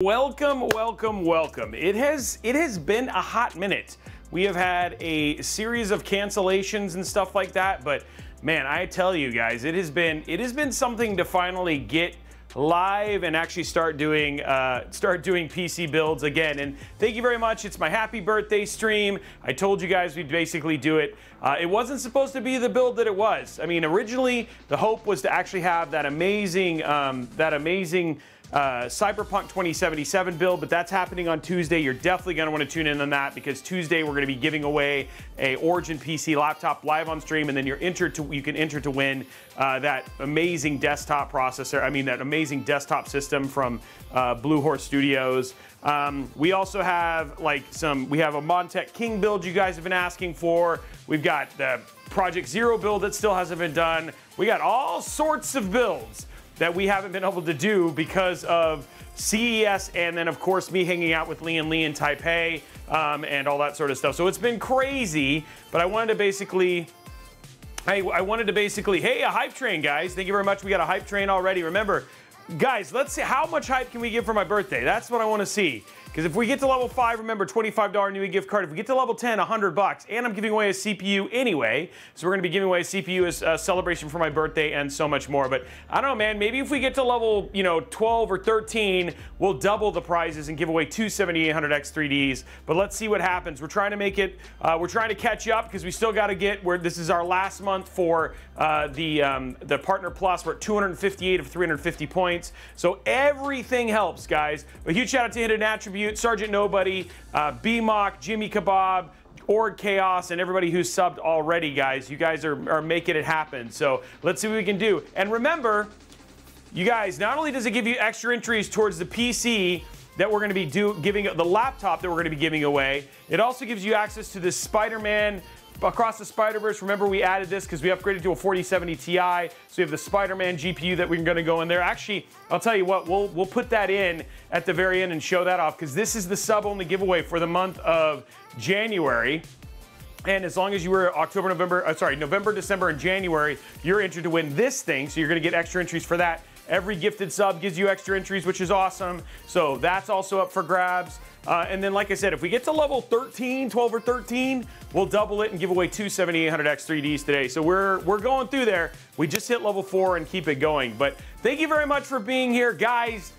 Welcome, welcome, welcome. It has it has been a hot minute. We have had a series of cancellations and stuff like that, but man, I tell you guys, it has been it has been something to finally get live and actually start doing uh, start doing PC builds again. And thank you very much. It's my happy birthday stream. I told you guys we'd basically do it. Uh, it wasn't supposed to be the build that it was. I mean, originally the hope was to actually have that amazing um, that amazing uh, Cyberpunk 2077 build, but that's happening on Tuesday. You're definitely going to want to tune in on that because Tuesday we're going to be giving away a Origin PC laptop live on stream, and then you're entered to you can enter to win uh, that amazing desktop processor. I mean that amazing desktop system from uh, Blue Horse Studios. Um, we also have like some. We have a Montech King build you guys have been asking for. We've got the Project Zero build that still hasn't been done. We got all sorts of builds that we haven't been able to do because of CES and then, of course, me hanging out with Lee Lian Li in Taipei um, and all that sort of stuff. So it's been crazy, but I wanted to basically. I, I wanted to basically, hey, a hype train, guys. Thank you very much. We got a hype train already. Remember, guys, let's see how much hype can we give for my birthday? That's what I want to see. Because if we get to level 5, remember, $25 new gift card. If we get to level 10, 100 bucks. And I'm giving away a CPU anyway. So we're going to be giving away a CPU as a celebration for my birthday and so much more. But I don't know, man. Maybe if we get to level, you know, 12 or 13, we'll double the prizes and give away two 7800X 3Ds. But let's see what happens. We're trying to make it, uh, we're trying to catch up because we still got to get where this is our last month for uh, the, um, the Partner Plus. We're at 258 of 350 points. So everything helps, guys. A huge shout out to Hidden Attribute Sergeant Nobody, uh, BMOC, Jimmy Kebab, Org Chaos, and everybody who's subbed already, guys. You guys are, are making it happen. So let's see what we can do. And remember, you guys, not only does it give you extra entries towards the PC that we're going to be do, giving the laptop that we're going to be giving away, it also gives you access to this Spider-Man Across the Spider-Verse, remember we added this because we upgraded to a 4070 Ti. So we have the Spider-Man GPU that we're going to go in there. Actually, I'll tell you what, we'll, we'll put that in at the very end and show that off because this is the sub-only giveaway for the month of January. And as long as you were October, November, uh, sorry, November, December, and January, you're entered to win this thing. So you're going to get extra entries for that. Every gifted sub gives you extra entries, which is awesome. So that's also up for grabs. Uh, and then, like I said, if we get to level 13, 12 or 13, we'll double it and give away two 7800X 3Ds today. So we're we're going through there. We just hit level four and keep it going. But thank you very much for being here, guys.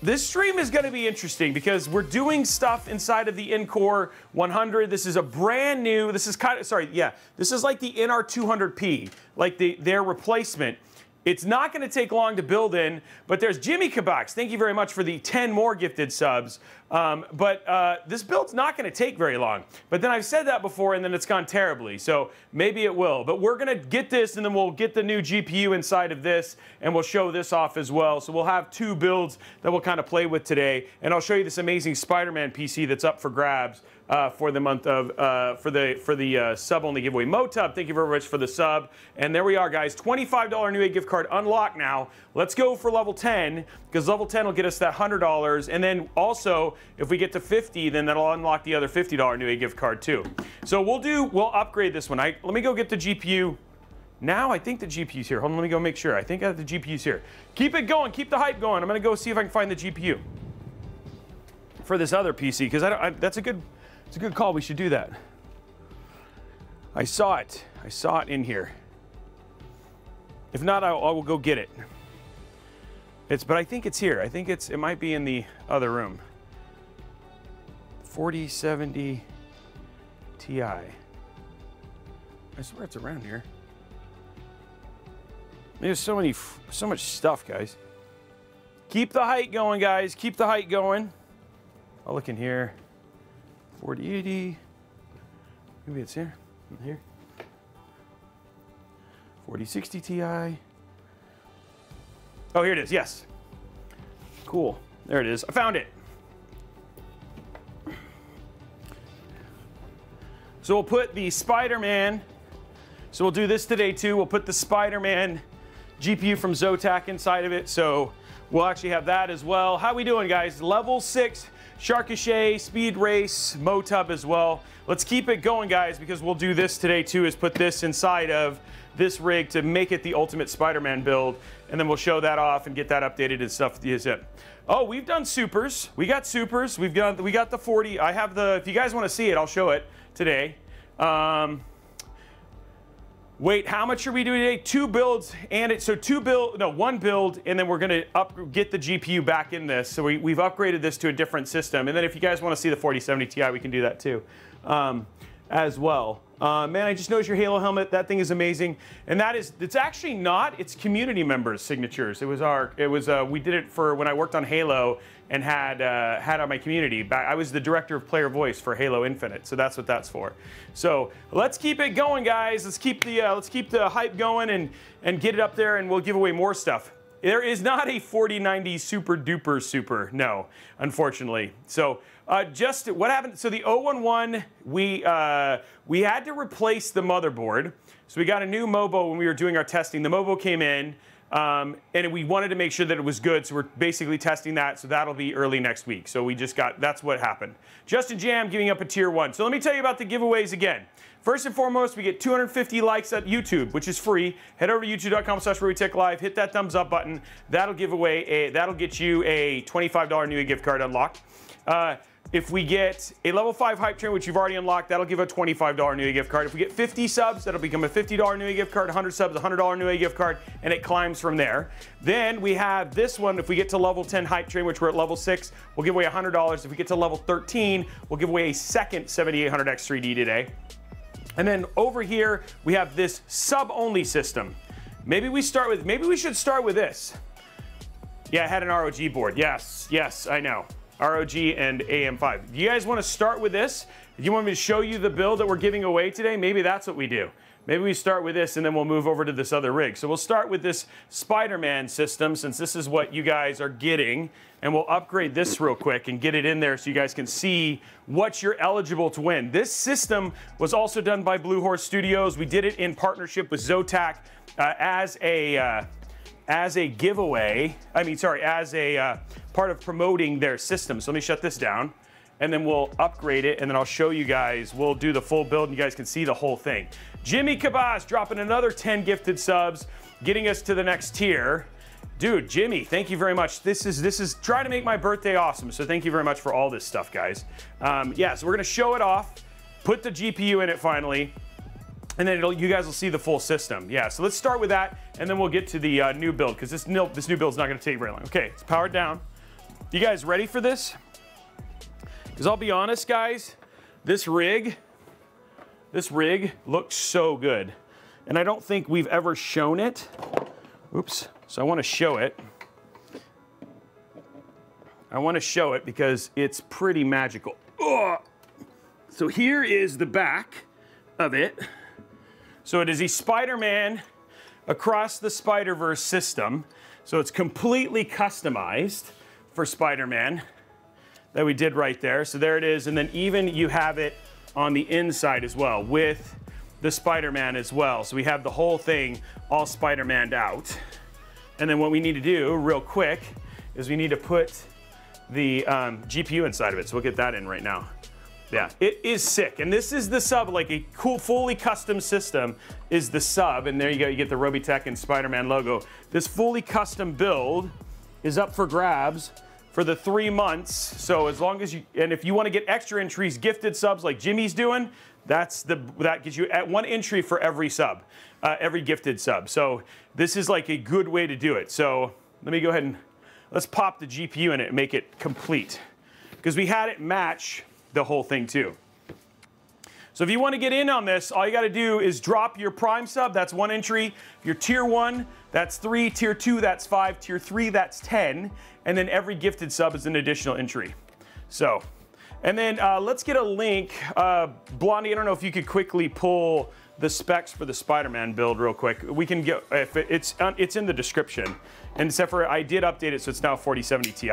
This stream is going to be interesting because we're doing stuff inside of the Ncore 100. This is a brand new. This is kind of sorry, yeah. This is like the NR200P, like the their replacement. It's not going to take long to build in, but there's Jimmy Kabox. Thank you very much for the 10 more gifted subs. Um, but uh, this build's not going to take very long. But then I've said that before, and then it's gone terribly. So maybe it will. But we're going to get this, and then we'll get the new GPU inside of this, and we'll show this off as well. So we'll have two builds that we'll kind of play with today. And I'll show you this amazing Spider-Man PC that's up for grabs uh, for the month of uh, for the for the uh, sub only giveaway. Motub, thank you very much for the sub. And there we are, guys. $25 Newegg gift card unlocked now. Let's go for level 10 because level 10 will get us that $100. And then also, if we get to 50, then that'll unlock the other $50 Newegg gift card too. So we'll do we'll upgrade this one. I, let me go get the GPU. Now I think the GPU's here. Hold on, let me go make sure. I think have the GPU's here. Keep it going. Keep the hype going. I'm gonna go see if I can find the GPU for this other PC because I. I, that's a good it's a good call. We should do that. I saw it. I saw it in here. If not, I, I will go get it. It's, but I think it's here. I think it's, it might be in the other room. 4070 Ti. I swear it's around here. There's so many, so much stuff, guys. Keep the height going, guys. Keep the height going. I'll look in here. 4080. Maybe it's here. Here. 4060 Ti. Oh, here it is. Yes. Cool. There it is. I found it. So we'll put the Spider-Man. So we'll do this today too. We'll put the Spider-Man GPU from Zotac inside of it. So We'll actually have that as well. How are we doing, guys? Level six Sharkochet, Speed Race, Motub as well. Let's keep it going, guys, because we'll do this today too, is put this inside of this rig to make it the ultimate Spider-Man build, and then we'll show that off and get that updated and stuff. Is it? Oh, we've done supers. We got supers. We've got we got the 40. I have the. If you guys want to see it, I'll show it today. Um, Wait, how much are we doing today? Two builds and it so two build no one build and then we're gonna up get the GPU back in this. So we, we've upgraded this to a different system. And then if you guys want to see the 4070 Ti, we can do that too, um, as well. Uh, man, I just noticed your Halo helmet. That thing is amazing, and that is it's actually not. It's community members' signatures. It was our. It was uh, we did it for when I worked on Halo and had uh, had on my community. I was the director of player voice for Halo Infinite, so that's what that's for. So let's keep it going, guys. Let's keep the uh, let's keep the hype going and and get it up there, and we'll give away more stuff. There is not a 4090 super duper super, no, unfortunately. So uh, just what happened? So the O11, we uh, we had to replace the motherboard. So we got a new MOBO when we were doing our testing. The MOBO came in. Um, and we wanted to make sure that it was good, so we're basically testing that. So that'll be early next week. So we just got that's what happened. Justin Jam giving up a tier one. So let me tell you about the giveaways again. First and foremost, we get 250 likes at YouTube, which is free. Head over to youtube.com slash Live, hit that thumbs up button. That'll give away a, that'll get you a $25 Newegg gift card unlocked. Uh, if we get a level 5 hype train, which you've already unlocked, that'll give a $25 Newegg gift card. If we get 50 subs, that'll become a $50 Newegg gift card, 100 subs, a $100 Newegg gift card, and it climbs from there. Then we have this one, if we get to level 10 hype train, which we're at level 6, we'll give away $100. If we get to level 13, we'll give away a second 7800X 3D today. And then over here, we have this sub-only system. Maybe we start with, maybe we should start with this. Yeah, I had an ROG board. Yes, yes, I know. ROG and AM5. Do you guys want to start with this? Do you want me to show you the build that we're giving away today? Maybe that's what we do. Maybe we start with this and then we'll move over to this other rig. So we'll start with this Spider-Man system since this is what you guys are getting. And we'll upgrade this real quick and get it in there so you guys can see what you're eligible to win. This system was also done by Blue Horse Studios. We did it in partnership with Zotac uh, as a uh, as a giveaway. I mean, sorry, as a uh, part of promoting their system. So let me shut this down and then we'll upgrade it and then I'll show you guys. We'll do the full build and you guys can see the whole thing. Jimmy Kabaz dropping another 10 gifted subs, getting us to the next tier. Dude, Jimmy, thank you very much. This is this is trying to make my birthday awesome. So thank you very much for all this stuff, guys. Um, yeah, so we're gonna show it off, put the GPU in it finally, and then you guys will see the full system. Yeah, so let's start with that, and then we'll get to the uh, new build, because this, new, this new build's not gonna take very long. Okay, it's powered down. You guys ready for this? Because I'll be honest, guys, this rig, this rig looks so good. And I don't think we've ever shown it. Oops, so I wanna show it. I wanna show it because it's pretty magical. Ugh. So here is the back of it. So it is a Spider-Man across the Spider-Verse system. So it's completely customized for Spider-Man that we did right there. So there it is. And then even you have it on the inside as well with the Spider-Man as well. So we have the whole thing all Spider-Maned out. And then what we need to do real quick is we need to put the um, GPU inside of it. So we'll get that in right now. Yeah, it is sick. And this is the sub, like a cool, fully custom system is the sub. And there you go, you get the Robeytech and Spider-Man logo. This fully custom build is up for grabs for the three months. So as long as you, and if you want to get extra entries, gifted subs like Jimmy's doing, that's the, that gets you at one entry for every sub, uh, every gifted sub. So this is like a good way to do it. So let me go ahead and let's pop the GPU in it and make it complete. Because we had it match the whole thing too. So if you want to get in on this, all you got to do is drop your prime sub. That's one entry. Your tier one, that's three. Tier two, that's five. Tier three, that's 10. And then every gifted sub is an additional entry. So, and then uh, let's get a link. Uh, Blondie, I don't know if you could quickly pull the specs for the Spider-Man build real quick. We can get, if it, it's, uh, it's in the description. And except for, I did update it, so it's now 4070 Ti.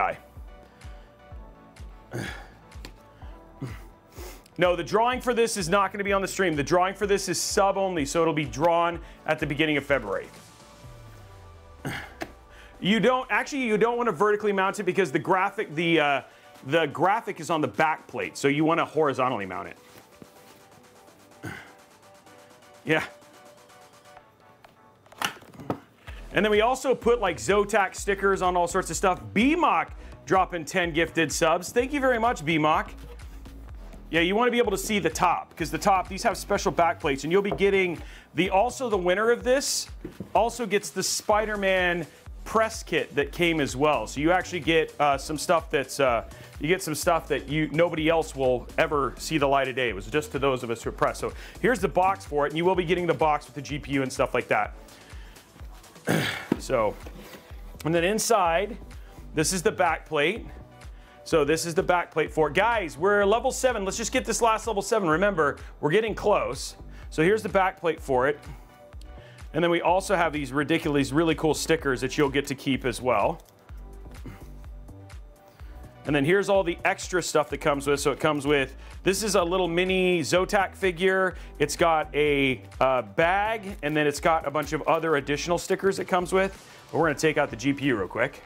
No, the drawing for this is not going to be on the stream. The drawing for this is sub only, so it'll be drawn at the beginning of February. You don't actually you don't want to vertically mount it because the graphic the uh, the graphic is on the back plate, so you want to horizontally mount it. Yeah. And then we also put like Zotac stickers on all sorts of stuff. BMOC dropping 10 gifted subs. Thank you very much, BMOC. Yeah, you want to be able to see the top because the top, these have special back plates and you'll be getting the, also the winner of this also gets the Spider-Man press kit that came as well. So you actually get uh, some stuff that's, uh, you get some stuff that you nobody else will ever see the light of day. It was just to those of us who are press. So here's the box for it, and you will be getting the box with the GPU and stuff like that. so, and then inside, this is the back plate. So this is the back plate for it. Guys, we're level seven. Let's just get this last level seven. Remember, we're getting close. So here's the back plate for it. And then we also have these ridiculous, really cool stickers that you'll get to keep as well. And then here's all the extra stuff that comes with. So it comes with, this is a little mini Zotac figure. It's got a uh, bag, and then it's got a bunch of other additional stickers it comes with. But we're gonna take out the GPU real quick.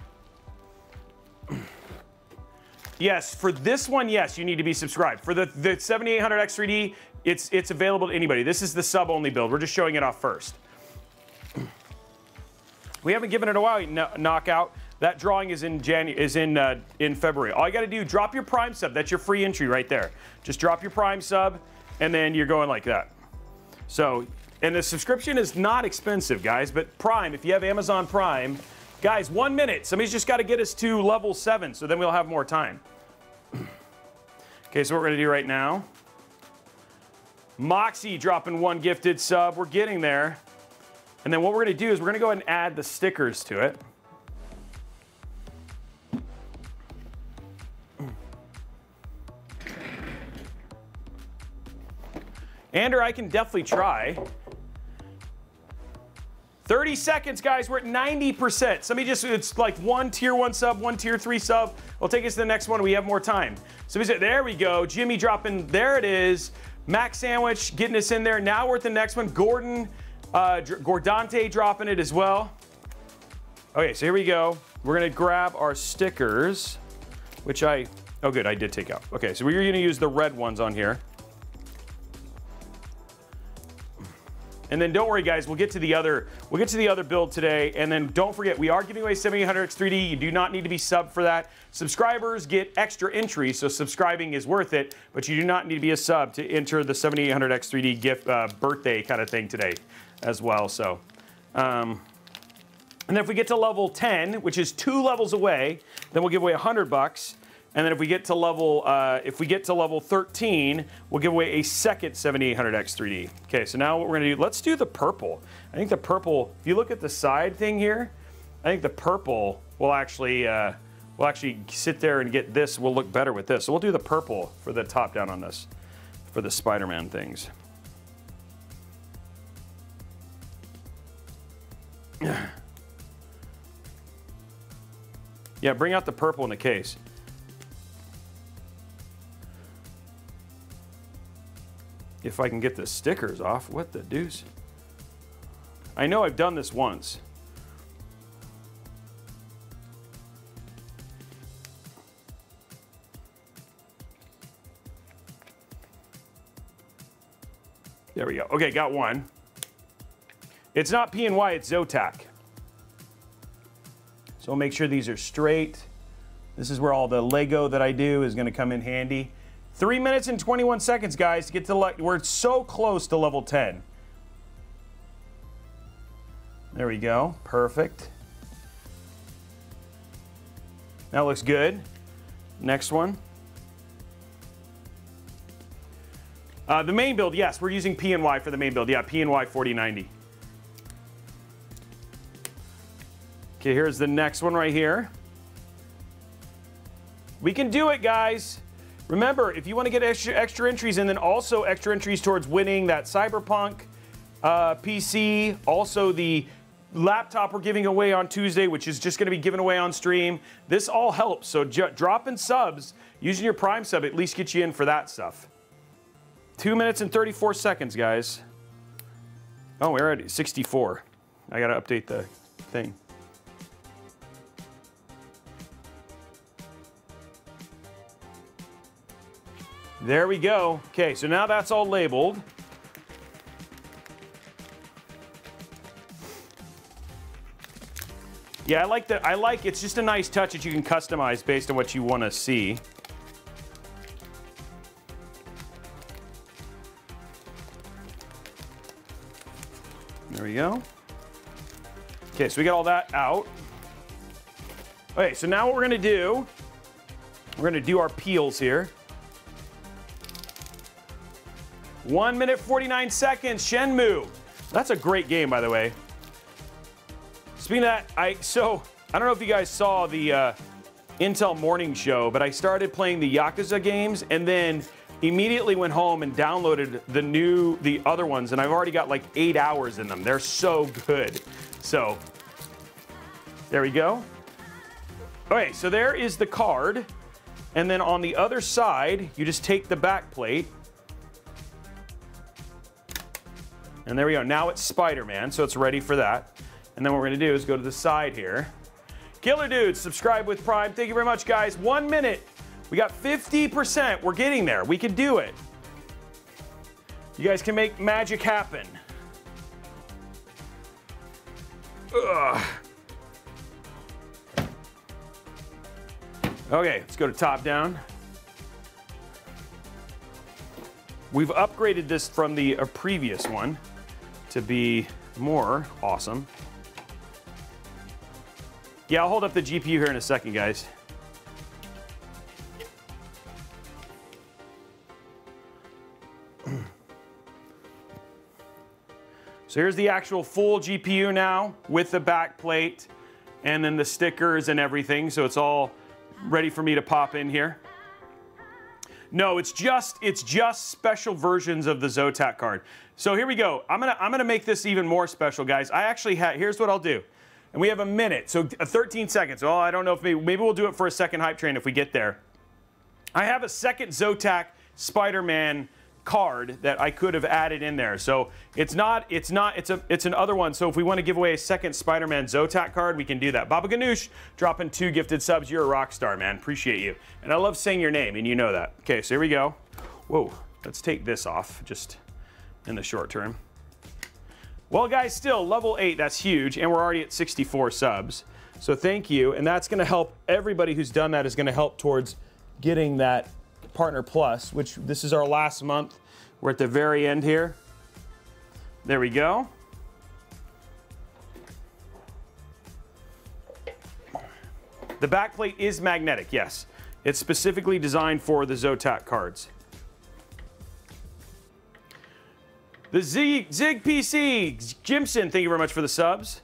Yes, for this one, yes, you need to be subscribed. For the, the 7800X3D, it's, it's available to anybody. This is the sub-only build. We're just showing it off first. We haven't given it a while, knockout. That drawing is in Janu- is in uh, in February. All you got to do, drop your Prime sub. That's your free entry right there. Just drop your Prime sub, and then you're going like that. So, and the subscription is not expensive, guys. But Prime, if you have Amazon Prime, guys, one minute. Somebody's just got to get us to level seven, so then we'll have more time. okay, so what we're gonna do right now. Moxie dropping one gifted sub. We're getting there. And then what we're gonna do is we're gonna go ahead and add the stickers to it. Andrew, I can definitely try. 30 seconds, guys. We're at 90%. Somebody just, it's like one tier one sub, one tier three sub. We'll take us to the next one. We have more time. So we said, there we go. Jimmy dropping, there it is. Mac Sandwich getting us in there. Now we're at the next one. Gordon, uh, Gordante dropping it as well. Okay, so here we go. We're gonna grab our stickers, which I, oh good, I did take out. Okay, so we're gonna use the red ones on here. And then don't worry, guys. We'll get to the other. We'll get to the other build today. And then don't forget, we are giving away 7800X3D. You do not need to be sub for that. Subscribers get extra entries, so subscribing is worth it. But you do not need to be a sub to enter the 7800X3D gift uh, birthday kind of thing today, as well. So. Um, and then if we get to level 10, which is two levels away, then we'll give away 100 bucks. And then if we get to level, uh, if we get to level 13, we'll give away a second 7800X 3D. Okay, so now what we're gonna do, let's do the purple. I think the purple, if you look at the side thing here, I think the purple will actually, uh, will actually sit there and get this, will look better with this. So we'll do the purple for the top down on this, for the Spider-Man things. Yeah, bring out the purple in the case. If I can get the stickers off, what the deuce? I know I've done this once. There we go. Okay, got one. It's not PNY, it's Zotac. So make sure these are straight. This is where all the Lego that I do is gonna come in handy. Three minutes and 21 seconds, guys, to get to, we're so close to level 10. There we go, perfect. That looks good. Next one. Uh, the main build, yes, we're using PNY for the main build. Yeah, PNY 4090. Okay, here's the next one right here. We can do it, guys. Remember, if you want to get extra, extra entries and then also extra entries towards winning that Cyberpunk uh, PC, also the laptop we're giving away on Tuesday, which is just going to be given away on stream. This all helps. So dropping subs, using your Prime sub, at least get you in for that stuff. Two minutes and 34 seconds, guys. Oh, we're at 64. I got to update the thing. There we go. Okay, so now that's all labeled. Yeah, I like that. I like it's just a nice touch that you can customize based on what you want to see. There we go. Okay, so we got all that out. Okay, so now what we're gonna do, we're gonna do our peels here. One minute, 49 seconds, Shenmue. That's a great game, by the way. Speaking of that, I so I don't know if you guys saw the uh, Intel morning show, but I started playing the Yakuza games and then immediately went home and downloaded the new the other ones, and I've already got like eight hours in them. They're so good. So there we go. Okay, so there is the card, and then on the other side, you just take the back plate. And there we go. Now it's Spider-Man, so it's ready for that. And then what we're gonna do is go to the side here. Killer Dudes, subscribe with Prime. Thank you very much, guys. One minute. We got 50%. We're getting there. We can do it. You guys can make magic happen. Ugh. Okay, let's go to top down. We've upgraded this from the uh, previous one to be more awesome. Yeah, I'll hold up the GPU here in a second, guys. So here's the actual full GPU now with the back plate and then the stickers and everything. So it's all ready for me to pop in here. No, it's just it's just special versions of the Zotac card. So here we go. I'm gonna I'm gonna make this even more special, guys. I actually have. Here's what I'll do. And we have a minute, so uh, 13 seconds. Well, I don't know if maybe, maybe we'll do it for a second hype train if we get there. I have a second Zotac Spider-Man card that I could have added in there. So it's not, it's not, it's a, it's an other one. So if we want to give away a second Spider-Man Zotac card, we can do that. Baba Ganoush dropping two gifted subs. You're a rock star, man. Appreciate you. And I love saying your name, and you know that. Okay, so here we go. Whoa, let's take this off just in the short term. Well, guys, still level eight, that's huge, and we're already at 64 subs. So thank you, and that's gonna help everybody who's done that is gonna help towards getting that Partner Plus, which this is our last month. We're at the very end here. There we go. The backplate is magnetic, yes. It's specifically designed for the Zotac cards. The Z, Zig PC, Jimson, thank you very much for the subs.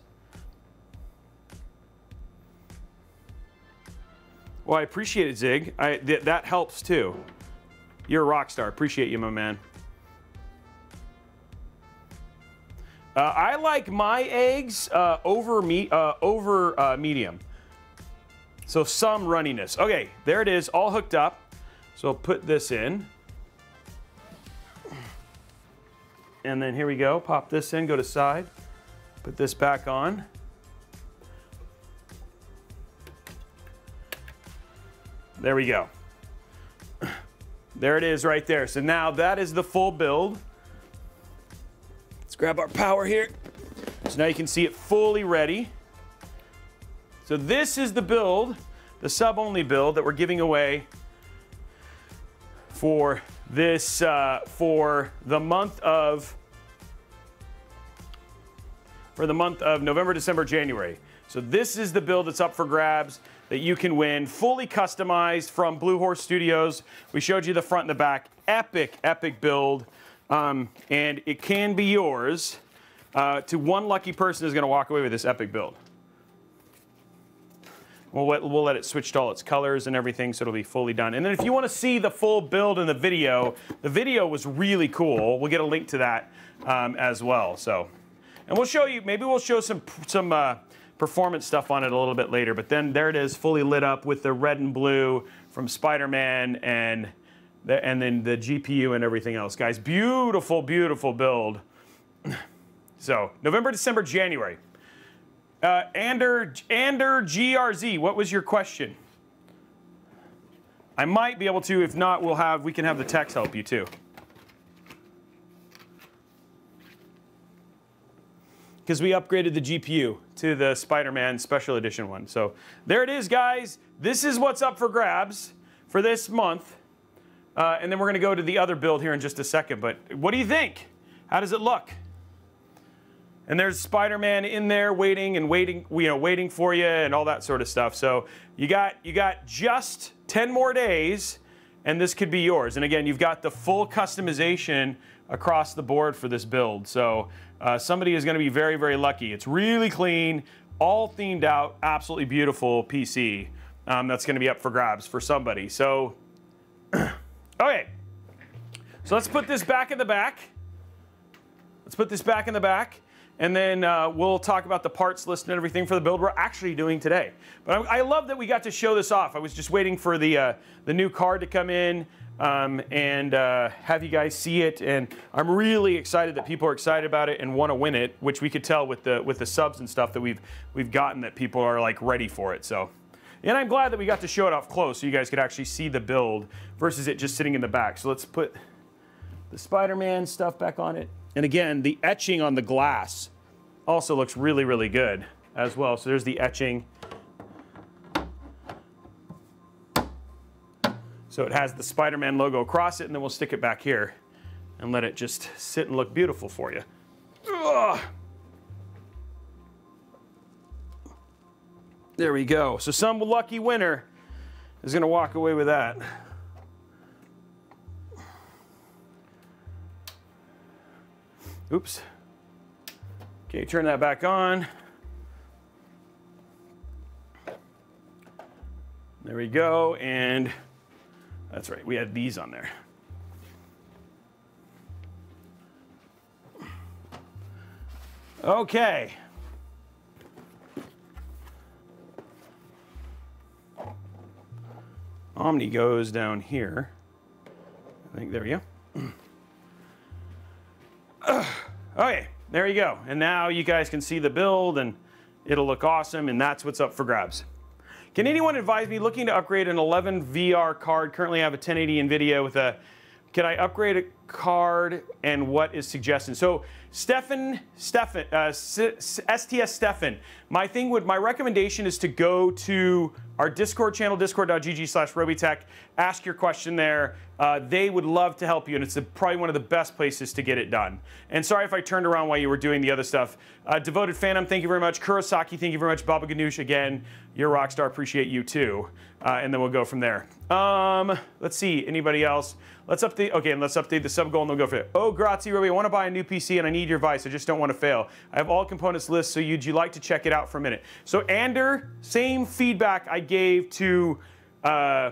Well, I appreciate it, Zig. I, th that helps too. You're a rock star. Appreciate you, my man. Uh, I like my eggs uh, over me uh, over uh, medium. So some runniness. Okay, there it is, all hooked up. So I'll put this in. And then here we go. Pop this in, go to side. Put this back on. There we go. There it is right there. So now that is the full build. Let's grab our power here. So now you can see it fully ready. So this is the build, the sub-only build that we're giving away for this, uh, for the month of, for the month of November, December, January. So this is the build that's up for grabs that you can win, fully customized from Blue Horse Studios. We showed you the front and the back. Epic, epic build. Um, and it can be yours. Uh, to one lucky person is going to walk away with this epic build. We'll let, we'll let it switch to all its colors and everything so it'll be fully done. And then if you want to see the full build in the video, the video was really cool. We'll get a link to that um, as well. So, and we'll show you, maybe we'll show some, some uh, performance stuff on it a little bit later. But then there it is, fully lit up with the red and blue from Spider-Man and the, and then the GPU and everything else. Guys, beautiful, beautiful build. So November, December, January. Uh, Ander, Ander GRZ, what was your question? I might be able to. If not, we'll have we can have the techs help you too. Because we upgraded the GPU to the Spider-Man Special Edition one. So there it is, guys. This is what's up for grabs for this month. Uh, and then we're going to go to the other build here in just a second. But what do you think? How does it look? And there's Spider-Man in there waiting and waiting, you know, waiting for you and all that sort of stuff. So you got you got just 10 more days and this could be yours. And again, you've got the full customization across the board for this build. So uh, somebody is going to be very, very lucky. It's really clean, all themed out, absolutely beautiful PC um, that's going to be up for grabs for somebody. So, okay. So let's put this back in the back. Let's put this back in the back. And then uh, we'll talk about the parts list and everything for the build we're actually doing today. But I, I love that we got to show this off. I was just waiting for the, uh, the new card to come in um, and uh, have you guys see it. And I'm really excited that people are excited about it and want to win it, which we could tell with the, with the subs and stuff that we've, we've gotten that people are like ready for it. So. And I'm glad that we got to show it off close so you guys could actually see the build versus it just sitting in the back. So let's put the Spider-Man stuff back on it. And again, the etching on the glass also looks really, really good as well. So there's the etching. So it has the Spider-Man logo across it, and then we'll stick it back here and let it just sit and look beautiful for you. Ugh. There we go. So some lucky winner is going to walk away with that. Oops. Okay, turn that back on. There we go, and that's right, we had these on there. Okay. Omni goes down here. I think, there we go. okay, there you go. And now you guys can see the build and it'll look awesome and that's what's up for grabs. Can anyone advise me looking to upgrade an 11 VR card? Currently I have a 1080 NVIDIA with a, can I upgrade a card and what is suggested? So Stefan, Stefan, uh, STS Stefan, my thing would, my recommendation is to go to our Discord channel, discord.gg slash Robeytech. Ask your question there. Uh, they would love to help you, and it's a, probably one of the best places to get it done. And sorry if I turned around while you were doing the other stuff. Uh, Devoted Phantom, thank you very much. Kurosaki, thank you very much. Baba Ganoush, again, you're a rock star. Appreciate you too. Uh, and then we'll go from there. Um, let's see, anybody else? Let's update, okay, and let's update the sub goal and we'll go for it. Oh, grazie, Robey, I want to buy a new PC and I need your advice. I just don't want to fail. I have all components lists, so you'd you like to check it out for a minute. So Ander, same feedback I gave to uh,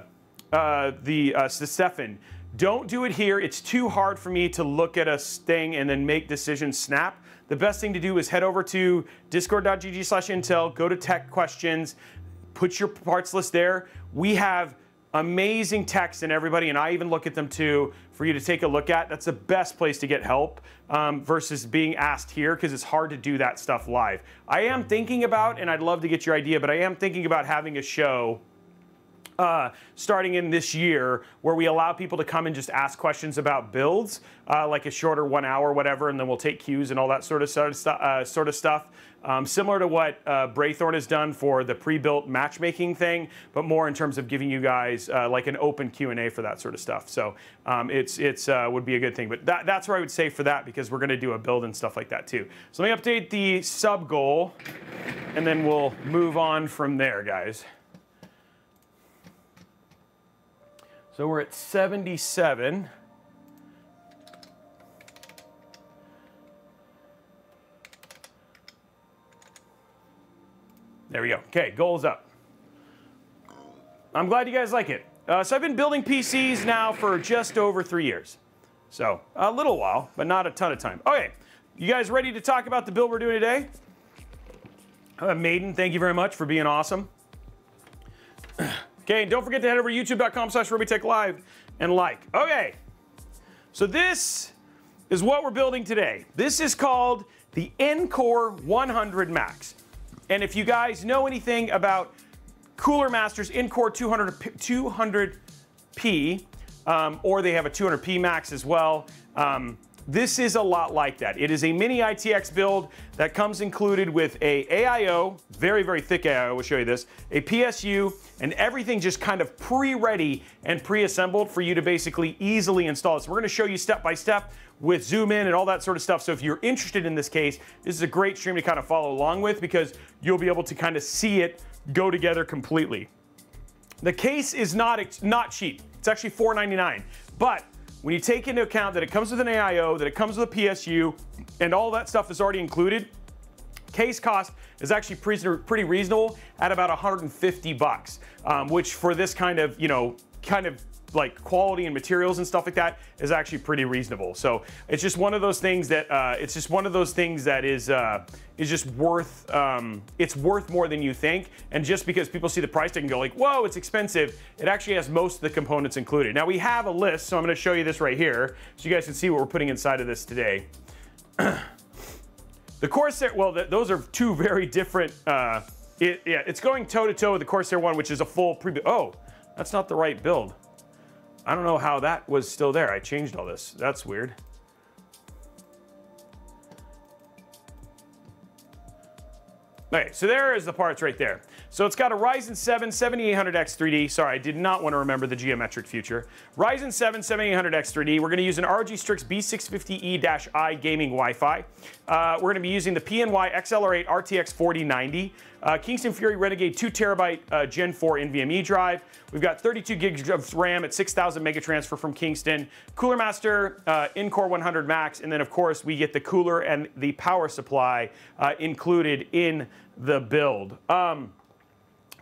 uh, the uh, Stefan. Don't do it here. It's too hard for me to look at a thing and then make decisions snap. The best thing to do is head over to discord.gg slash intel, go to tech questions, put your parts list there. We have amazing text and everybody, and I even look at them too for you to take a look at. That's the best place to get help um, versus being asked here because it's hard to do that stuff live. I am thinking about, and I'd love to get your idea, but I am thinking about having a show uh, starting in this year where we allow people to come and just ask questions about builds, uh, like a shorter one hour, whatever, and then we'll take cues and all that sort of, sort of, uh, sort of stuff. Um, similar to what uh, Braythorn has done for the pre-built matchmaking thing, but more in terms of giving you guys uh, like an open Q&A for that sort of stuff. So um, it's it's uh, would be a good thing. But that, that's where I would say for that because we're going to do a build and stuff like that too. So let me update the sub goal, and then we'll move on from there, guys. So we're at 77. There we go. Okay, goals up. I'm glad you guys like it. Uh, so I've been building PCs now for just over three years. So a little while, but not a ton of time. Okay, you guys ready to talk about the build we're doing today? Uh, Maiden, thank you very much for being awesome. Okay, and don't forget to head over to youtube.com slash Live and like. Okay, so this is what we're building today. This is called the Ncore 100 Max. And if you guys know anything about Cooler Masters Ncore 200, 200 200p, um, or they have a 200p max as well. Um, this is a lot like that. It is a mini ITX build that comes included with a AIO, very, very thick AIO, we'll show you this, a PSU, and everything just kind of pre-ready and pre-assembled for you to basically easily install it. So we're gonna show you step by step with zoom in and all that sort of stuff. So if you're interested in this case, this is a great stream to kind of follow along with because you'll be able to kind of see it go together completely. The case is not, not cheap. It's actually $4.99. But when you take into account that it comes with an AIO, that it comes with a PSU, and all that stuff is already included, case cost is actually pretty reasonable at about 150 bucks, um, which for this kind of, you know, kind of like quality and materials and stuff like that is actually pretty reasonable. So it's just one of those things that uh, it's just one of those things that is uh, is just worth um, it's worth more than you think. And just because people see the price tag and go like, whoa, it's expensive, it actually has most of the components included. Now we have a list, so I'm going to show you this right here, so you guys can see what we're putting inside of this today. the Corsair, well, the, those are two very different. Uh, it, yeah, it's going toe to toe with the Corsair one, which is a full pre. Oh, that's not the right build. I don't know how that was still there. I changed all this. That's weird. Okay, so there is the parts right there. So it's got a Ryzen 7 7800X 3D. Sorry, I did not want to remember the geometric future. Ryzen 7 7800X 3D. We're going to use an ROG Strix B650E-I gaming Wi-Fi. Uh, we're going to be using the PNY XLR8 RTX 4090. Uh, Kingston Fury Renegade 2 terabyte uh, Gen 4 NVMe drive. We've got 32 gigs of RAM at 6,000 mega transfer from Kingston. Cooler Master uh, Core 100 Max, and then of course we get the cooler and the power supply uh, included in the build. Um,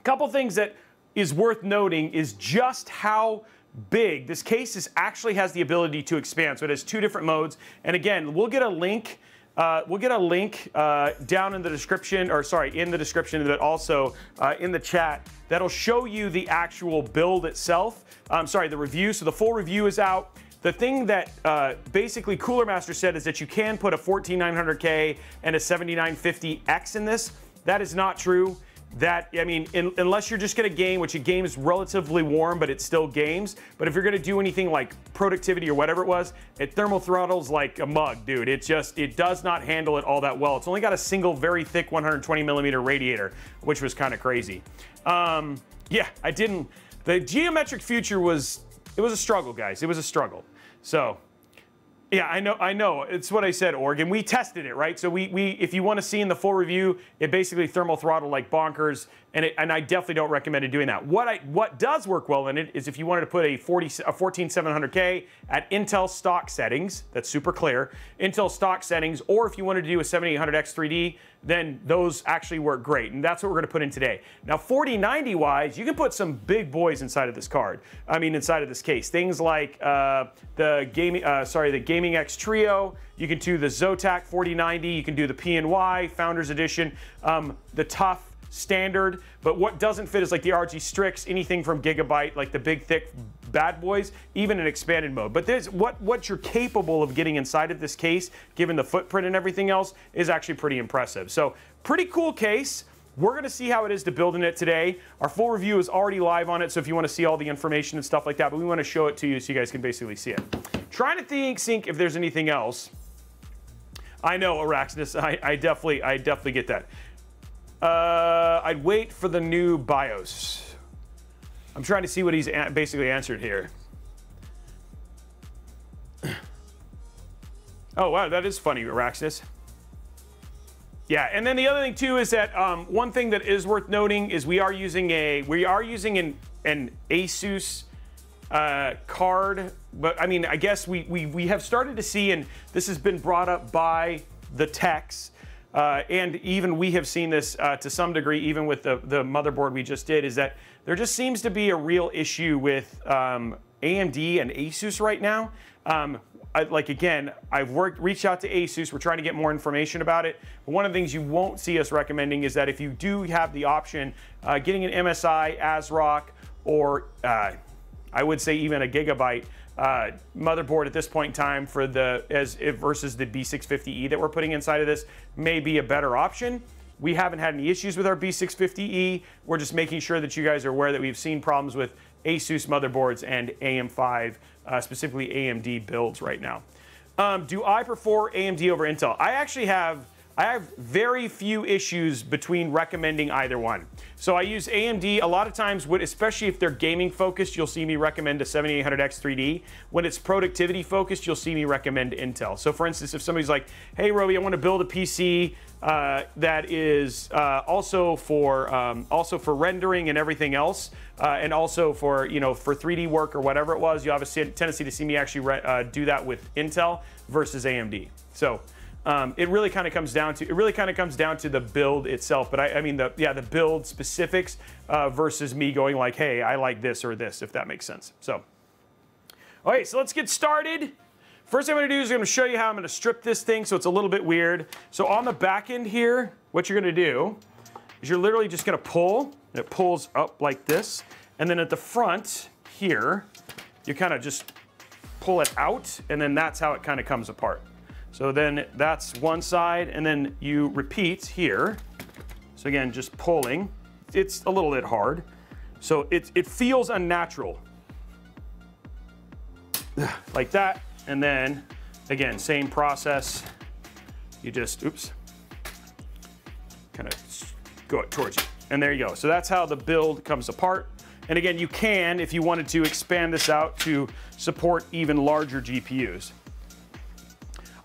couple things that is worth noting is just how big this case is actually has the ability to expand. So it has two different modes, and again, we'll get a link uh, we'll get a link uh, down in the description, or sorry, in the description, but also uh, in the chat that'll show you the actual build itself. I'm sorry, the review. So the full review is out. The thing that uh, basically Cooler Master said is that you can put a 14900K and a 7950X in this. That is not true that I mean, in, unless you're just going to game, which a game is relatively warm, but it still games. But if you're going to do anything like productivity or whatever it was, it thermal throttles like a mug, dude. It just it does not handle it all that well. It's only got a single very thick 120 millimeter radiator, which was kind of crazy. Um, yeah, I didn't. The geometric future was it was a struggle, guys. It was a struggle. So yeah, I know. I know. It's what I said, Oregon. We tested it, right? So we, we if you want to see in the full review, it basically thermal throttle like bonkers, and it, and I definitely don't recommend it doing that. What I what does work well in it is if you wanted to put a 40 a 14700K at Intel stock settings, that's super clear, Intel stock settings, or if you wanted to do a 7800X 3D, then those actually work great, and that's what we're to put in today. Now, 4090 wise, you can put some big boys inside of this card. I mean, inside of this case, things like uh, the gaming, uh, sorry, the Gaming X Trio. You can do the Zotac 4090. You can do the PNY Founders Edition, um, the TUF standard, but what doesn't fit is like the RG Strix, anything from Gigabyte, like the big thick bad boys, even in expanded mode. But there's what what you're capable of getting inside of this case, given the footprint and everything else, is actually pretty impressive. So pretty cool case. We're going to see how it is to build in it today. Our full review is already live on it, so if you want to see all the information and stuff like that, but we want to show it to you so you guys can basically see it. Trying to think, think if there's anything else. I know, Araxnus, I, I definitely, I definitely get that. Uh, I'd wait for the new BIOS. I'm trying to see what he's basically answered here. oh, wow, that is funny, Araxis. Yeah, and then the other thing too is that um, one thing that is worth noting is we are using a we are using an an ASUS uh, card, but I mean I guess we, we we have started to see, and this has been brought up by the techs uh, and even we have seen this uh, to some degree, even with the, the motherboard we just did, is that there just seems to be a real issue with um, AMD and Asus right now. Um, I, like again, I've worked, reached out to Asus. We're trying to get more information about it. But one of the things you won't see us recommending is that if you do have the option, uh, getting an MSI, ASRock, or uh, I would say even a Gigabyte uh, motherboard at this point in time for the as versus the B650E that we're putting inside of this may be a better option. We haven't had any issues with our B650E. We're just making sure that you guys are aware that we've seen problems with ASUS motherboards and AM5, uh, specifically AMD builds right now. Um, do I prefer AMD over Intel? I actually have I have very few issues between recommending either one. So I use AMD a lot of times, especially if they're gaming focused, you'll see me recommend a 7800X 3D. When it's productivity focused, you'll see me recommend Intel. So for instance, if somebody's like, hey, Robey, I want to build a PC uh, that is uh, also for um, also for rendering and everything else, uh, and also for you know for 3D work or whatever it was. You have a tendency to see me actually uh, do that with Intel versus AMD. So. Um, it really kind of comes down to it really kind of comes down to the build itself. But I, I mean the yeah the build specifics uh, versus me going like, hey, I like this or this, if that makes sense. So, all right, so let's get started. First thing I'm gonna do is I'm gonna show you how I'm gonna strip this thing so it's a little bit weird. So on the back end here, what you're gonna do is you're literally just gonna pull, and it pulls up like this. And then at the front here, you kind of just pull it out, and then that's how it kind of comes apart. So then that's one side, and then you repeat here. So again, just pulling. It's a little bit hard. So it, it feels unnatural. Like that, and then again, same process. You just, oops, kind of go towards you. And there you go. So that's how the build comes apart. And again, you can, if you wanted to, expand this out to support even larger GPUs.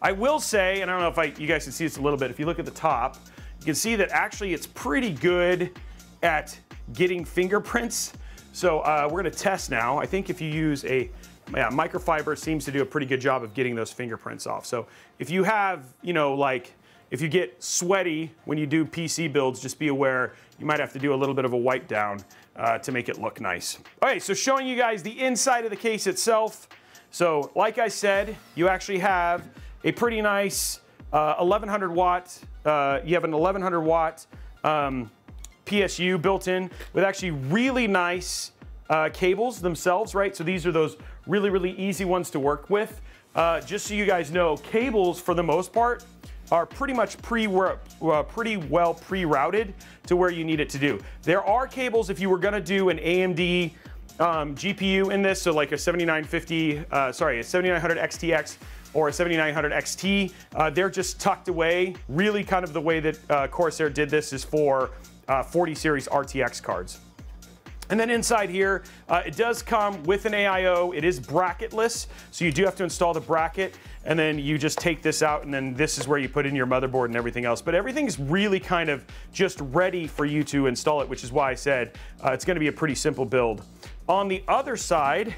I will say, and I don't know if I, you guys can see this a little bit, if you look at the top, you can see that actually it's pretty good at getting fingerprints. So uh, we're gonna test now. I think if you use a yeah, microfiber seems to do a pretty good job of getting those fingerprints off. So if you have, you know, like, if you get sweaty when you do PC builds, just be aware you might have to do a little bit of a wipe down uh, to make it look nice. All right, so showing you guys the inside of the case itself. So like I said, you actually have a pretty nice uh, 1100 watt, uh, you have an 1100 watt um, PSU built in with actually really nice uh, cables themselves, right? So these are those really, really easy ones to work with. Uh, just so you guys know, cables for the most part are pretty much pre uh, pretty well pre-routed to where you need it to do. There are cables if you were gonna do an AMD um, GPU in this, so like a 7950, uh, sorry, a 7900 XTX or a 7900 XT. Uh, they're just tucked away. Really kind of the way that uh, Corsair did this is for uh, 40 series RTX cards. And then inside here, uh, it does come with an AIO. It is bracketless, so you do have to install the bracket, and then you just take this out, and then this is where you put in your motherboard and everything else. But everything's really kind of just ready for you to install it, which is why I said uh, it's gonna be a pretty simple build. On the other side,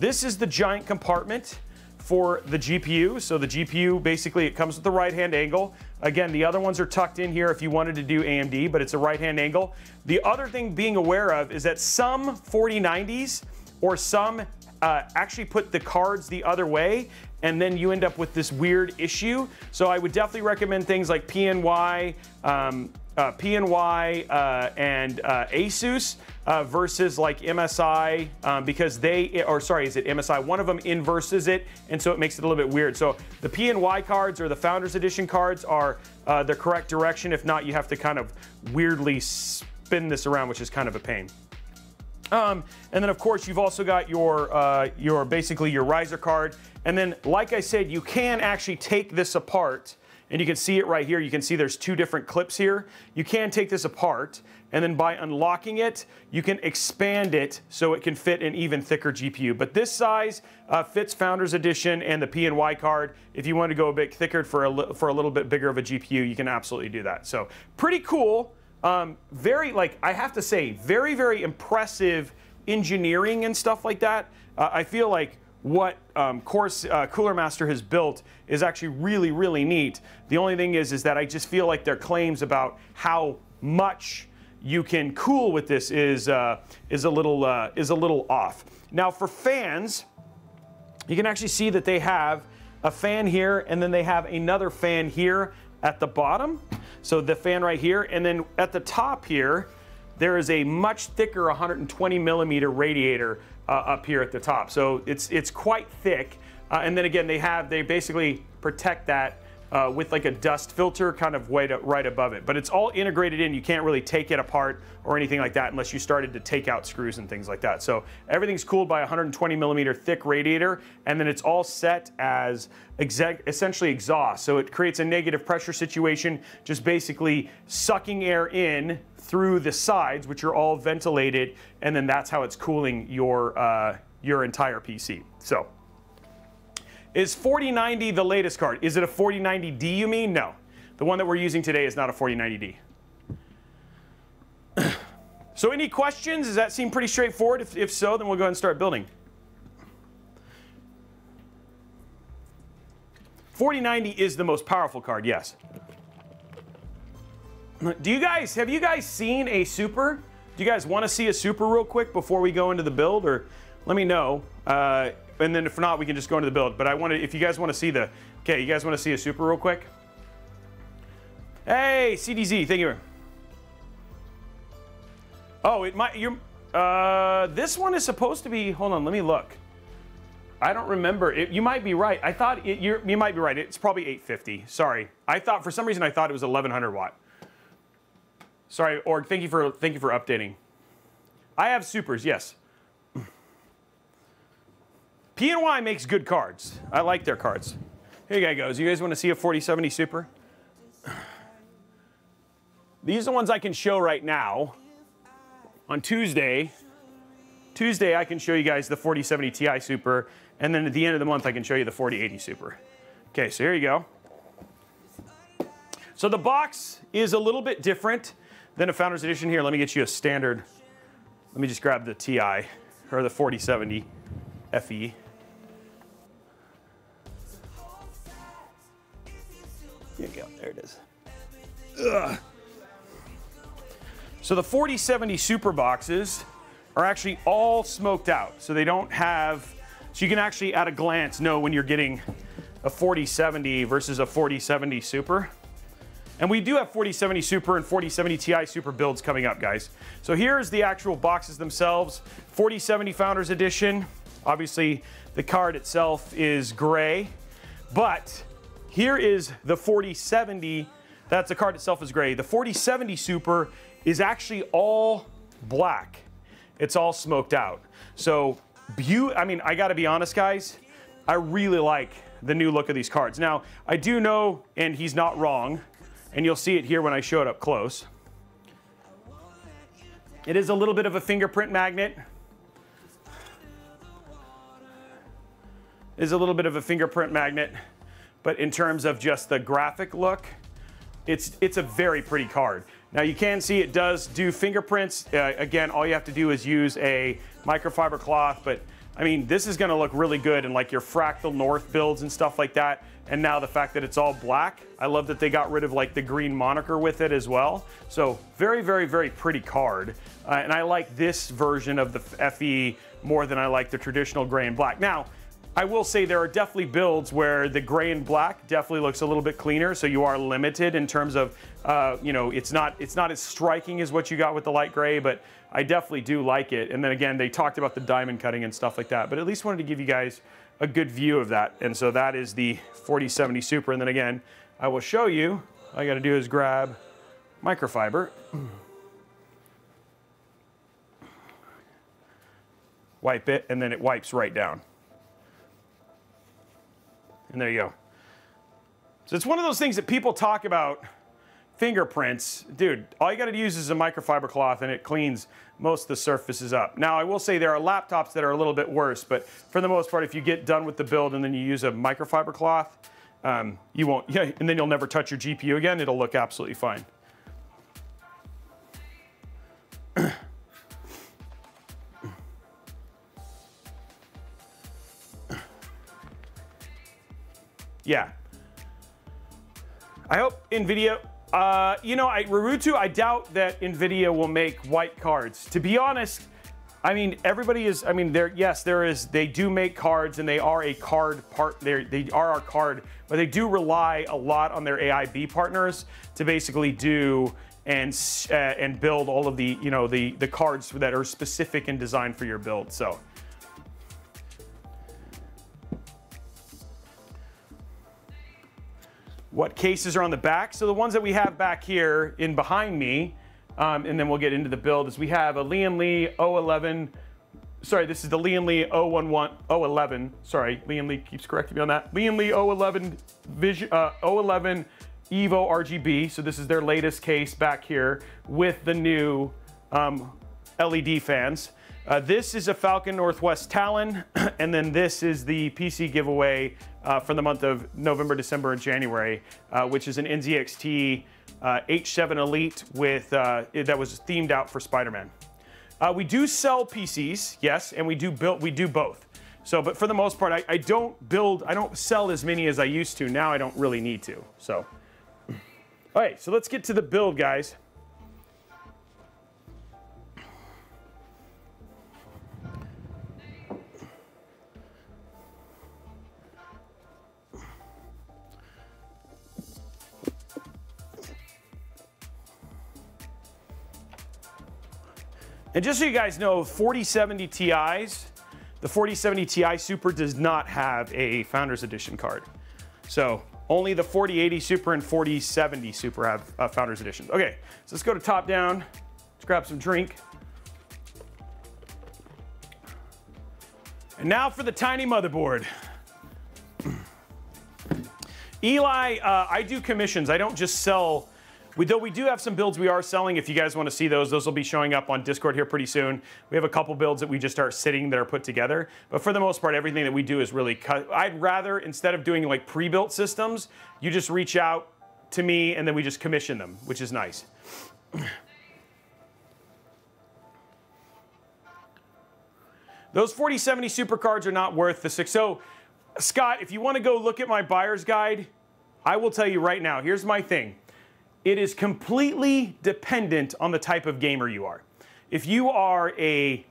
this is the giant compartment for the GPU. So the GPU, basically it comes with the right-hand angle. Again, the other ones are tucked in here if you wanted to do AMD, but it's a right-hand angle. The other thing being aware of is that some 4090s or some uh, actually put the cards the other way and then you end up with this weird issue. So I would definitely recommend things like PNY, um, uh, PNY uh, and uh, Asus uh, versus like MSI um, because they, or sorry, is it MSI? One of them inverses it, and so it makes it a little bit weird. So the PNY cards or the Founders Edition cards are uh, the correct direction. If not, you have to kind of weirdly spin this around, which is kind of a pain. Um, and then of course you've also got your uh, your basically your riser card. And then like I said, you can actually take this apart and you can see it right here. You can see there's two different clips here. You can take this apart, and then by unlocking it, you can expand it so it can fit an even thicker GPU. But this size uh, fits Founders Edition and the PNY card. If you want to go a bit thicker for a, for a little bit bigger of a GPU, you can absolutely do that. So pretty cool. Um, very, like, I have to say, very, very impressive engineering and stuff like that. Uh, I feel like what um, course uh, Cooler Master has built is actually really, really neat. The only thing is, is that I just feel like their claims about how much you can cool with this is uh, is a little uh, is a little off. Now for fans, you can actually see that they have a fan here, and then they have another fan here at the bottom. So the fan right here, and then at the top here, there is a much thicker 120 millimeter radiator uh, up here at the top. So it's, it's quite thick. Uh, and then again, they have, they basically protect that uh, with like a dust filter kind of right, right above it. But it's all integrated in. You can't really take it apart or anything like that unless you started to take out screws and things like that. So everything's cooled by a 120 millimeter thick radiator, and then it's all set as essentially exhaust. So it creates a negative pressure situation, just basically sucking air in through the sides, which are all ventilated, and then that's how it's cooling your uh, your entire PC. So. Is 4090 the latest card? Is it a 4090D you mean? No. The one that we're using today is not a 4090D. so any questions? Does that seem pretty straightforward? If, if so, then we'll go ahead and start building. 4090 is the most powerful card, yes. Do you guys, have you guys seen a super? Do you guys want to see a super real quick before we go into the build? Or let me know. Uh, and then if not, we can just go into the build. But I want to, if you guys want to see the, okay, you guys want to see a super real quick? Hey, CDZ, thank you. Oh, it might, you're, uh, this one is supposed to be, hold on, let me look. I don't remember. It, you might be right. I thought it, you you might be right. It's probably 850. Sorry. I thought for some reason I thought it was 1100 watt. Sorry, Org. Thank you for thank you for updating. I have supers. Yes. PNY makes good cards. I like their cards. Here you guys. You guys want to see a 4070 Super? These are the ones I can show right now. On Tuesday, Tuesday I can show you guys the 4070 Ti Super, and then at the end of the month I can show you the 4080 Super. Okay, so here you go. So the box is a little bit different than a Founders Edition. Here, let me get you a standard. Let me just grab the Ti, or the 4070 FE. Here you go. There it is. Ugh. So the 4070 Super boxes are actually all smoked out. So they don't have, so you can actually at a glance know when you're getting a 4070 versus a 4070 Super. And we do have 4070 Super and 4070 Ti Super builds coming up, guys. So here's the actual boxes themselves. 4070 Founders Edition. Obviously, the card itself is gray, but here is the 4070. That's the card itself is gray. The 4070 Super is actually all black. It's all smoked out. So, I mean, I gotta be honest, guys. I really like the new look of these cards. Now, I do know, and he's not wrong, and you'll see it here when I show it up close. It is a little bit of a fingerprint magnet. It is a little bit of a fingerprint magnet. But in terms of just the graphic look, it's, it's a very pretty card. Now you can see it does do fingerprints. Uh, again, all you have to do is use a microfiber cloth, but I mean, this is gonna look really good in like your Fractal North builds and stuff like that. And now the fact that it's all black, I love that they got rid of like the green moniker with it as well. So very, very, very pretty card. Uh, and I like this version of the FE more than I like the traditional gray and black. Now, I will say there are definitely builds where the gray and black definitely looks a little bit cleaner, so you are limited in terms of, uh, you know, it's not it's not as striking as what you got with the light gray, but I definitely do like it. And then again, they talked about the diamond cutting and stuff like that, but at least wanted to give you guys a good view of that. And so that is the 4070 Super. And then again, I will show you. All I got to do is grab microfiber. Wipe it, and then it wipes right down. And there you go. So it's one of those things that people talk about fingerprints. Dude, all you got to use is a microfiber cloth and it cleans most of the surfaces up. Now, I will say there are laptops that are a little bit worse, but for the most part, if you get done with the build and then you use a microfiber cloth, um, you won't, yeah, and then you'll never touch your GPU again. It'll look absolutely fine. Yeah. I hope NVIDIA, uh, you know, I, Rarutu, I doubt that NVIDIA will make white cards. To be honest, I mean, everybody is, I mean, there, yes, there is, they do make cards and they are a card part, they are our card, but they do rely a lot on their AIB partners to basically do and uh, and build all of the, you know, the, the cards that are specific and designed for your build. So what cases are on the back. So the ones that we have back here in behind me, um, and then we'll get into the build, is we have a Lian Li O11 sorry, this is the Lian Li O11, O11, sorry, Lian Li keeps correcting me on that. Lian Li O11 Vision, uh, O11 Evo RGB, so this is their latest case back here with the new um, LED fans. Uh, this is a Falcon Northwest Talon, and then this is the PC giveaway uh, for the month of November, December, and January, uh, which is an NZXT H7 uh, Elite with uh, that was themed out for Spider-Man. Uh, we do sell PCs, yes, and we do build. We do both. So, but for the most part, I, I don't build. I don't sell as many as I used to. Now I don't really need to. So, all right. So let's get to the build, guys. And just so you guys know, 4070 Ti's, the 4070 Ti Super does not have a Founders Edition card. So only the 4080 Super and 4070 Super have uh, Founders Editions. Okay, so let's go to top down. Let's grab some drink. And now for the tiny motherboard. Eli, uh, I do commissions. I don't just sell we, though we do have some builds we are selling. If you guys want to see those, those will be showing up on Discord here pretty soon. We have a couple builds that we just start sitting that are put together. But for the most part, everything that we do is really cut. I'd rather, instead of doing like pre-built systems, you just reach out to me and then we just commission them, which is nice. Those 4070 super cards are not worth the six. So, Scott, if you want to go look at my buyer's guide, I will tell you right now, here's my thing. It is completely dependent on the type of gamer you are. If you are a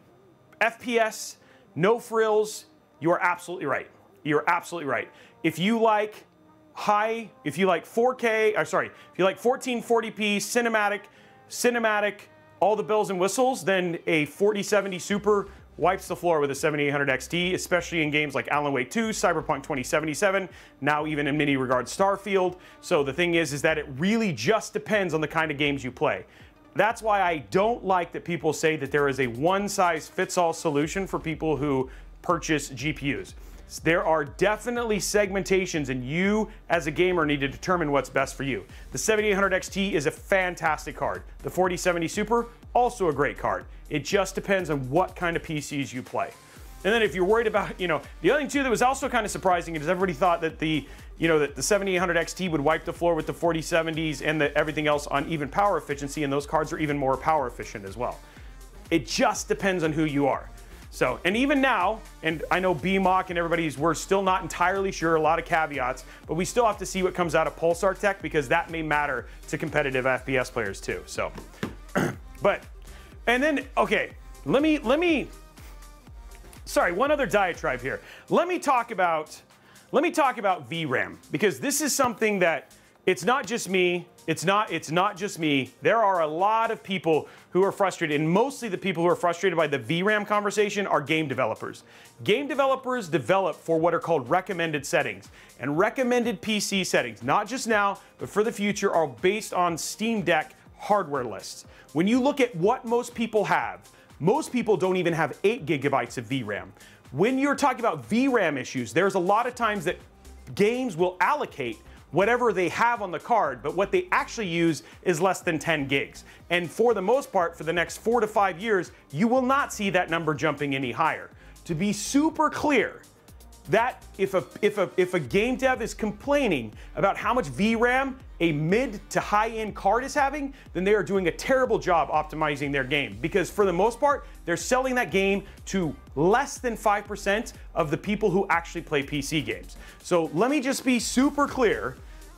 FPS, no frills, you are absolutely right. You're absolutely right. If you like high, if you like 4K, or uh, sorry, if you like 1440p cinematic, cinematic, all the bells and whistles, then a 4070 Super wipes the floor with a 7800 XT, especially in games like Alan Wake 2, Cyberpunk 2077, now even in many regards Starfield. So the thing is, is that it really just depends on the kind of games you play. That's why I don't like that people say that there is a one size fits all solution for people who purchase GPUs. There are definitely segmentations, and you as a gamer need to determine what's best for you. The 7800 XT is a fantastic card. The 4070 Super, also a great card. It just depends on what kind of PCs you play. And then if you're worried about, you know, the other thing too that was also kind of surprising is everybody thought that the, you know, that the 7800 XT would wipe the floor with the 4070s and the, everything else on even power efficiency, and those cards are even more power efficient as well. It just depends on who you are. So, and even now, and I know BMOC and everybody's, we're still not entirely sure, a lot of caveats, but we still have to see what comes out of Pulsar Tech because that may matter to competitive FPS players too. So, but and then, okay, let me, let me, sorry, one other diatribe here. Let me talk about, let me talk about VRAM because this is something that it's not just me. It's not, it's not just me. There are a lot of people who are frustrated, and mostly the people who are frustrated by the VRAM conversation are game developers. Game developers develop for what are called recommended settings. And recommended PC settings, not just now, but for the future, are based on Steam Deck hardware lists. When you look at what most people have, most people don't even have 8 gigabytes of VRAM. When you're talking about VRAM issues, there's a lot of times that games will allocate whatever they have on the card, but what they actually use is less than 10 gigs. And for the most part, for the next four to five years, you will not see that number jumping any higher. To be super clear, that if a if a if a game dev is complaining about how much VRAM a mid to high end card is having, then they are doing a terrible job optimizing their game because for the most part, they're selling that game to less than 5% of the people who actually play PC games. So let me just be super clear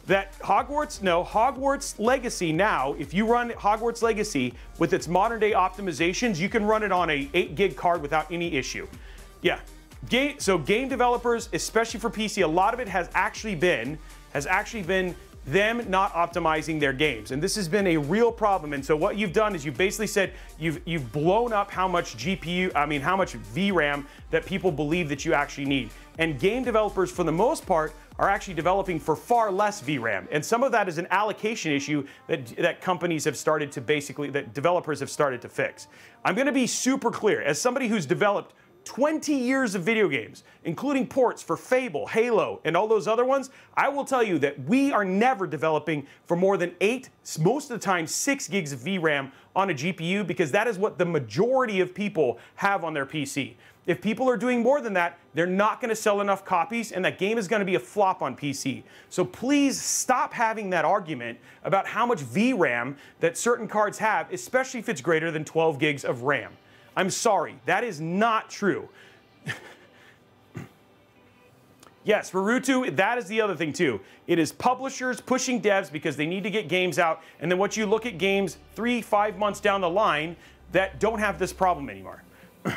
that Hogwarts, no, Hogwarts Legacy now, if you run Hogwarts Legacy with its modern day optimizations, you can run it on a 8 gig card without any issue. Yeah, Game, so game developers, especially for PC, a lot of it has actually been has actually been them not optimizing their games. And this has been a real problem. And so what you've done is you basically said you've you've blown up how much GPU, I mean how much VRAM that people believe that you actually need. And game developers for the most part are actually developing for far less VRAM. And some of that is an allocation issue that, that companies have started to basically, that developers have started to fix. I'm gonna be super clear. As somebody who's developed 20 years of video games, including ports for Fable, Halo, and all those other ones, I will tell you that we are never developing for more than eight, most of the time six gigs of VRAM on a GPU because that is what the majority of people have on their PC. If people are doing more than that, they're not going to sell enough copies and that game is going to be a flop on PC. So please stop having that argument about how much VRAM that certain cards have, especially if it's greater than 12 gigs of RAM. I'm sorry, that is not true. yes, Rurutu, that is the other thing too. It is publishers pushing devs because they need to get games out, and then once you look at games three, five months down the line that don't have this problem anymore.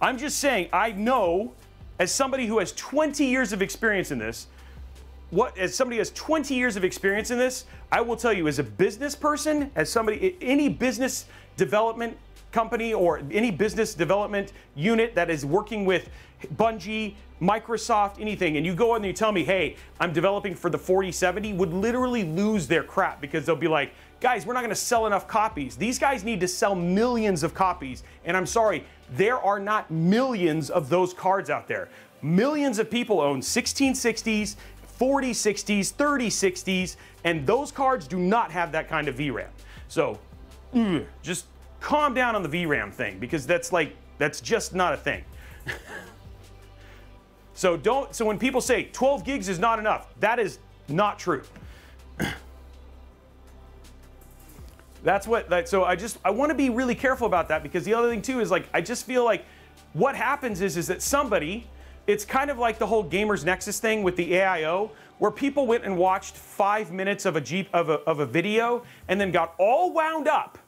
I'm just saying, I know as somebody who has 20 years of experience in this, what as somebody who has 20 years of experience in this, I will tell you as a business person, as somebody any business development company or any business development unit that is working with Bungie, Microsoft, anything, and you go and you tell me, hey, I'm developing for the 4070, would literally lose their crap because they'll be like, guys, we're not gonna sell enough copies. These guys need to sell millions of copies. And I'm sorry, there are not millions of those cards out there. Millions of people own 1660s, 4060s, 3060s, and those cards do not have that kind of VRAM. So just calm down on the VRAM thing because that's like, that's just not a thing. so don't, so when people say 12 gigs is not enough, that is not true. That's what, that, so I just, I want to be really careful about that because the other thing too is like, I just feel like what happens is, is that somebody, it's kind of like the whole Gamers Nexus thing with the AIO, where people went and watched five minutes of a, Jeep, of a, of a video and then got all wound up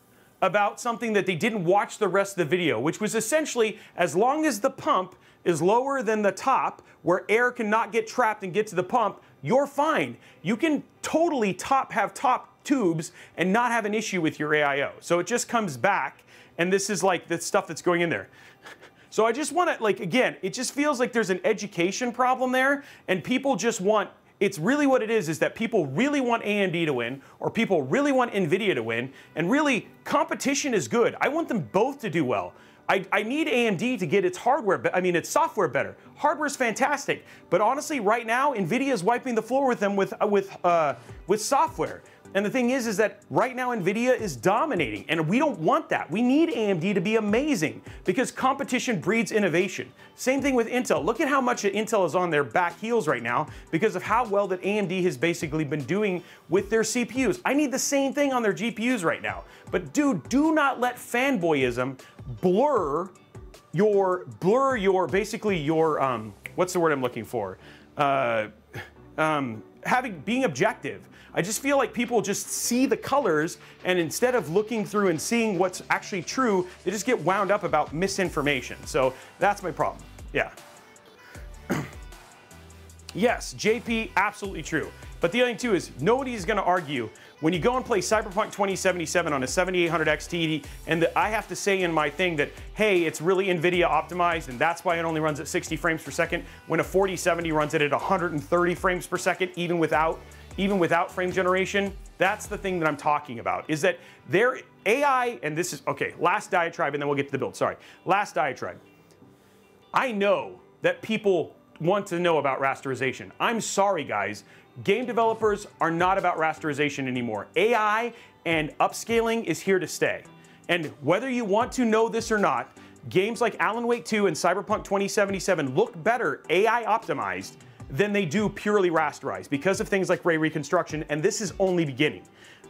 about something that they didn't watch the rest of the video, which was essentially as long as the pump is lower than the top, where air cannot get trapped and get to the pump, you're fine. You can totally top have top tubes and not have an issue with your AIO. So it just comes back, and this is like the stuff that's going in there. So I just want to, like, again, it just feels like there's an education problem there, and people just want it's really what it is is that people really want AMD to win or people really want Nvidia to win and really competition is good. I want them both to do well. I, I, need AMD to get its hardware, I mean, its software better. Hardware is fantastic, but honestly, right now, NVIDIA is wiping the floor with them with, uh, with, uh, with software. And the thing is, is that right now NVIDIA is dominating, and we don't want that. We need AMD to be amazing because competition breeds innovation. Same thing with Intel. Look at how much Intel is on their back heels right now because of how well that AMD has basically been doing with their CPUs. I need the same thing on their GPUs right now. But dude, do not let fanboyism blur your, blur your, basically your, um, what's the word I'm looking for? Uh, um, having, being objective. I just feel like people just see the colors and instead of looking through and seeing what's actually true, they just get wound up about misinformation. So that's my problem. Yeah. yes, JP, absolutely true. But the other thing too is nobody is going to argue when you go and play Cyberpunk 2077 on a 7800 XT and the, I have to say in my thing that, hey, it's really NVIDIA optimized and that's why it only runs at 60 frames per second when a 4070 runs it at 130 frames per second even without even without frame generation, that's the thing that I'm talking about, is that their AI, and this is, okay, last diatribe, and then we'll get to the build, sorry. Last diatribe. I know that people want to know about rasterization. I'm sorry, guys. Game developers are not about rasterization anymore. AI and upscaling is here to stay. And whether you want to know this or not, games like Alan Wake 2 and Cyberpunk 2077 look better AI optimized than they do purely rasterized because of things like ray reconstruction, and this is only beginning.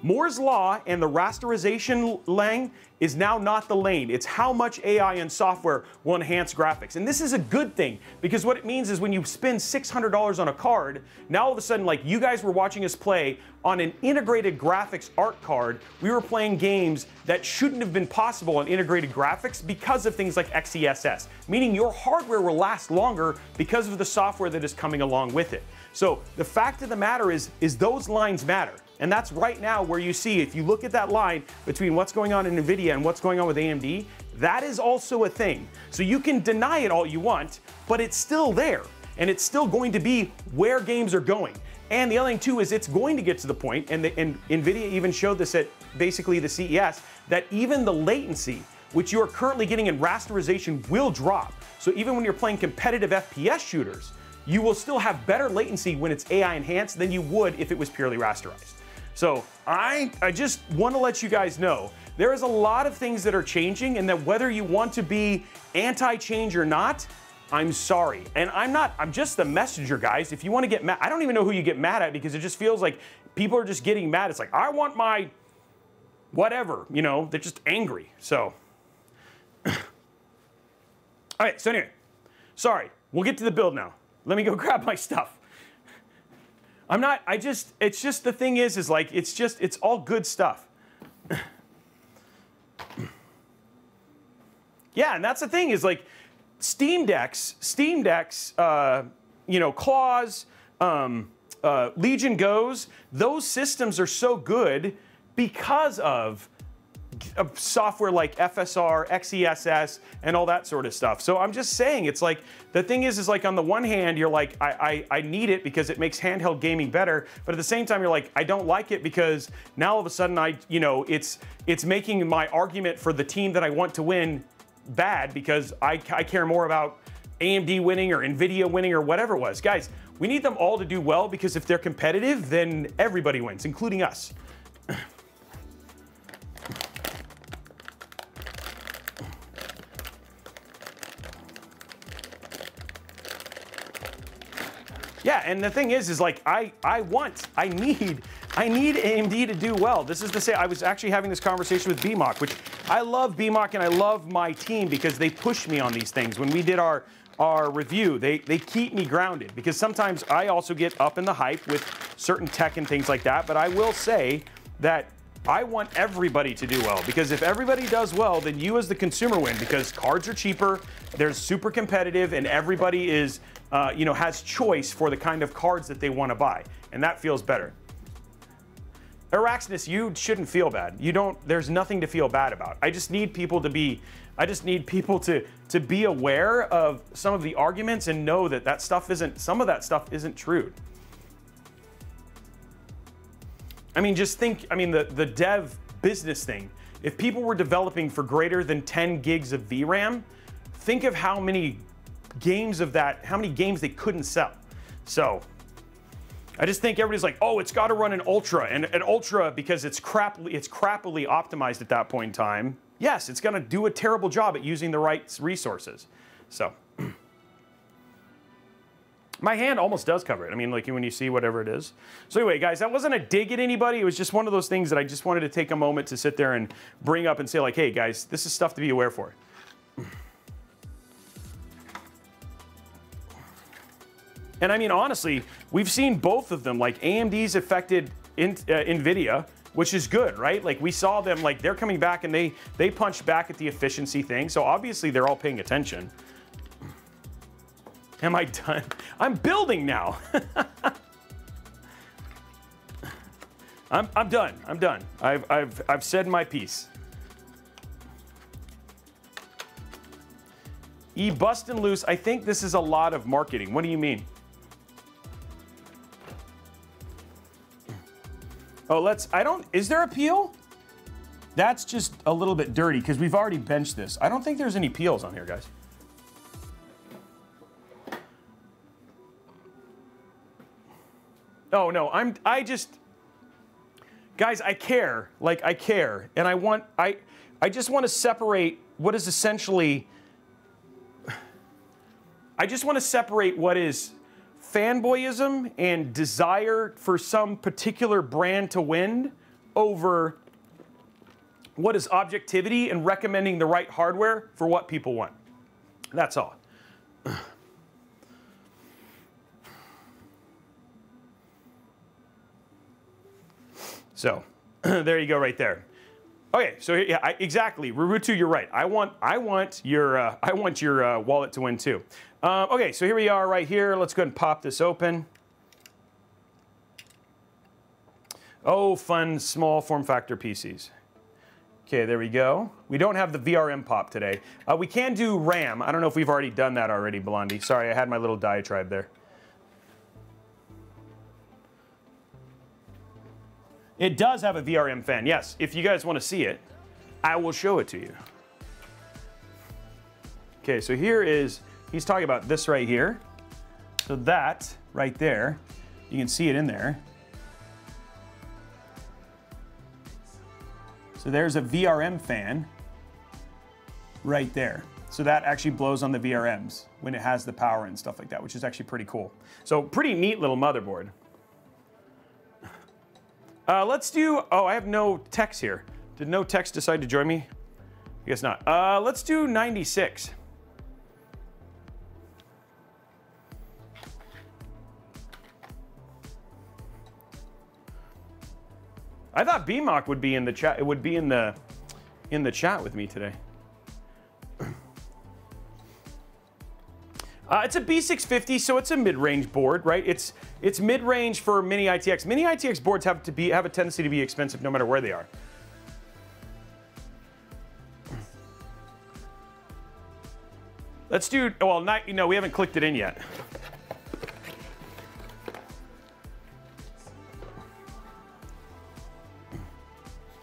Moore's Law and the rasterization lang is now not the lane. It's how much AI and software will enhance graphics. And this is a good thing because what it means is when you spend $600 on a card, now all of a sudden, like you guys were watching us play on an integrated graphics art card, we were playing games that shouldn't have been possible on integrated graphics because of things like XeSS, meaning your hardware will last longer because of the software that is coming along with it. So the fact of the matter is, is those lines matter. And that's right now where you see, if you look at that line between what's going on in NVIDIA and what's going on with AMD, that is also a thing. So you can deny it all you want, but it's still there. And it's still going to be where games are going. And the other thing too is it's going to get to the point, and, the, and NVIDIA even showed this at basically the CES, that even the latency, which you are currently getting in rasterization, will drop. So even when you're playing competitive FPS shooters, you will still have better latency when it's AI enhanced than you would if it was purely rasterized. So I, I just want to let you guys know there is a lot of things that are changing, and that whether you want to be anti change or not, I'm sorry. And I'm not, I'm just the messenger, guys. If you want to get mad, I don't even know who you get mad at because it just feels like people are just getting mad. It's like, I want my whatever, you know, they're just angry. So, all right, so anyway, sorry, we'll get to the build now. Let me go grab my stuff. I'm not, I just, it's just the thing is, is like, it's just, it's all good stuff. yeah, and that's the thing is like, Steam Decks, Steam Decks, uh, you know, Claws, um, uh, Legion Goes, those systems are so good because of software like FSR, XeSS, and all that sort of stuff. So I'm just saying, it's like the thing is, is like on the one hand, you're like, I, I, I need it because it makes handheld gaming better, but at the same time, you're like, I don't like it because now all of a sudden, I, you know, it's it's making my argument for the team that I want to win bad because I, I care more about AMD winning or Nvidia winning or whatever it was. Guys, we need them all to do well because if they're competitive, then everybody wins, including us. Yeah, and the thing is, is like I I want, I need, I need AMD to do well. This is to say, I was actually having this conversation with BMOC, which I love BMOC and I love my team because they push me on these things. When we did our our review, they they keep me grounded because sometimes I also get up in the hype with certain tech and things like that. But I will say that I want everybody to do well because if everybody does well, then you as the consumer win because cards are cheaper, they're super competitive, and everybody is uh, you know, has choice for the kind of cards that they want to buy, and that feels better. Araxnus, you shouldn't feel bad. You don't. There's nothing to feel bad about. I just need people to be. I just need people to to be aware of some of the arguments and know that that stuff isn't. Some of that stuff isn't true. I mean, just think. I mean, the the dev business thing. If people were developing for greater than 10 gigs of VRAM, think of how many games of that, how many games they couldn't sell. So I just think everybody's like, oh, it's got to run an ultra, and an ultra because it's crap, it's crappily optimized at that point in time. Yes, it's going to do a terrible job at using the right resources. So my hand almost does cover it. I mean, like when you see whatever it is. So anyway, guys, that wasn't a dig at anybody. It was just one of those things that I just wanted to take a moment to sit there and bring up and say like, hey, guys, this is stuff to be aware for. And I mean, honestly, we've seen both of them. Like AMD's affected in, uh, NVIDIA, which is good, right? Like we saw them, like they're coming back and they they punched back at the efficiency thing. So obviously they're all paying attention. Am I done? I'm building now. I'm, I'm done. I'm done. I've, I've, I've said my piece. E bustin' loose. I think this is a lot of marketing. What do you mean? Oh, let's, I don't, is there a peel? That's just a little bit dirty because we've already benched this. I don't think there's any peels on here, guys. Oh, no, I'm, I just, guys, I care. Like, I care. And I want, I, I just want to separate what is essentially, I just want to separate what is fanboyism and desire for some particular brand to win over what is objectivity and recommending the right hardware for what people want. That's all. So there you go, right there. Okay, so yeah, I, exactly, Rurutu, you're right. I want, I want your, uh, I want your uh, wallet to win too. Uh, okay, so here we are, right here. Let's go ahead and pop this open. Oh, fun small form factor PCs. Okay, there we go. We don't have the VRM pop today. Uh, we can do RAM. I don't know if we've already done that already, Blondie. Sorry, I had my little diatribe there. It does have a VRM fan, yes. If you guys want to see it, I will show it to you. Okay, so here is, he's talking about this right here. So that right there, you can see it in there. So there's a VRM fan right there. So that actually blows on the VRMs when it has the power and stuff like that, which is actually pretty cool. So pretty neat little motherboard. Uh, let's do, oh, I have no text here. Did no text decide to join me? I guess not. Uh, let's do 96. I thought BMOC would be in the chat. It would be in the in the chat with me today. Uh, it's a B650, so it's a mid-range board, right? It's it's mid-range for mini ITX. Mini ITX boards have to be have a tendency to be expensive no matter where they are. Let's do well. Not you know we haven't clicked it in yet.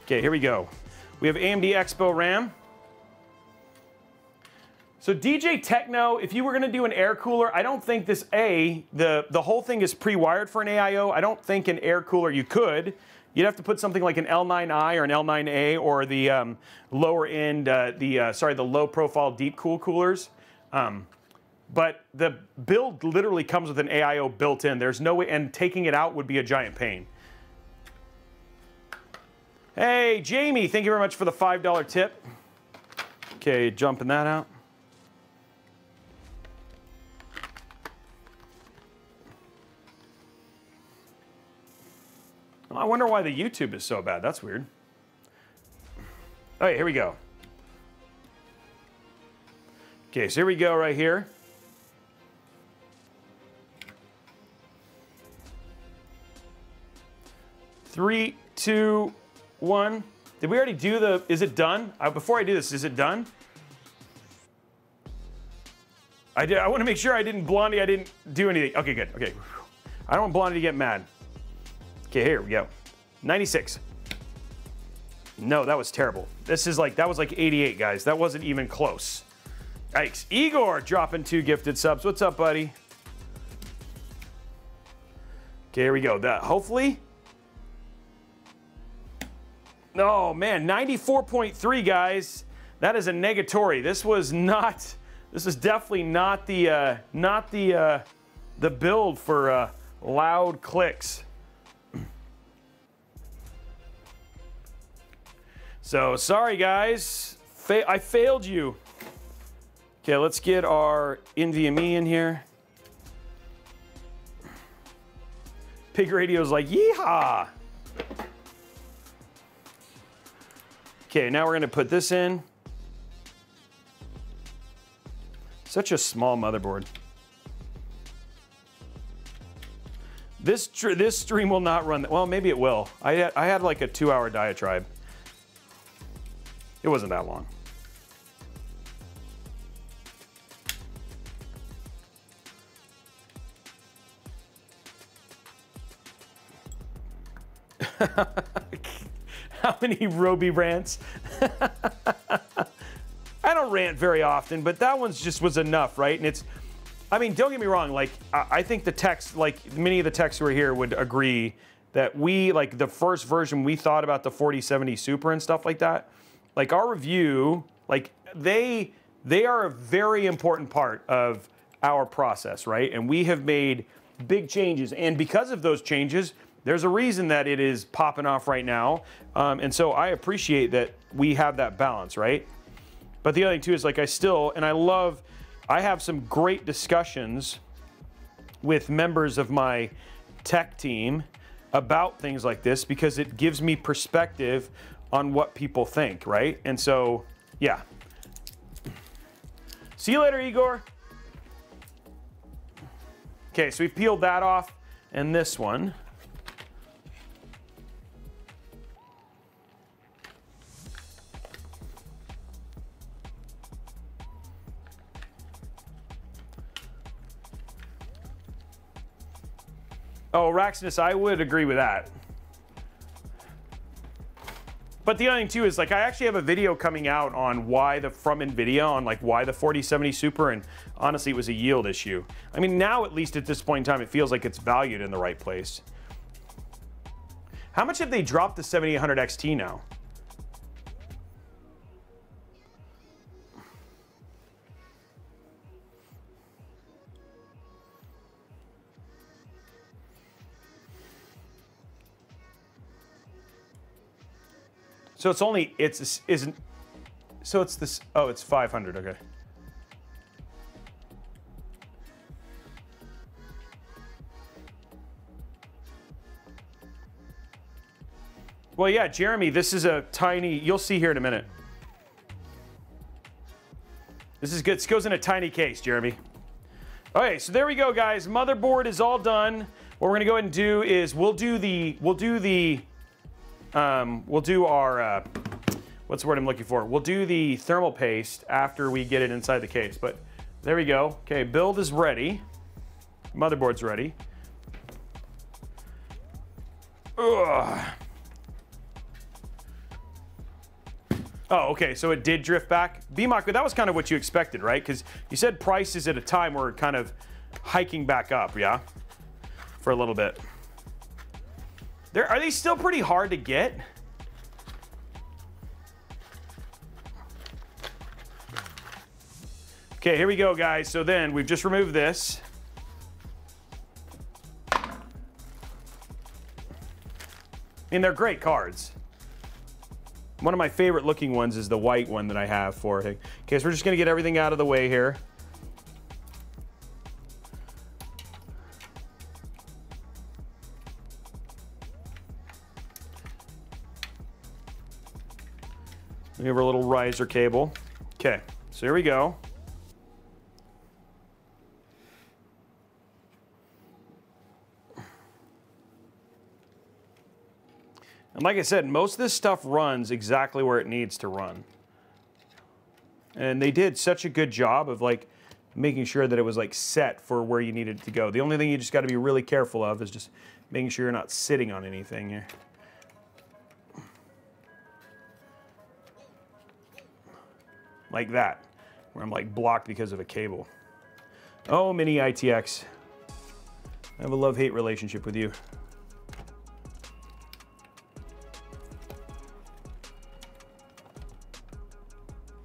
Okay, here we go. We have AMD Expo RAM. So DJ Techno, if you were going to do an air cooler, I don't think this A, the, the whole thing is pre-wired for an AIO. I don't think an air cooler you could. You'd have to put something like an L9i or an L9A or the um, lower end, uh, the uh, sorry, the low profile DeepCool coolers. Um, but the build literally comes with an AIO built in. There's no way, and taking it out would be a giant pain. Hey, Jamie, thank you very much for the $5 tip. Okay, jumping that out. I wonder why the YouTube is so bad. That's weird. All right, here we go. Okay, so here we go right here. Three, two, one. Did we already do the, is it done? Uh, before I do this, is it done? I did, I want to make sure I didn't, Blondie, I didn't do anything. Okay, good, okay. I don't want Blondie to get mad. Okay, here we go. 96. No, that was terrible. This is like, that was like 88, guys. That wasn't even close. Yikes. Igor dropping two gifted subs. What's up, buddy? Okay, here we go. That hopefully. Oh man, 94.3 guys. That is a negatory. This was not. This is definitely not the uh, not the uh, the build for uh, loud clicks. So sorry guys, Fa I failed you. Okay, let's get our NVMe in here. Pig Radio's like, yeehaw! Okay, now we're gonna put this in. Such a small motherboard. This this stream will not run. Well, maybe it will. I had, I had like a two-hour diatribe. It wasn't that long. How many Robey rants? I don't rant very often, but that one's just was enough, right? And it's, I mean, don't get me wrong. Like, I think the text, like many of the texts who are here would agree that we, like the first version, we thought about the 4070 Super and stuff like that like our review, like they they are a very important part of our process, right? And we have made big changes. And because of those changes, There's a reason that it is popping off right now. Um, and so I appreciate that we have that balance, right? But the other thing too is like I still, and I love, I have some great discussions with members of my tech team about things like this because it gives me perspective on what people think, right? And so, yeah. See you later, Igor. Okay, so we've peeled that off and this one. Oh, Raxness, I would agree with that. But the other thing too is like I actually have a video coming out on why the from Nvidia on like why the 4070 Super and honestly it was a yield issue. I mean now at least at this point in time it feels like it's valued in the right place. How much have they dropped the 7800 XT now? So it's only it's isn't so it's this oh it's 500 okay. Well, yeah, Jeremy, this is a tiny, you'll see here in a minute. This is good. This goes in a tiny case, Jeremy. Okay, so there we go, guys. Motherboard is all done. What we're gonna go ahead and do is we'll do the, we'll do the um, we'll do our, uh, what's the word I'm looking for? We'll do the thermal paste after we get it inside the case. But there we go. Okay, build is ready. Motherboard's ready. Ugh. Oh, okay, so it did drift back. BMOC, that was kind of what you expected, right? Because you said prices at a time were kind of hiking back up, yeah? For a little bit. They're, are they still pretty hard to get? Okay, here we go, guys. So then we've just removed this. Mean, they're great cards. One of my favorite looking ones is the white one that I have for it. Okay, so we're just gonna get everything out of the way here. We have our little riser cable. Okay, so here we go. And like I said, most of this stuff runs exactly where it needs to run. And they did such a good job of like making sure that it was like set for where you needed it to go. The only thing you just got to be really careful of is just making sure you're not sitting on anything here. Like that, where I'm like blocked because of a cable. Oh, Mini ITX. I have a love-hate relationship with you.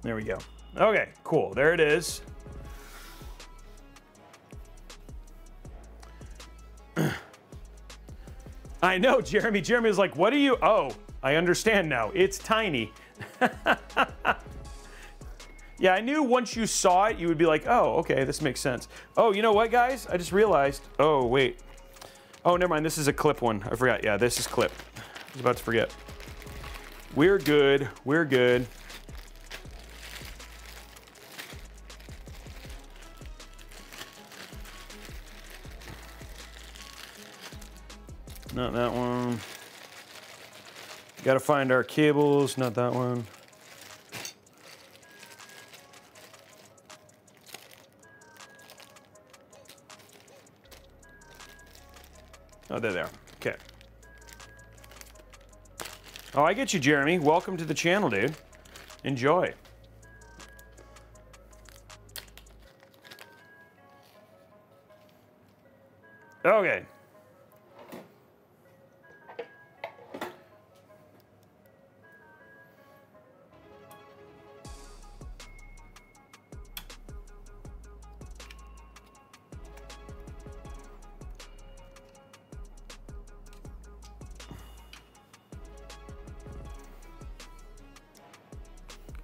There we go. Okay, cool. There it is. I know, Jeremy. Jeremy was like, what are you? Oh, I understand now. It's tiny. Yeah, I knew once you saw it, you would be like, oh, okay, this makes sense. Oh, you know what, guys? I just realized. Oh, wait. Oh, never mind. This is a clip one. I forgot. Yeah, this is clip. I was about to forget. We're good. We're good. Not that one. Got to find our cables. Not that one. Oh, they're there. Okay. Oh, I get you, Jeremy. Welcome to the channel, dude. Enjoy. Okay.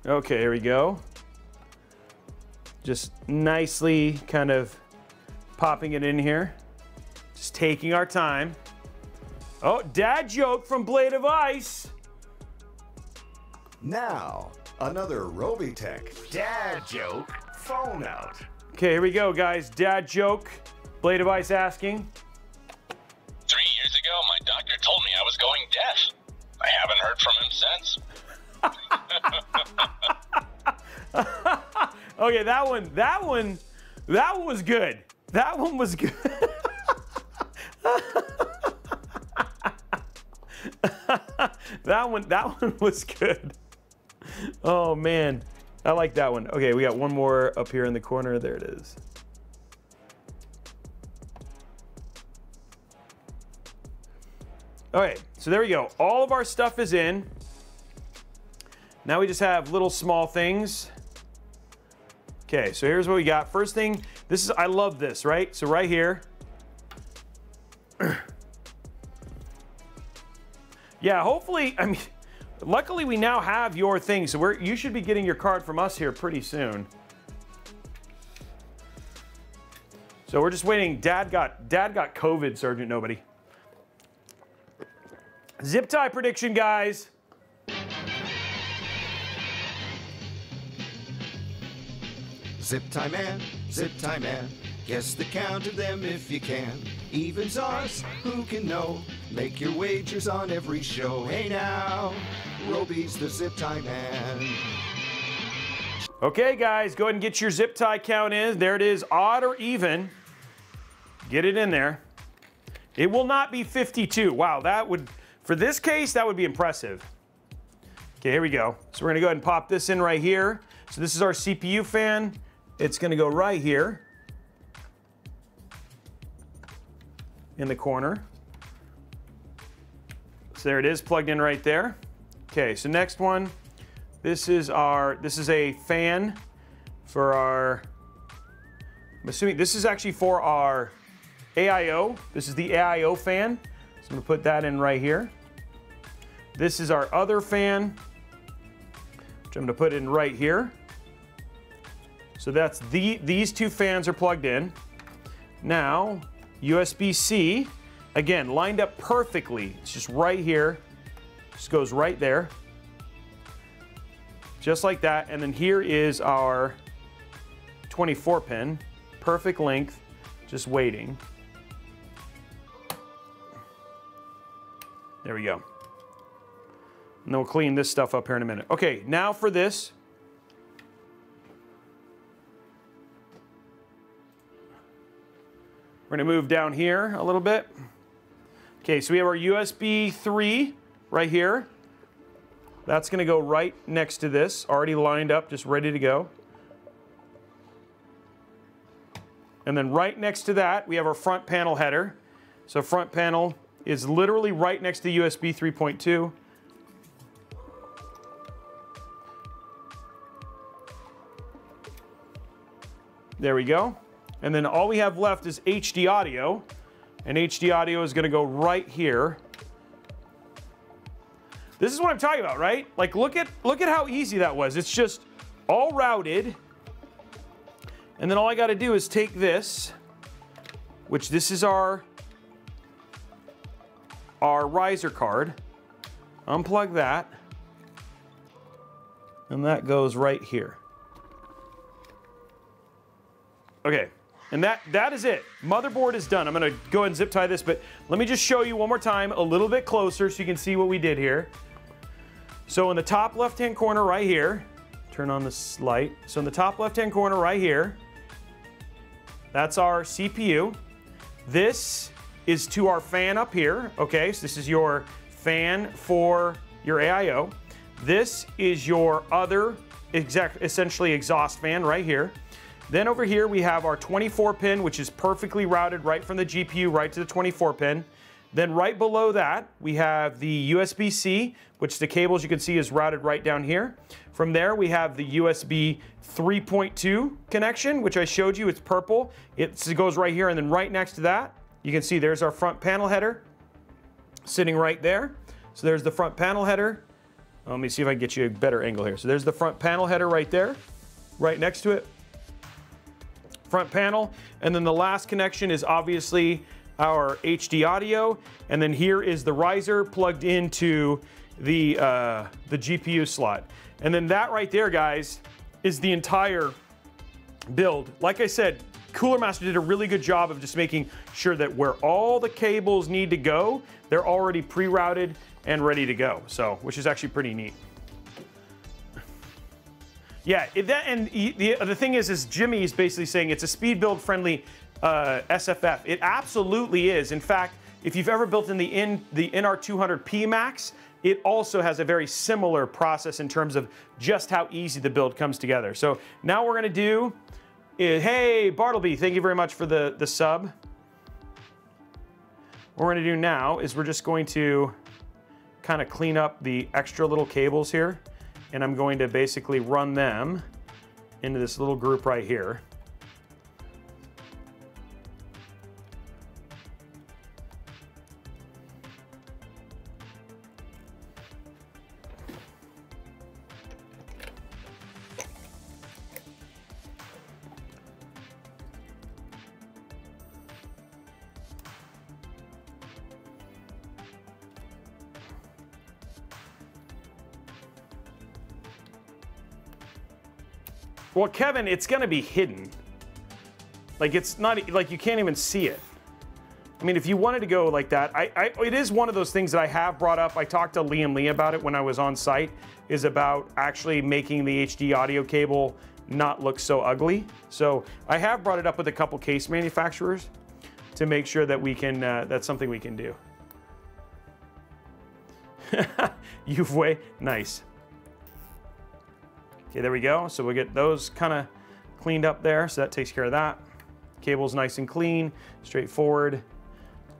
Okay, here we go. Just nicely kind of popping it in here. Just taking our time. Oh, dad joke from Blade of Ice. Now, another Robeytech dad joke phone out. Okay, here we go, guys. Dad joke. Blade of Ice asking. Okay, that one, that one, that one was good. That one was good. that one, that one was good. Oh man, I like that one. Okay, we got one more up here in the corner. There it is. All right, so there we go. All of our stuff is in. Now we just have little small things. Okay, so here's what we got. First thing, this is, I love this, right? So right here. yeah, hopefully, I mean, luckily we now have your thing. So we're, you should be getting your card from us here pretty soon. So we're just waiting. Dad got, dad got COVID, Sergeant Nobody. Zip tie prediction, guys. Zip tie man, zip tie man. Guess the count of them if you can. Evens ours, who can know? Make your wagers on every show. Hey now, Robey's the zip tie man. Okay, guys, go ahead and get your zip tie count in. There it is, odd or even. Get it in there. It will not be 52. Wow, that would, for this case, that would be impressive. Okay, here we go. So we're gonna go ahead and pop this in right here. So this is our CPU fan. It's gonna go right here in the corner. So there it is, plugged in right there. Okay, so next one. This is our, this is a fan for our, I'm assuming this is actually for our AIO. This is the AIO fan. So I'm gonna put that in right here. This is our other fan, which I'm gonna put in right here. So that's the, these two fans are plugged in. Now, USB-C, again, lined up perfectly. It's just right here. Just goes right there. Just like that. And then here is our 24 pin, perfect length, just waiting. There we go. And then we'll clean this stuff up here in a minute. Okay, now for this. We're gonna move down here a little bit. Okay, so we have our USB 3 right here. That's gonna go right next to this, already lined up, just ready to go. And then right next to that, we have our front panel header. So front panel is literally right next to USB 3.2. There we go. And then all we have left is HD audio. And HD audio is gonna go right here. This is what I'm talking about, right? Like look at look at how easy that was. It's just all routed. And then all I gotta do is take this, which this is our our riser card, unplug that, and that goes right here. Okay, and that, that is it. Motherboard is done. I'm gonna go ahead and zip tie this, but let me just show you one more time a little bit closer so you can see what we did here. So in the top left-hand corner right here, turn on this light. So in the top left-hand corner right here, that's our CPU. This is to our fan up here, okay? So this is your fan for your AIO. This is your other exact, essentially exhaust fan right here. Then over here we have our 24 pin, which is perfectly routed right from the GPU right to the 24 pin. Then right below that, we have the USB-C, which the cables you can see is routed right down here. From there, we have the USB 3.2 connection, which I showed you, it's purple. It goes right here, and then right next to that, you can see there's our front panel header sitting right there. So there's the front panel header. Let me see if I can get you a better angle here. So there's the front panel header right there, right next to it. Front panel. And then the last connection is obviously our HD audio. And then here is the riser plugged into the, uh, the GPU slot. And then that right there, guys, is the entire build. Like I said, Cooler Master did a really good job of just making sure that where all the cables need to go, they're already pre-routed and ready to go. So, which is actually pretty neat. Yeah, that, and the, the thing is, is Jimmy is basically saying it's a speed build friendly uh, SFF. It absolutely is. In fact, if you've ever built in the in the NR200P Max, it also has a very similar process in terms of just how easy the build comes together. So now we're gonna do, is, hey Bartleby, thank you very much for the, the sub. What we're gonna do now is we're just going to kind of clean up the extra little cables here and I'm going to basically run them into this little group right here. Well, Kevin, it's going to be hidden. Like it's not like you can't even see it. I mean, if you wanted to go like that, I, I, it is one of those things that I have brought up. I talked to Lian Li about it when I was on site. Is about actually making the HD audio cable not look so ugly. So I have brought it up with a couple case manufacturers to make sure that we can. Uh, that's something we can do. You've way nice. Okay, there we go. So we'll get those kind of cleaned up there. So that takes care of that. Cable's nice and clean, straightforward.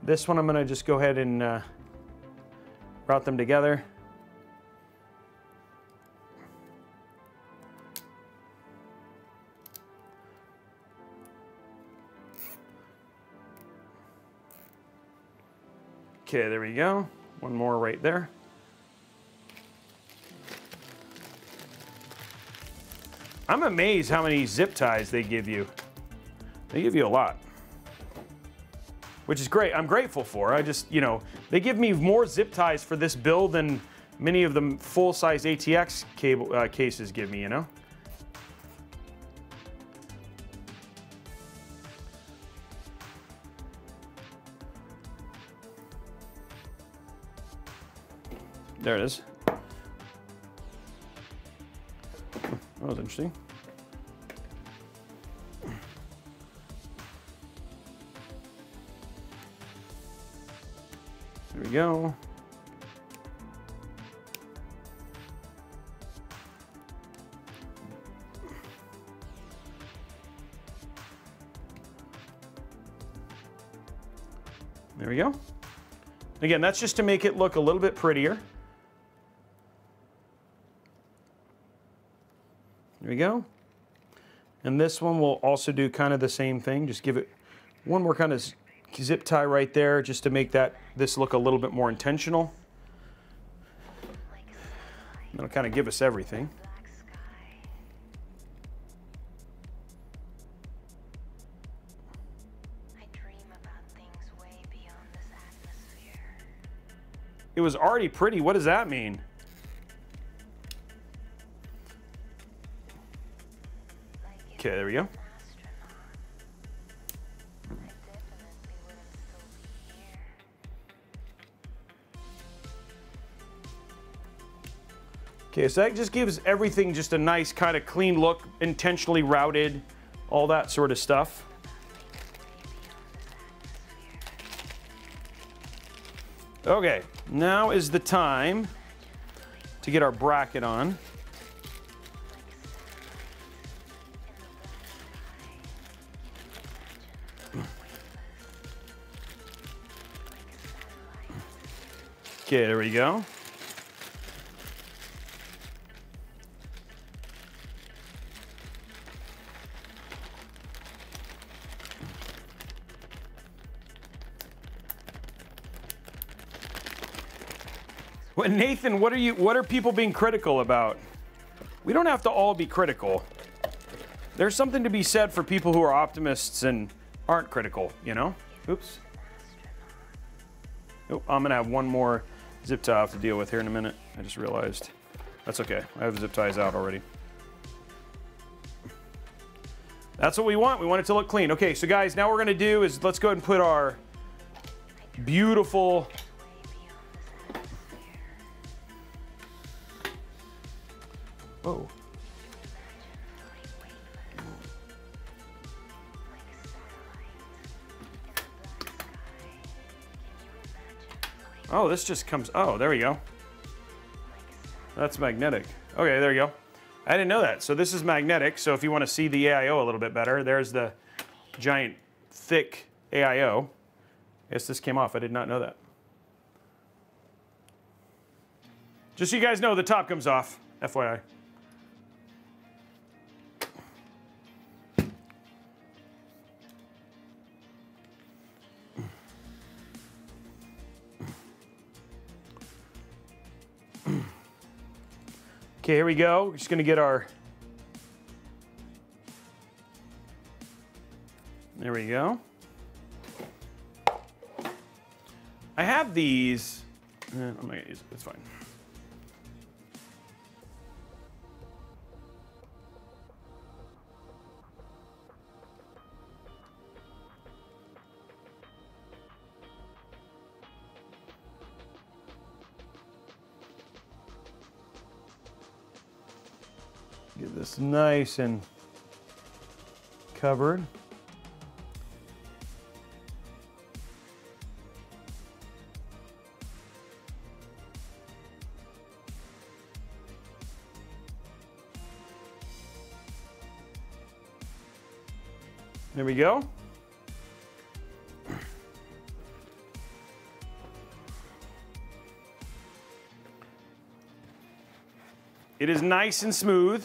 This one I'm gonna just go ahead and uh, route them together. Okay, there we go. One more right there. I'm amazed how many zip ties they give you. They give you a lot. Which is great. I'm grateful for. I just, you know, they give me more zip ties for this build than many of the full-size ATX cable uh, cases give me, you know? There it is. Was interesting. There we go. There we go. Again, that's just to make it look a little bit prettier. We go. And this one will also do kind of the same thing. Just give it one more kind of zip tie right there just to make that this look a little bit more intentional. That'll kind of give us everything. It was already pretty. What does that mean? Okay, there we go. Okay, so that just gives everything just a nice kind of clean look, intentionally routed, all that sort of stuff. Okay, now is the time to get our bracket on. Okay, there we go. Well, Nathan, what are you? What are people being critical about? We don't have to all be critical. There's something to be said for people who are optimists and aren't critical. You know? Oops. Oh, I'm gonna have one more zip tie to deal with here in a minute. I just realized. That's okay. I have zip ties out already. That's what we want. We want it to look clean. Okay, so guys, now we're gonna do is let's go ahead and put our beautiful Oh, this just comes. Oh, there we go. That's magnetic. Okay, there you go. I didn't know that. So this is magnetic. So if you want to see the AIO a little bit better, there's the giant, thick AIO. Yes, this came off. I did not know that. Just so you guys know, the top comes off, FYI. Okay, here we go. We're just gonna get our. There we go. I have these. eh, I'm gonna use it. It's fine. This nice and covered. There we go. It is nice and smooth.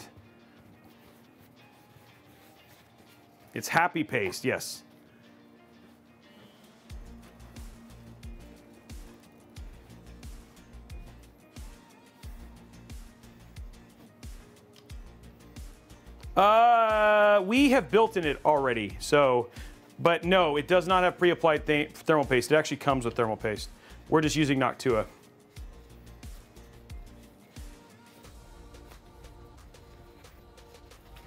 It's happy paste, yes. Uh, we have built in it already, so, but no, it does not have pre-applied th- thermal paste. It actually comes with thermal paste. We're just using Noctua.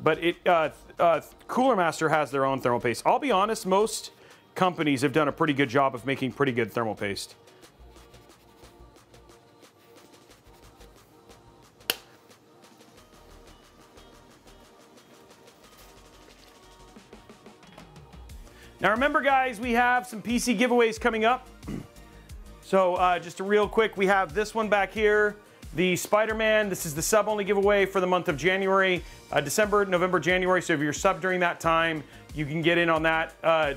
But it, uh, uh, Cooler Master has their own thermal paste. I'll be honest, most companies have done a pretty good job of making pretty good thermal paste. Now remember, guys, we have some PC giveaways coming up. So uh, just a real quick, we have this one back here, the Spider-Man. This is the sub-only giveaway for the month of January, uh, December, November, January. So if you're sub during that time, you can get in on that. Uh,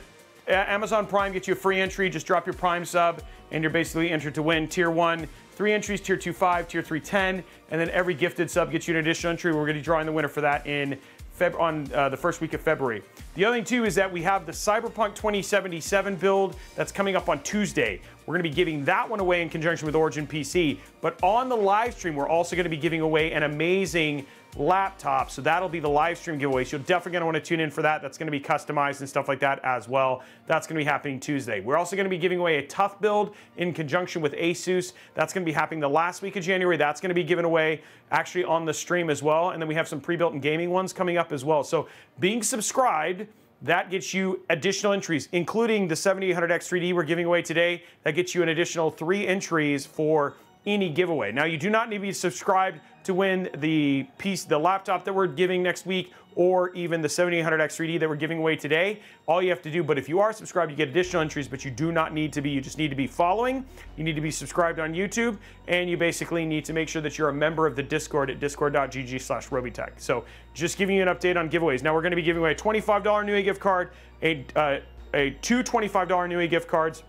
Amazon Prime gets you a free entry. Just drop your Prime sub, and you're basically entered to win Tier One. Three entries, Tier 2 5, Tier 3 10, and then every gifted sub gets you an additional entry. We're going to be drawing the winner for that in Feb- on uh, the first week of February. The other thing too is that we have the Cyberpunk 2077 build that's coming up on Tuesday. We're going to be giving that one away in conjunction with Origin PC. But on the live stream, we're also going to be giving away an amazing laptop. So that'll be the live stream giveaway. So you're definitely going to want to tune in for that. That's going to be customized and stuff like that as well. That's going to be happening Tuesday. We're also going to be giving away a TUF build in conjunction with Asus. That's going to be happening the last week of January. That's going to be given away actually on the stream as well. And then we have some pre-built and gaming ones coming up as well. So being subscribed, that gets you additional entries, including the 7800X3D we're giving away today. That gets you an additional three entries for any giveaway. Now, you do not need to be subscribed to win the piece, the laptop that we're giving next week, or even the 7800X3D that we're giving away today. All you have to do, but if you are subscribed, you get additional entries, but you do not need to be. You just need to be following. You need to be subscribed on YouTube, and you basically need to make sure that you're a member of the Discord at discord.gg slash Robeytech. So just giving you an update on giveaways. Now, we're going to be giving away a $25 Newegg gift card, a, uh, a two $25 Newegg gift cards,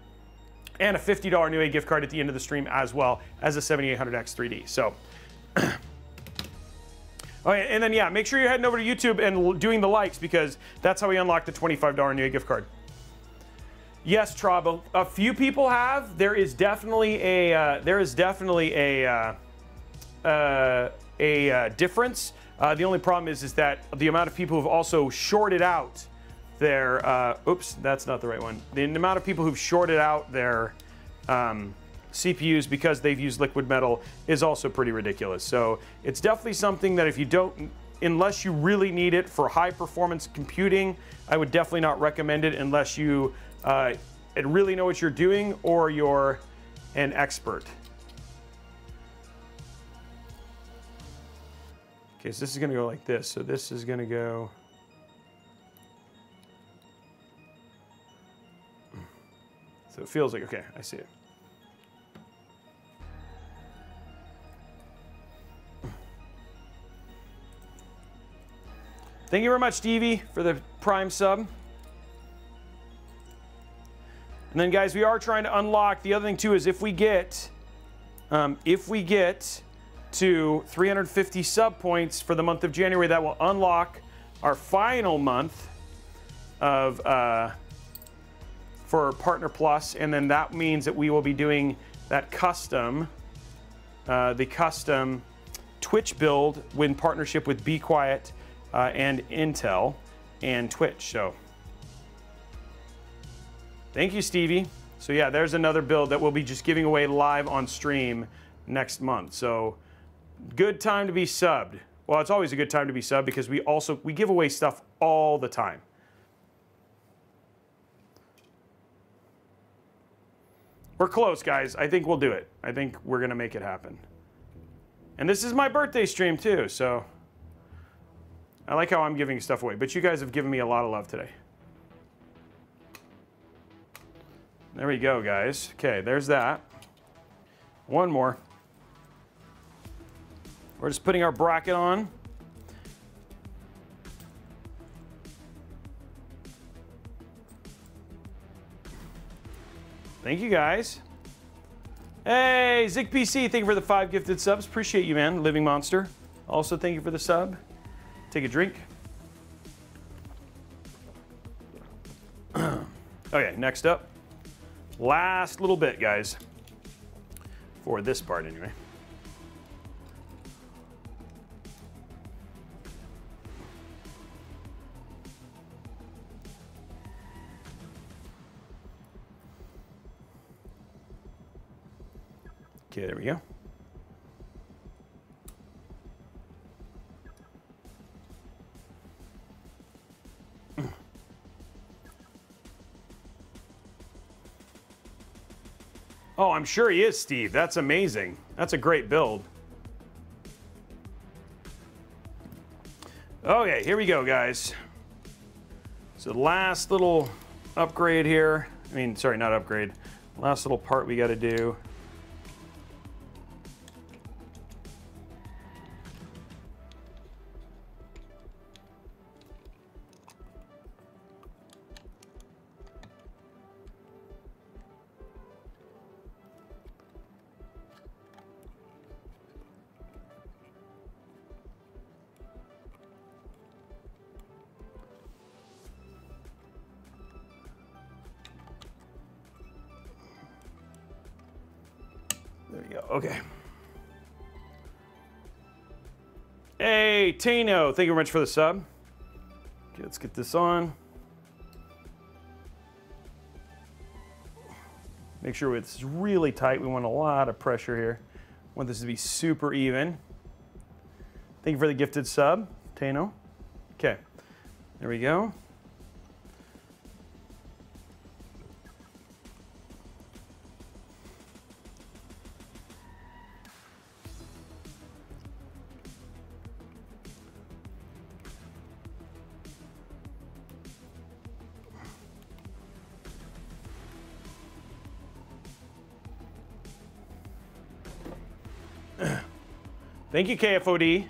and a $50 Newegg gift card at the end of the stream as well as a 7800X3D. So, and then yeah, make sure you're heading over to YouTube and doing the likes because that's how we unlock the $25 new gift card. Yes, Trouble. A few people have. There is definitely a uh, there is definitely a uh, uh, a uh, difference. Uh, the only problem is is that the amount of people who've also shorted out their uh, oops, that's not the right one. The amount of people who've shorted out their um, CPUs because they've used liquid metal is also pretty ridiculous. So it's definitely something that if you don't, unless you really need it for high performance computing, I would definitely not recommend it unless you uh, really know what you're doing or you're an expert. Okay, so this is gonna go like this. So this is gonna go. So it feels like, okay, I see it. Thank you very much, Stevie, for the Prime sub. And then, guys, we are trying to unlock. The other thing too is if we get, um, if we get to 350 sub points for the month of January, that will unlock our final month of uh, for Partner Plus. And then that means that we will be doing that custom, uh, the custom Twitch build in partnership with Be Quiet uh, and Intel and Twitch. So thank you, Stevie. So yeah, there's another build that we'll be just giving away live on stream next month. So good time to be subbed. Well, it's always a good time to be subbed because we also we give away stuff all the time. We're close, guys. I think we'll do it. I think we're gonna make it happen. And this is my birthday stream too, so I like how I'm giving stuff away, but you guys have given me a lot of love today. There we go, guys. Okay, there's that. One more. We're just putting our bracket on. Thank you, guys. Hey, ZigPC, thank you for the five gifted subs. Appreciate you, man. Living Monster. Also, thank you for the sub. Take a drink. okay, next up. Last little bit, guys. For this part, anyway. Okay, there we go. Oh, I'm sure he is, Steve. That's amazing. That's a great build. Okay, here we go, guys. So last little upgrade here. I mean, sorry, not upgrade. Last little part we got to do. Thank you very much for the sub. Okay, let's get this on. Make sure it's really tight. We want a lot of pressure here. Want this to be super even. Thank you for the gifted sub, Tano. Okay, there we go. Thank you, KFOD.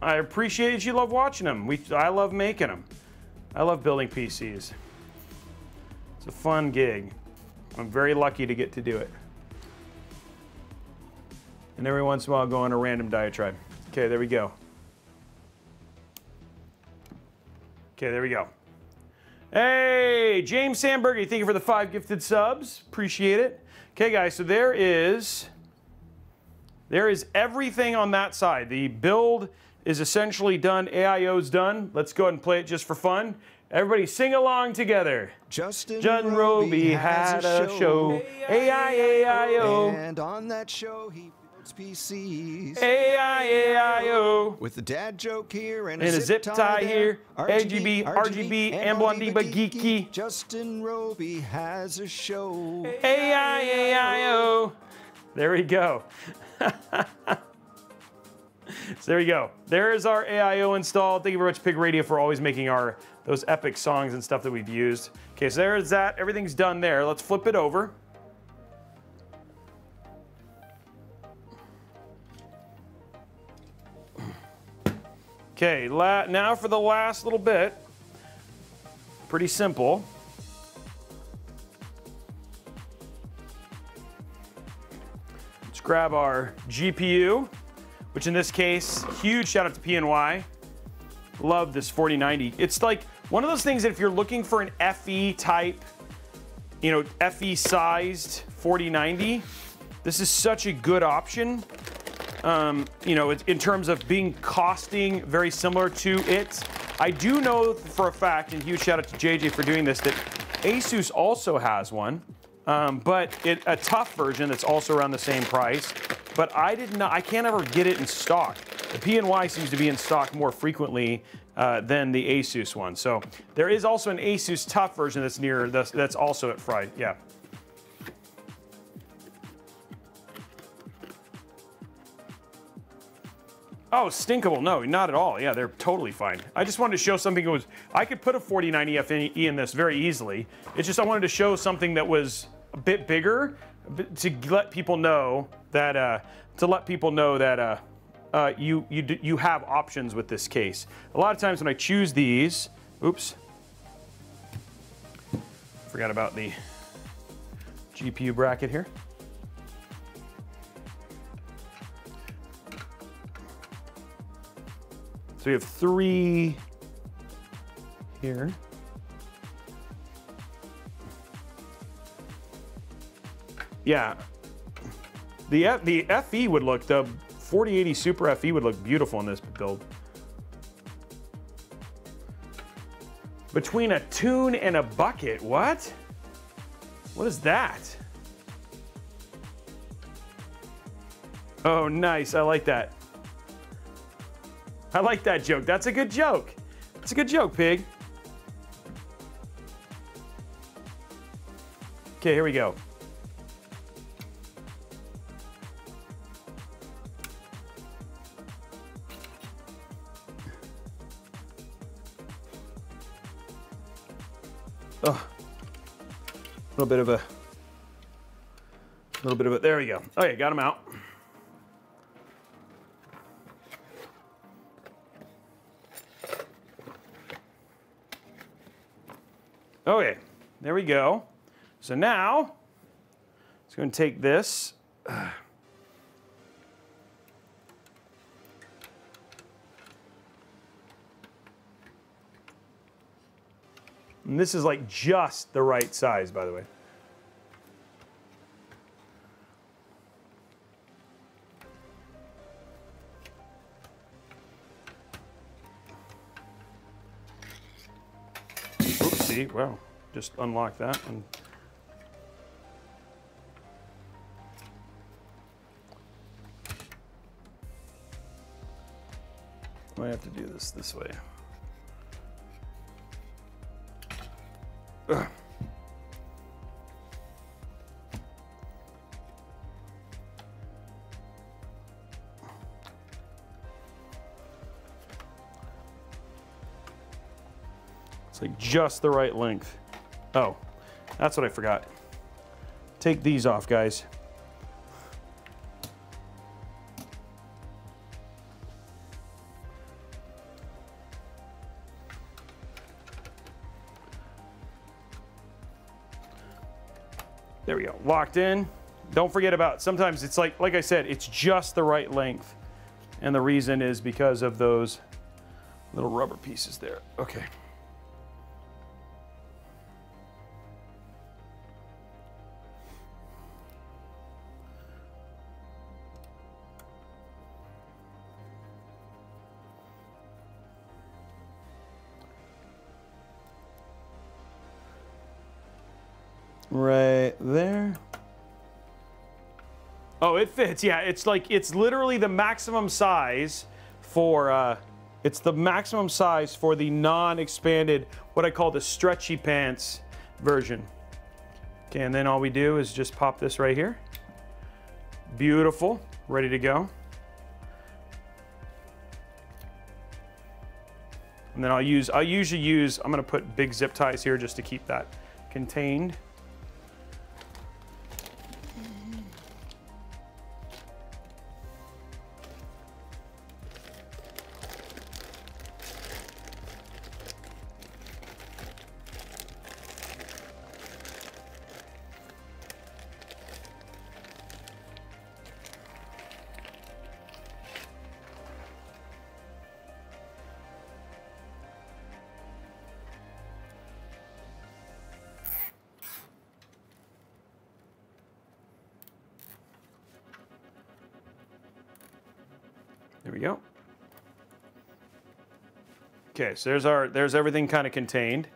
I appreciate you love watching them. We, I love making them. I love building PCs. It's a fun gig. I'm very lucky to get to do it. And every once in a while, go on a random diatribe. Okay, there we go. Okay, there we go. Hey, James Sandberg, thank you for the five gifted subs. Appreciate it. Okay, guys, so there is there is everything on that side. The build is essentially done. AIO's done. Let's go ahead and play it just for fun. Everybody sing along together. Justin, John Robey had a show. A-I-A-I-O. And on that show, he PCs. A-I-A-I-O. With a dad joke here and a, And a zip tie there. here. RGB, RGB, and Blondie but geeky. Justin Robey has a show. A-I-A-I-O. There we go. so there you go. There is our AIO installed. Thank you very much, Pig Radio, for always making our those epic songs and stuff that we've used. Okay, so there's that. Everything's done there. Let's flip it over. Okay, now for the last little bit. Pretty simple. Let's grab our GPU, which in this case, huge shout out to PNY. Love this 4090. It's like one of those things that if you're looking for an FE type, you know, FE sized 4090, this is such a good option. Um, you know, in terms of being costing very similar to it. I do know for a fact, and huge shout out to JJ for doing this, that Asus also has one, um, but it, a TUF version that's also around the same price. But I did not, I can't ever get it in stock. The PNY seems to be in stock more frequently uh, than the Asus one. So there is also an Asus TUF version that's near, that's, that's also at Fried. Yeah. Oh, stinkable. No, not at all. Yeah, they're totally fine. I just wanted to show something that was, I could put a 4090 FE in this very easily. It's just I wanted to show something that was a bit bigger to let people know that, uh, to let people know that uh, uh, you, you, you have options with this case. A lot of times when I choose these, oops, forgot about the GPU bracket here. So we have three here. Yeah. The F, the FE would look the 4080 Super FE would look beautiful in this build. Between a tune and a bucket, what? What is that? Oh, nice. I like that. I like that joke. That's a good joke. That's a good joke, pig. Okay, here we go. Oh, a little bit of a, little bit of a. There we go. Okay, got him out. Okay, there we go. So now, it's going to take this. And this is like just the right size, by the way. Oopsie, wow. Just unlock that and I have to do this this way. Ugh. Like just the right length. Oh, that's what I forgot. Take these off, guys. There we go, locked in. Don't forget about, sometimes it's like, like I said, it's just the right length. And the reason is because of those little rubber pieces there. Okay. Right there. Oh, it fits. Yeah, it's like it's literally the maximum size for uh, it's the maximum size for the non-expanded, what I call the stretchy pants version. Okay, and then all we do is just pop this right here. Beautiful, ready to go. And then I'll use, I'll usually use, I'm gonna put big zip ties here just to keep that contained. So there's our there's everything kind of contained.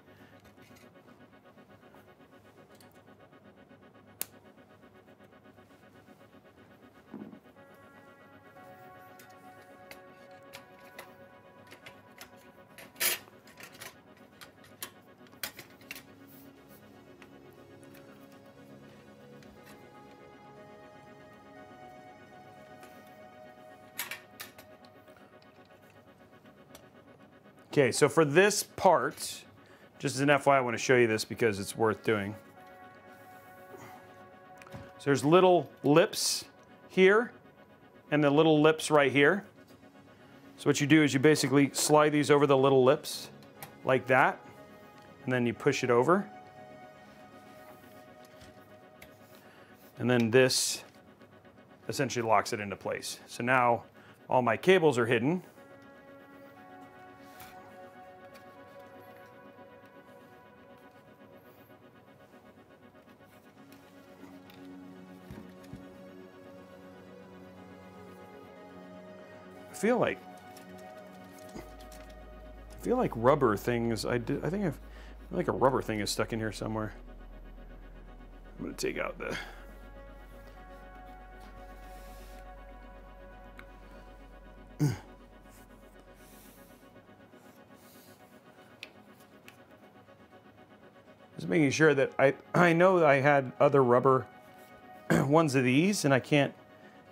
Okay, so for this part, just as an FYI, I want to show you this because it's worth doing. So there's little lips here and the little lips right here. So what you do is you basically slide these over the little lips like that, and then you push it over. And then this essentially locks it into place. So now all my cables are hidden. Feel like I feel like rubber things. I did. I think I've I feel like a rubber thing is stuck in here somewhere. I'm gonna take out the. Just making sure that I I know that I had other rubber ones of these and I can't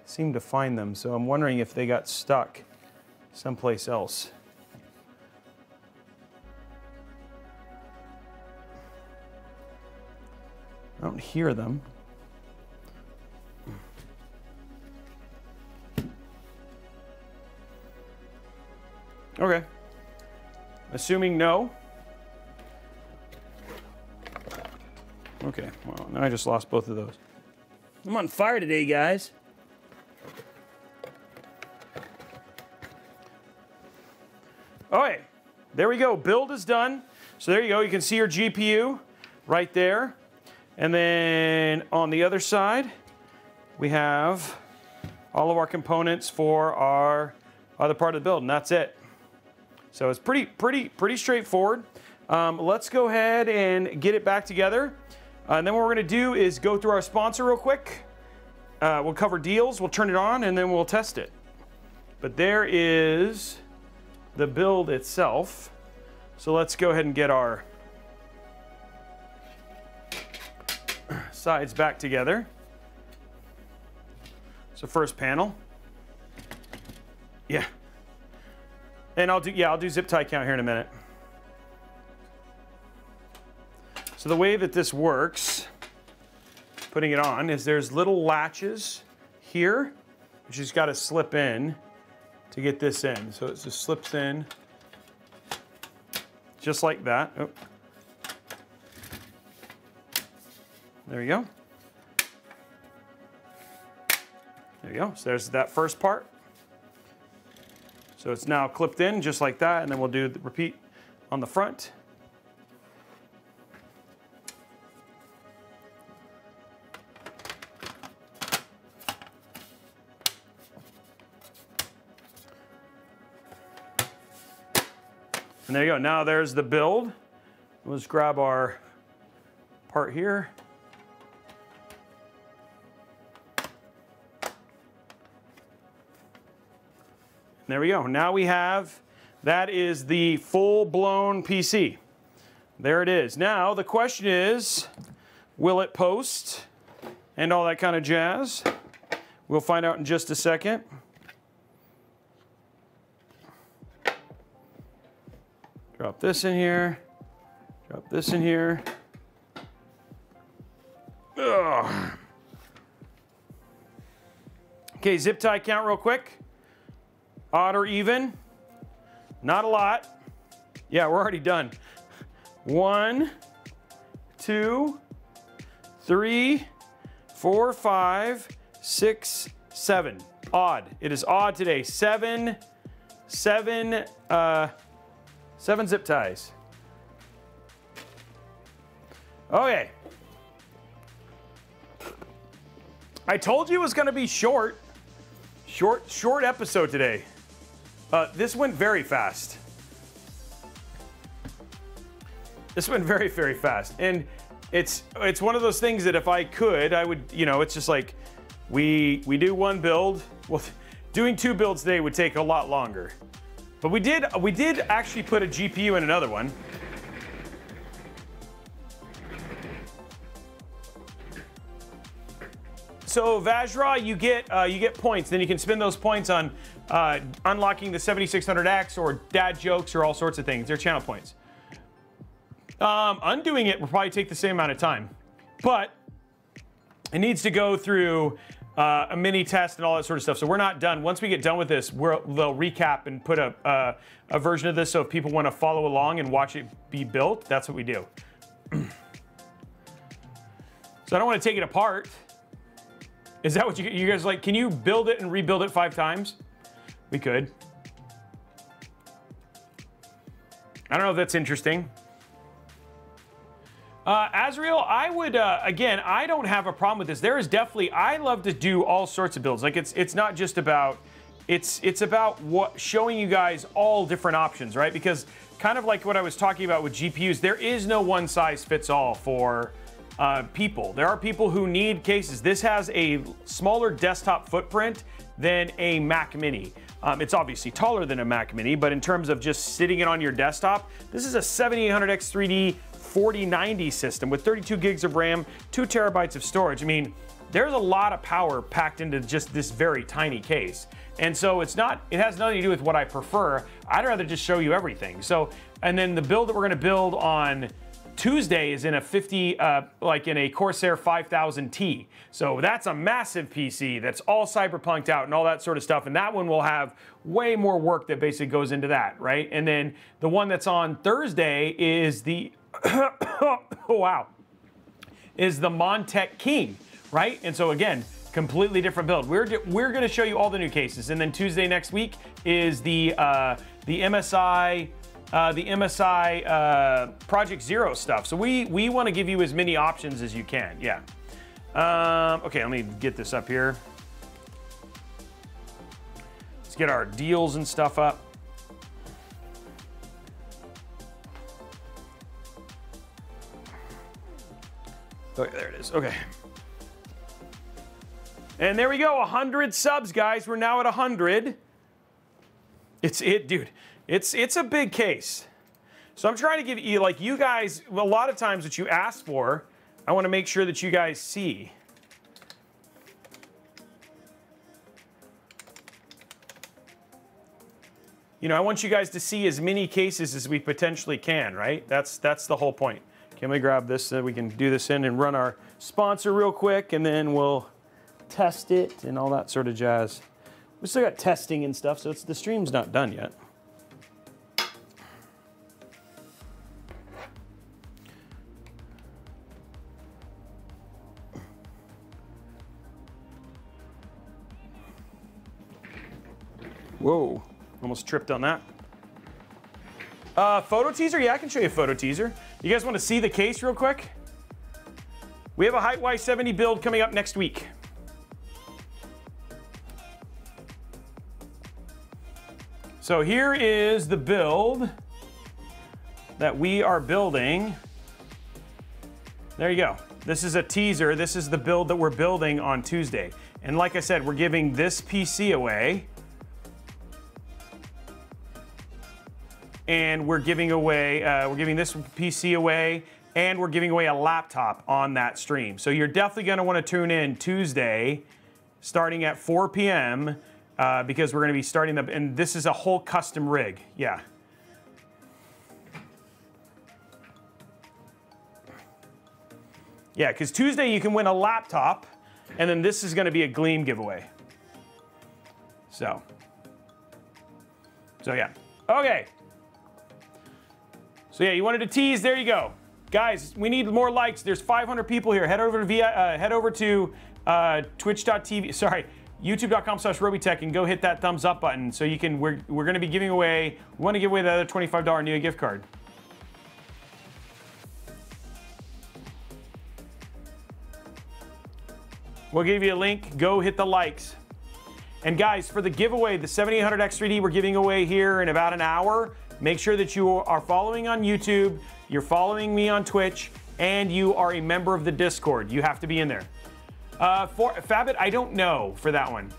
seem to find them. So I'm wondering if they got stuck someplace else. I don't hear them. Okay. Assuming no. Okay, well, now I just lost both of those. I'm on fire today, guys. There we go. Build is done. So there you go. You can see your GPU right there. And then on the other side, we have all of our components for our other part of the build, and that's it. So it's pretty, pretty, pretty straightforward. Um, let's go ahead and get it back together. Uh, and then what we're gonna do is go through our sponsor real quick. Uh, we'll cover deals, we'll turn it on, and then we'll test it. But there is the build itself. So let's go ahead and get our sides back together. So first panel. Yeah. And I'll do, yeah, I'll do zip tie count here in a minute. So the way that this works, putting it on, is there's little latches here, which has got to slip in to get this in. So it just slips in just like that. Oh. There you go. There you go. So there's that first part. So it's now clipped in just like that, and then we'll do the repeat on the front. And there you go. Now there's the build. Let's grab our part here. There we go. Now we have, that is the full-blown PC. There it is. Now the question is, will it post? And all that kind of jazz. We'll find out in just a second. Drop this in here. Drop this in here. Ugh. Okay, zip tie count real quick. Odd or even? Not a lot. Yeah, we're already done. One, two, three, four, five, six, seven. Odd. It is odd today. Seven, seven, uh, seven zip ties. Okay. I told you it was going to be short. Short, short episode today. Uh, this went very fast. This went very, very fast, and it's it's one of those things that if I could, I would. You know, it's just like we we do one build. Well, doing two builds today would take a lot longer, but we did we did actually put a GPU in another one. So Vajra, you get uh, you get points. Then you can spend those points on uh, unlocking the 7600X or dad jokes or all sorts of things. They're channel points. Um, undoing it will probably take the same amount of time, but it needs to go through uh, a mini test and all that sort of stuff. So we're not done. Once we get done with this, will recap and put a, uh, a version of this. So if people want to follow along and watch it be built, that's what we do. so I don't want to take it apart. Is that what you, you guys like? Can you build it and rebuild it five times? We could. I don't know if that's interesting. Uh, I would uh, again. I don't have a problem with this. There is definitely. I love to do all sorts of builds. Like it's it's not just about. It's it's about what showing you guys all different options, right? Because kind of like what I was talking about with GPUs, there is no one size fits all for uh, people. There are people who need cases. This has a smaller desktop footprint than a Mac Mini. Um, it's obviously taller than a Mac Mini, but in terms of just sitting it on your desktop, this is a 7800X 3D 4090 system with 32 gigs of RAM, two terabytes of storage. I mean, there's a lot of power packed into just this very tiny case. And so it's not, it has nothing to do with what I prefer. I'd rather just show you everything. So, and then the build that we're gonna build on Tuesday is in a 50, uh, like in a Corsair 5000T. So that's a massive PC that's all cyberpunked out and all that sort of stuff. And that one will have way more work that basically goes into that, right? And then the one that's on Thursday is the wow, is the Montech King, right? And so again, completely different build. We're we're going to show you all the new cases, and then Tuesday next week is the uh, the MSI. Uh, the MSI uh, Project Zero stuff. So we we want to give you as many options as you can. Yeah. Um, okay, let me get this up here. Let's get our deals and stuff up. Okay, there it is. Okay. And there we go, 100 subs, guys. We're now at 100. It's it, dude. It's it's a big case. So I'm trying to give you like you guys a lot of times what you ask for, I want to make sure that you guys see. You know, I want you guys to see as many cases as we potentially can, right? That's that's the whole point. Can we grab this so we can do this in and run our sponsor real quick and then we'll test it and all that sort of jazz. We still got testing and stuff, so it's the stream's not done yet. Whoa, almost tripped on that. Uh, photo teaser? Yeah, I can show you a photo teaser. You guys want to see the case real quick? We have a Hyte Y70 build coming up next week. So here is the build that we are building. There you go. This is a teaser. This is the build that we're building on Tuesday. And like I said, we're giving this PC away and we're giving away, uh, we're giving this PC away, and we're giving away a laptop on that stream. So you're definitely going to want to tune in Tuesday, starting at 4 p.m. Uh, because we're going to be starting the, and this is a whole custom rig. Yeah. Yeah, because Tuesday you can win a laptop, and then this is going to be a Gleam giveaway. So, so yeah. Okay. So yeah, you wanted to tease. There you go, guys. We need more likes. There's 500 people here. Head over to via, uh, head over to uh, Twitch.tv. Sorry. YouTube.com slash Robeytech and go hit that thumbs up button so you can. We're, we're going to be giving away. We want to give away the other $25 Newegg gift card. We'll give you a link. Go hit the likes. And guys, for the giveaway, the 7800X3D we're giving away here in about an hour. Make sure that you are following on YouTube, you're following me on Twitch, and you are a member of the Discord. You have to be in there. Uh, for Fabit, I don't know for that one.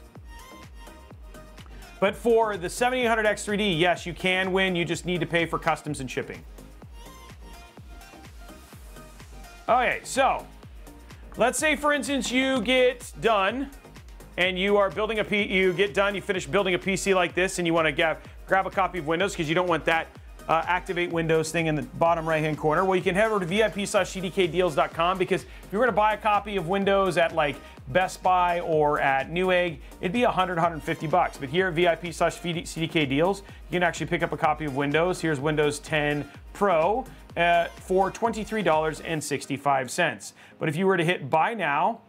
But for the 7800X3D, yes, you can win. You just need to pay for customs and shipping. Okay, so let's say, for instance, you get done and you are building a P, you get done, you finish building a PC like this, and you want to grab, grab a copy of Windows because you don't want that uh, activate Windows thing in the bottom right hand corner. Well, you can head over to VIP CDKdeals.com because if you were to buy a copy of Windows at like Best Buy or at Newegg, it'd be 100, 150 bucks. But here at VIP CDK Deals, you can actually pick up a copy of Windows. Here's Windows 10 Pro uh, for $23.65. But if you were to hit buy now,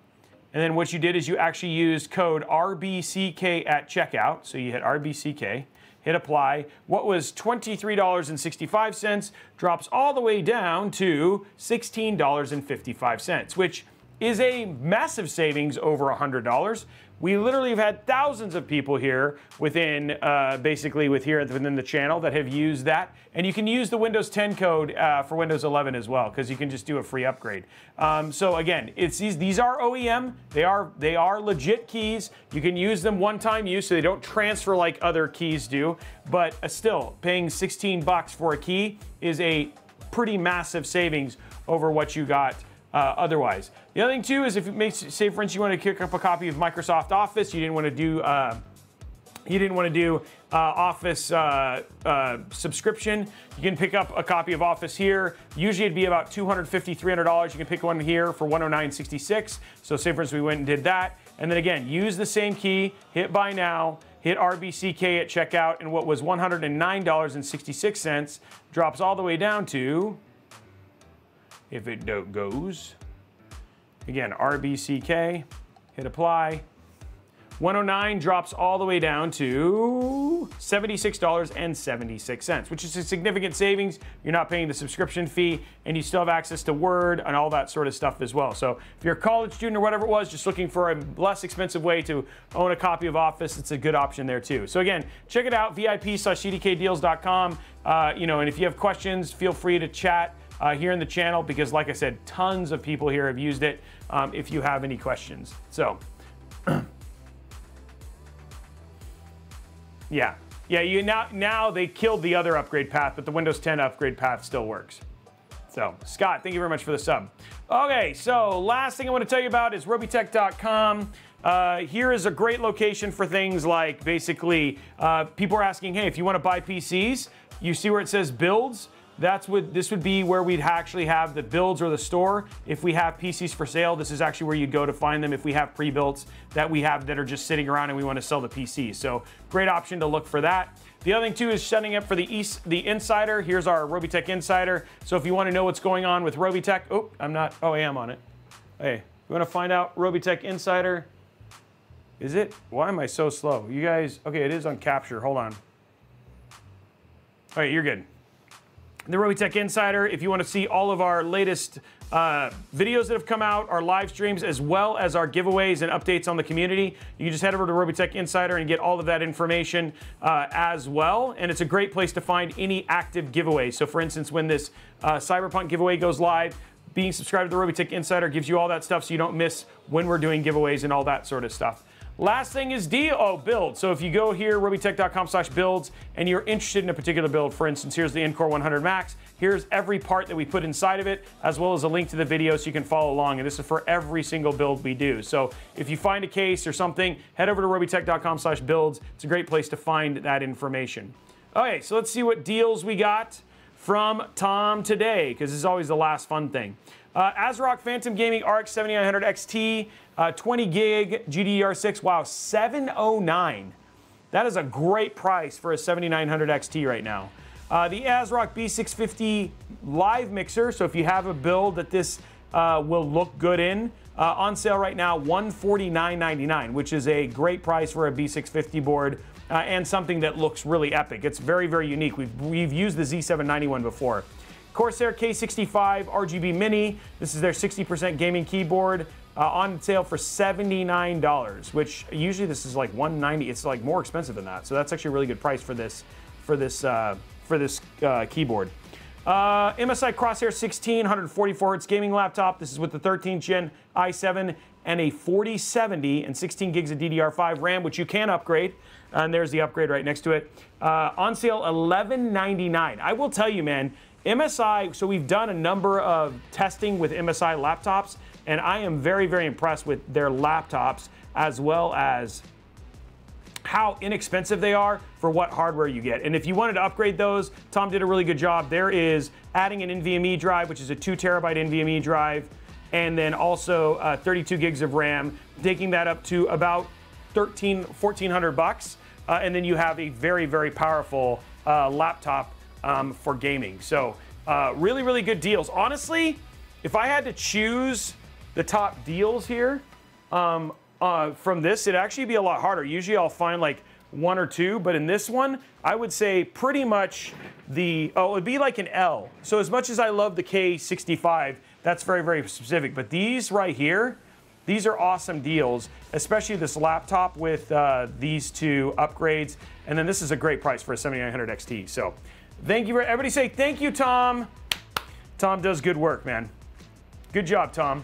and then what you did is you actually used code RBCK at checkout. So you hit RBCK, hit apply. What was $23.65 drops all the way down to $16.55, which is a massive savings over $100. We literally have had thousands of people here within, uh, basically with here within the channel that have used that. And you can use the Windows 10 code uh, for Windows 11 as well, because you can just do a free upgrade. Um, so again, it's these, these are OEM. They are they are legit keys. You can use them one-time use, so they don't transfer like other keys do. But uh, still, paying 16 bucks for a key is a pretty massive savings over what you got uh, otherwise. The other thing too is if it makes, say for instance, you want to kick up a copy of Microsoft Office, you didn't want to do, uh, you didn't want to do uh, Office uh, uh, subscription, you can pick up a copy of Office here. Usually it'd be about $250, $300. You can pick one here for $109.66. So say for instance, we went and did that. And then again, use the same key, hit buy now, hit RBCK at checkout, and what was $109.66 drops all the way down to if it goes. Again, RBCK, hit apply. 109 drops all the way down to $76.76, which is a significant savings. You're not paying the subscription fee, and you still have access to Word and all that sort of stuff as well. So if you're a college student or whatever it was, just looking for a less expensive way to own a copy of Office, it's a good option there too. So again, check it out, VIP slash CDKdeals.com. Uh, you know, and if you have questions, feel free to chat uh, here in the channel because, like I said, tons of people here have used it. Um, if you have any questions, so yeah, yeah. You now now they killed the other upgrade path, but the Windows 10 upgrade path still works. So, Scott, thank you very much for the sub. Okay, so last thing I want to tell you about is robeytech.com. Uh, here is a great location for things like basically uh, people are asking, hey, if you want to buy PCs, you see where it says builds that's what this would be where we'd actually have the builds or the store. If we have PCs for sale, this is actually where you'd go to find them if we have pre-builts that we have that are just sitting around and we want to sell the PCs. So great option to look for that. The other thing too is setting up for the East, the Insider. Here's our Robeytech Insider. So if you want to know what's going on with Robeytech, oh, I'm not, oh, I am on it. Hey, you want to find out Robeytech Insider? Is it? Why am I so slow? You guys, okay, it is on capture. Hold on. All right, you're good the Robeytech Insider. If you want to see all of our latest uh, videos that have come out, our live streams, as well as our giveaways and updates on the community, you can just head over to Robeytech Insider and get all of that information uh, as well. And it's a great place to find any active giveaways. So, for instance, when this uh, Cyberpunk giveaway goes live, being subscribed to the Robeytech Insider gives you all that stuff so you don't miss when we're doing giveaways and all that sort of stuff. Last thing is deal. Oh, build. So if you go here, robeytech.com slash builds, and you're interested in a particular build, for instance, here's the NCore 100 Max. Here's every part that we put inside of it, as well as a link to the video so you can follow along. And this is for every single build we do. So if you find a case or something, head over to robeytech.com slash builds. It's a great place to find that information. Okay, so let's see what deals we got from Tom today, because this is always the last fun thing. Uh, ASRock Phantom Gaming RX 7900 XT, uh, 20 gig GDDR6. Wow, 709. That is a great price for a 7900 XT right now. Uh, the ASRock B650 LiveMixer. So if you have a build that this uh, will look good in, uh, on sale right now, $149.99, which is a great price for a B650 board. Uh, and something that looks really epic. It's very, very unique. We've, we've used the Z791 before. Corsair K65 RGB Mini. This is their 60% gaming keyboard uh, on sale for $79, which usually this is like 190. It's like more expensive than that. So that's actually a really good price for this for this uh, for this uh, keyboard. Uh, MSI Crosshair 16 144 hertz gaming laptop. This is with the 13th gen i7 and a 4070 and 16 gigs of DDR5 RAM, which you can upgrade. And there's the upgrade right next to it. Uh, on sale 11.99. I will tell you, man, MSI, so we've done a number of testing with MSI laptops, and I am very, very impressed with their laptops as well as how inexpensive they are for what hardware you get. And if you wanted to upgrade those, Tom did a really good job. There is adding an NVMe drive, which is a two terabyte NVMe drive, and then also uh, 32 gigs of RAM, taking that up to about 13, 1400 bucks. Uh, and then you have a very, very powerful uh, laptop um, for gaming. So uh, really, really good deals. Honestly, if I had to choose the top deals here um, uh, from this, it'd actually be a lot harder. Usually I'll find like one or two, but in this one, I would say pretty much the, oh, it'd be like an L. So as much as I love the K65, that's very, very specific. But these right here, these are awesome deals, especially this laptop with uh, these two upgrades. And then this is a great price for a 7900 XT. So Thank you. For, everybody say thank you, Tom. Tom does good work, man. Good job, Tom.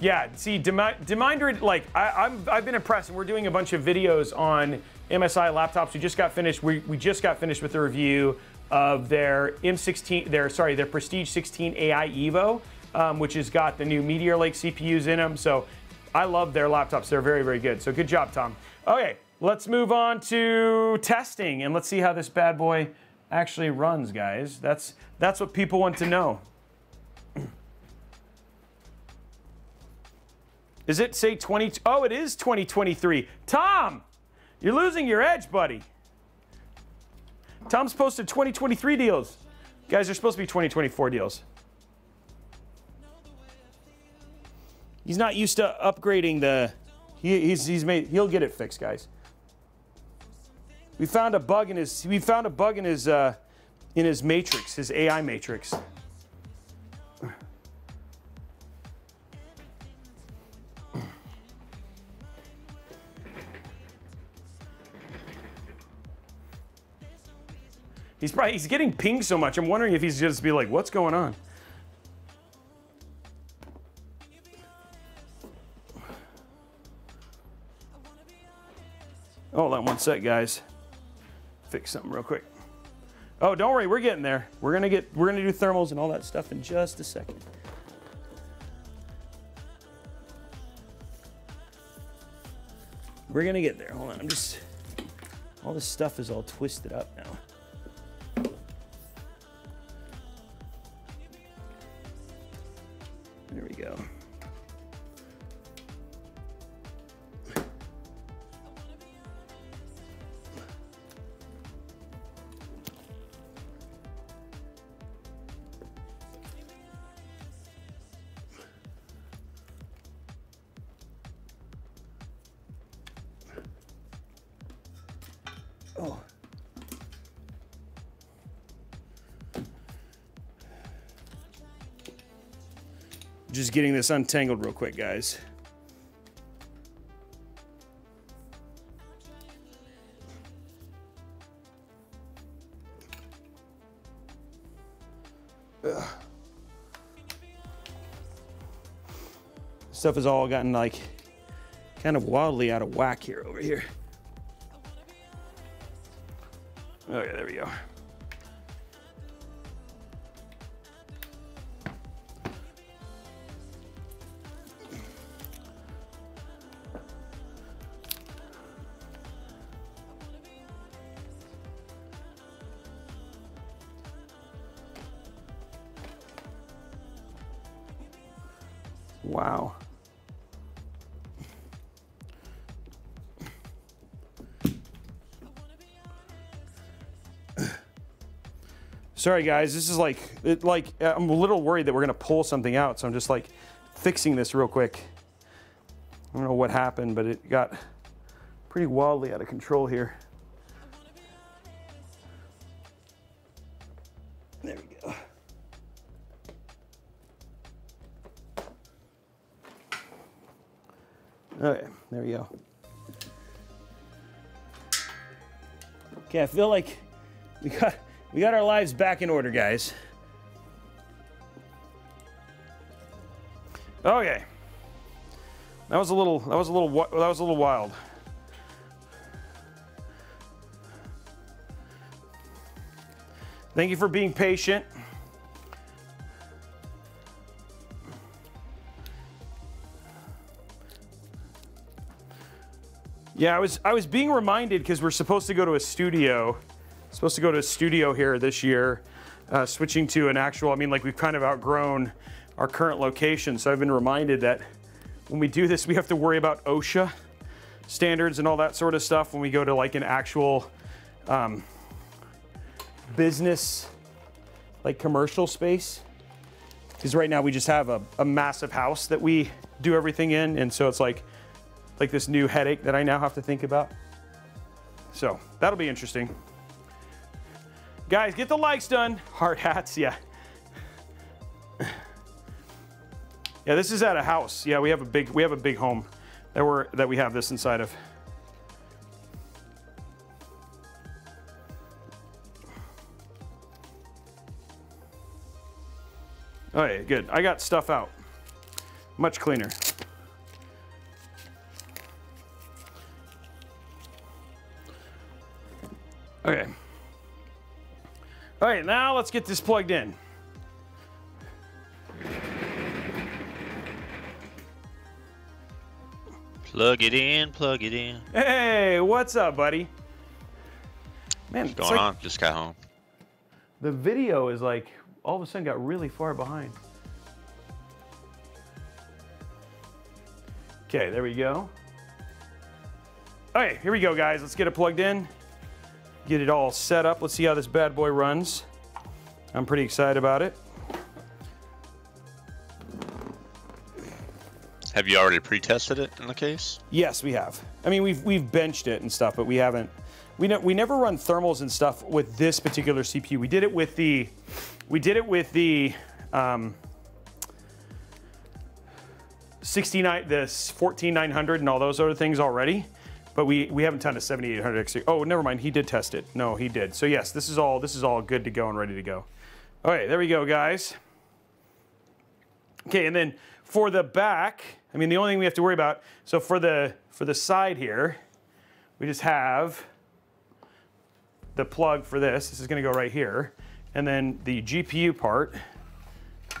Yeah, see, Deminder, like, I, am I've been impressed, we're doing a bunch of videos on MSI laptops. We just got finished, we, we just got finished with the review of their M16, their, sorry, their Prestige 16 AI Evo, um, which has got the new Meteor Lake CPUs in them. So I love their laptops. They're very, very good. So good job, Tom. Okay, Let's move on to testing and let's see how this bad boy actually runs, guys. That's, that's what people want to know. Is it say 20? Oh, it is 2023. Tom, you're losing your edge, buddy. Tom's posted 2023 deals. Guys, they're supposed to be 2024 deals. He's not used to upgrading the. He, he's, he's made. He'll get it fixed, guys. We found a bug in his. We found a bug in his uh, in his matrix, his AI matrix. He's probably he's getting pinged so much. I'm wondering if he's just be like, "What's going on?" Hold on one sec, guys fix something real quick. Oh, don't worry, we're getting there. We're gonna get, we're gonna do thermals and all that stuff in just a second. We're gonna get there. Hold on, I'm just, all this stuff is all twisted up now. Just getting this untangled real quick, guys. Ugh. Stuff has all gotten like kind of wildly out of whack here over here. Oh, okay, there we go. Sorry guys, this is like, it, like I'm a little worried that we're gonna pull something out, so I'm just like fixing this real quick. I don't know what happened, but it got pretty wildly out of control here. There we go. Okay, there we go. Okay, I feel like we got we got our lives back in order, guys. Okay. That was a little that was a little that was a little wild. Thank you for being patient. Yeah, I was I was being reminded because we're supposed to go to a studio, supposed to go to a studio here this year, uh, switching to an actual. I mean, like we've kind of outgrown our current location, so I've been reminded that when we do this, we have to worry about OSHA standards and all that sort of stuff when we go to like an actual um, business, like commercial space. Because right now we just have a, a massive house that we do everything in, and so it's like like this new headache that I now have to think about. So that'll be interesting. Guys, get the likes done. Hard hats, yeah. Yeah, this is at a house. Yeah, we have a big we have a big home that we're that we have this inside of. Oh, okay, good. I got stuff out. Much cleaner. Okay. All right, now let's get this plugged in. Plug it in, plug it in. Hey, what's up, buddy? Man, What's going like on? Just got home. The video is like all of a sudden got really far behind. Okay, there we go. Okay, here we go, guys. Let's get it plugged in get it all set up. Let's see how this bad boy runs. I'm pretty excited about it. Have you already pre-tested it in the case? Yes, we have. I mean, we've we've benched it and stuff, but we haven't. We ne we never run thermals and stuff with this particular CPU. We did it with the, we did it with the, um, 69, this 14900 and all those other things already. But we, we haven't done a 7800X. Oh, never mind. He did test it. No, he did. So yes, this is all this is all good to go and ready to go. All right, there we go, guys. Okay, and then for the back, I mean, the only thing we have to worry about, so for the for the side here, we just have the plug for this. This is going to go right here. And then the GPU part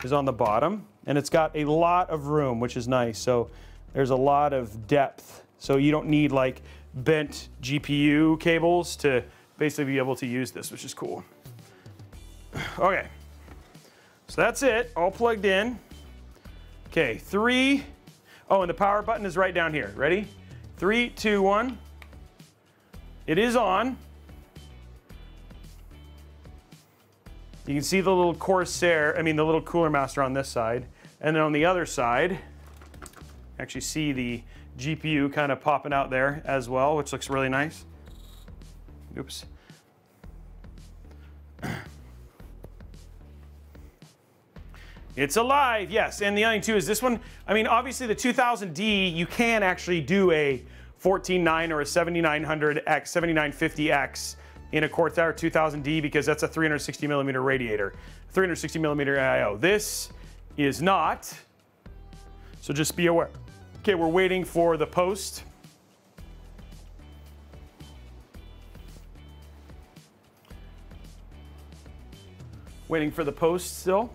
is on the bottom, and it's got a lot of room, which is nice. So there's a lot of depth so you don't need like bent GPU cables to basically be able to use this, which is cool. Okay, so that's it, all plugged in. Okay, three. Oh, and the power button is right down here. Ready? Three, two, one. It is on. You can see the little Corsair, I mean the little Cooler Master on this side. And then on the other side, actually see the GPU kind of popping out there as well, which looks really nice. Oops. It's alive, yes. And the other thing too is this one, I mean, obviously the 2000D, you can actually do a 14.9 or a 7900X, 7950X in a Corsair 2000D because that's a 360 millimeter radiator, 360 millimeter AIO. This is not, so just be aware. Okay, we're waiting for the post. Waiting for the post still.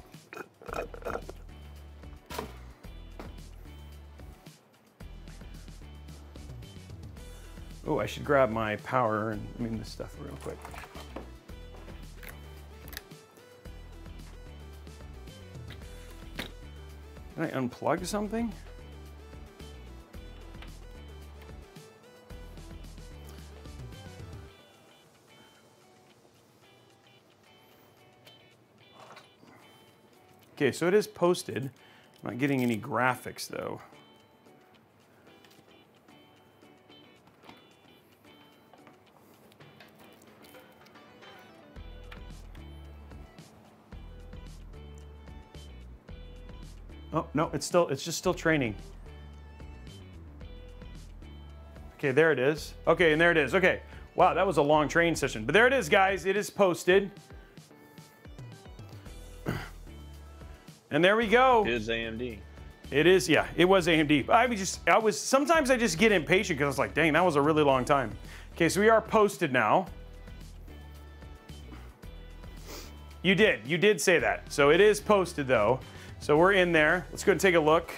Oh, I should grab my power and I mean this stuff real quick. Can I unplug something? Okay, so it is posted. I'm not getting any graphics though. Oh, no, it's still, it's just still training. Okay, there it is. Okay, and there it is. Okay. Wow, that was a long train session. But there it is, guys. It is posted. And there we go. It is AMD. It is, yeah, it was AMD. I was just, I was, sometimes I just get impatient because I was like, dang, that was a really long time. Okay, so we are posted now. You did, you did say that. So it is posted though. So we're in there. Let's go and take a look.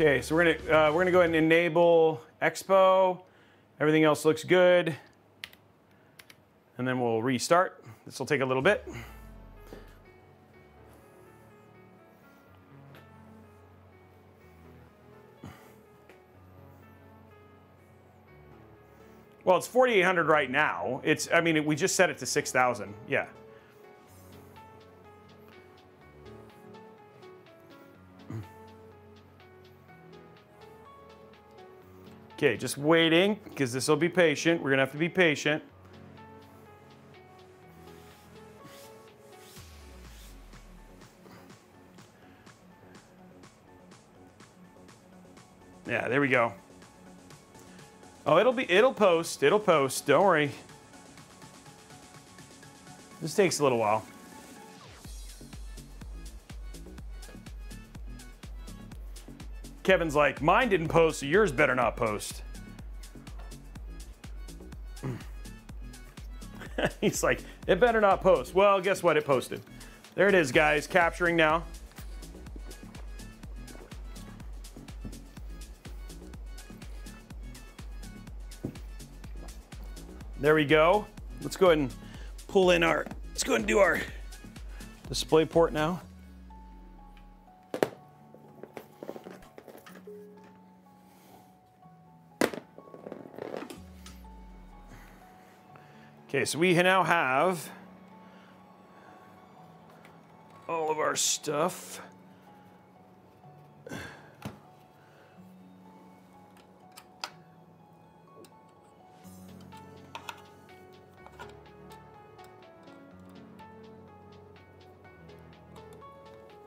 Okay, so we're gonna uh, we're gonna go ahead and enable Expo. Everything else looks good, and then we'll restart. This will take a little bit. Well, it's 4,800 right now. It's I mean we just set it to 6,000. Yeah. Okay, just waiting because this will be patient. We're gonna have to be patient. Yeah, there we go. Oh, it'll be it'll post. It'll post. Don't worry. This takes a little while. Kevin's like, mine didn't post, so yours better not post. He's like, it better not post. Well, guess what? It posted. There it is, guys. Capturing now. There we go. Let's go ahead and pull in our, let's go ahead and do our display port now. Okay, so we now have all of our stuff.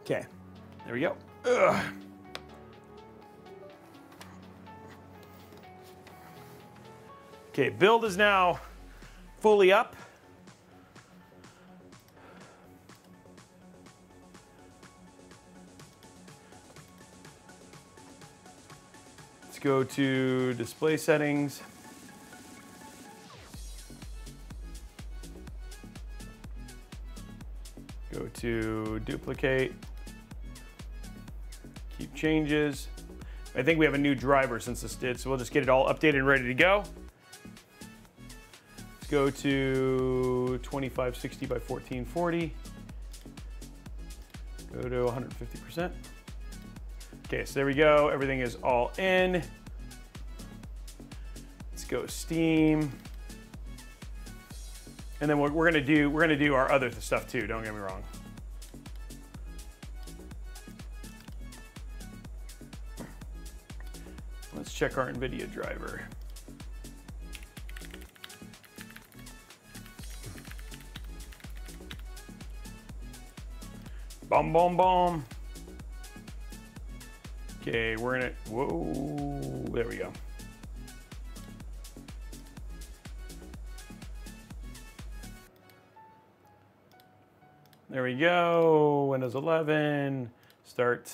Okay, there we go. Ugh. Okay, build is now fully up. Let's go to display settings. Go to duplicate. Keep changes. I think we have a new driver since this did, so we'll just get it all updated and ready to go go to 2560 by 1440. Go to 150%. Okay, so there we go. Everything is all in. Let's go Steam. And then we're, we're gonna do we're gonna do our other stuff too. Don't get me wrong. Let's check our NVIDIA driver. Boom, boom, boom. Okay, we're in it. Whoa, there we go. There we go, Windows 11, start.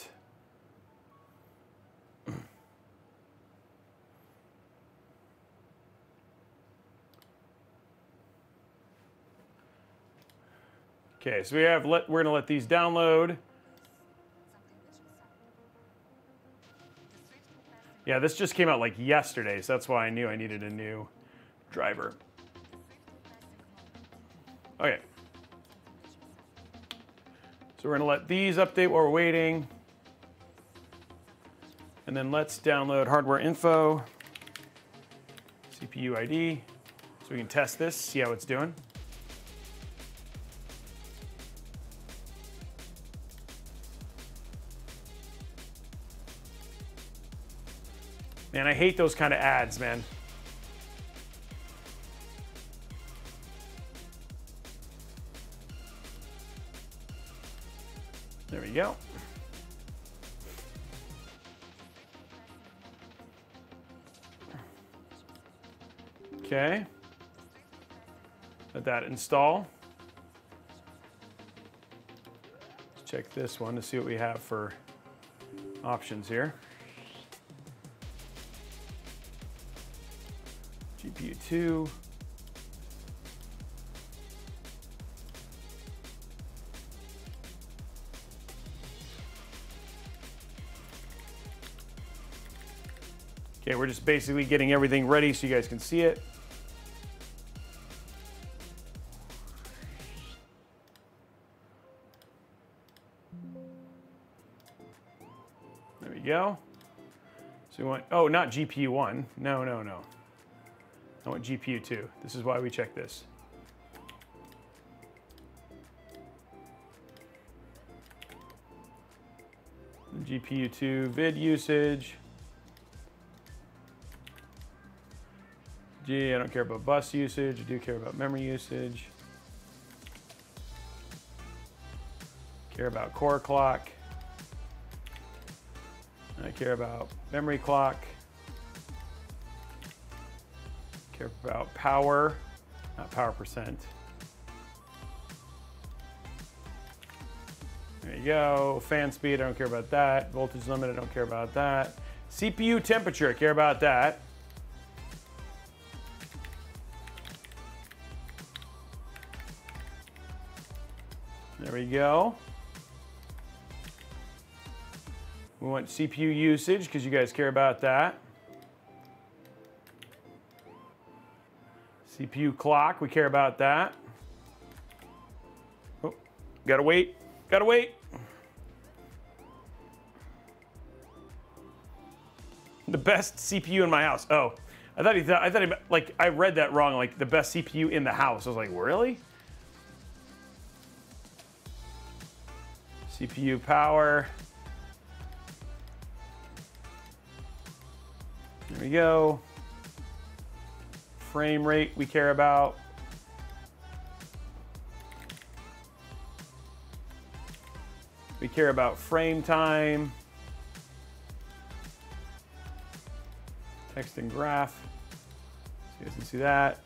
Okay, so we have let we're gonna let these download. Yeah, this just came out like yesterday, so that's why I knew I needed a new driver. Okay. So we're gonna let these update while we're waiting. And then let's download hardware info, CPU ID, so we can test this, see how it's doing. Man, I hate those kind of ads, man. There we go. Okay. Let that install. Let's check this one to see what we have for options here. 2. Okay, we're just basically getting everything ready so you guys can see it. There we go. So we want, oh, not GPU 1. No, no, no. I want GPU 2. This is why we check this. GPU 2 vid usage. Gee, I don't care about bus usage. I do care about memory usage. Care about core clock. I care about memory clock. Care about power, not power percent. There you go. Fan speed, I don't care about that. Voltage limit, I don't care about that. CPU temperature, I care about that. There we go. We want CPU usage because you guys care about that. CPU clock, we care about that. Oh, gotta wait, gotta wait. The best CPU in my house. Oh, I thought he thought, I thought he, like, I read that wrong, like the best CPU in the house. I was like, really? CPU power. There we go. Frame rate we care about. We care about frame time. Text and graph. So you guys can see that.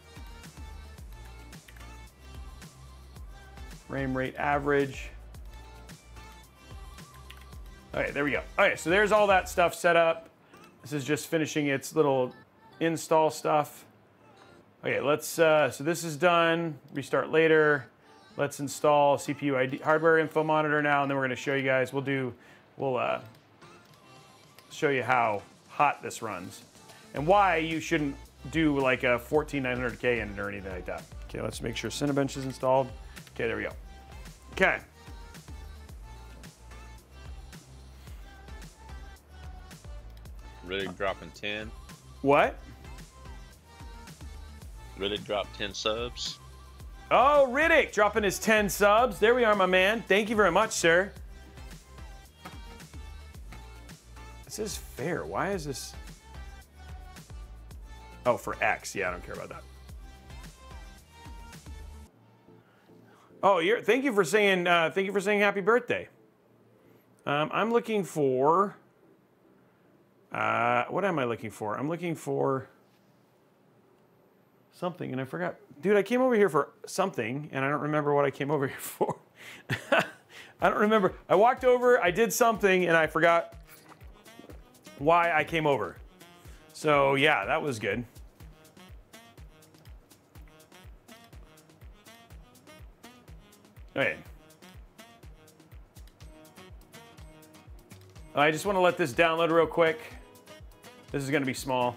Frame rate average. Okay, there we go. Okay, so there's all that stuff set up. This is just finishing its little install stuff. Okay, let's, uh, so this is done. Restart later. Let's install CPU ID, hardware info monitor now, and then we're gonna show you guys, we'll do, we'll uh, show you how hot this runs and why you shouldn't do like a 14900K in it or anything like that. Okay, let's make sure Cinebench is installed. Okay, there we go. Okay. Really dropping 10. What? Really dropped 10 subs. Oh, Riddick dropping his 10 subs. There we are, my man. Thank you very much, sir. This is fair. Why is this? Oh, for X. Yeah, I don't care about that. Oh, you're. Thank you for saying. Uh, thank you for saying happy birthday. Um, I'm looking for. Uh, what am I looking for? I'm looking for something, and I forgot. Dude, I came over here for something, and I don't remember what I came over here for. I don't remember. I walked over, I did something, and I forgot why I came over. So yeah, that was good. Okay. I just want to let this download real quick. This is going to be small.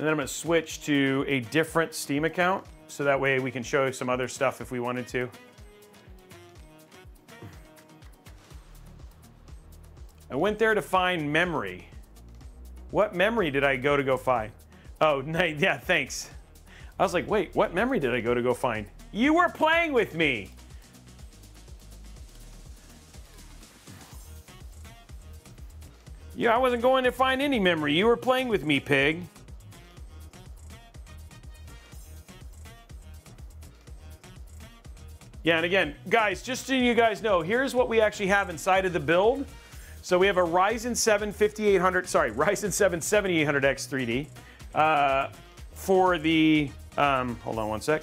And then I'm to switch to a different Steam account so that way we can show some other stuff if we wanted to. I went there to find memory. What memory did I go to go find? Oh, yeah, thanks. I was like, wait, what memory did I go to go find? You were playing with me. Yeah, I wasn't going to find any memory. You were playing with me, pig. Yeah, and again, guys, just so you guys know, here's what we actually have inside of the build. So we have a Ryzen 7 5800, sorry, Ryzen 7 7800X 3D uh, for the, um, hold on one sec.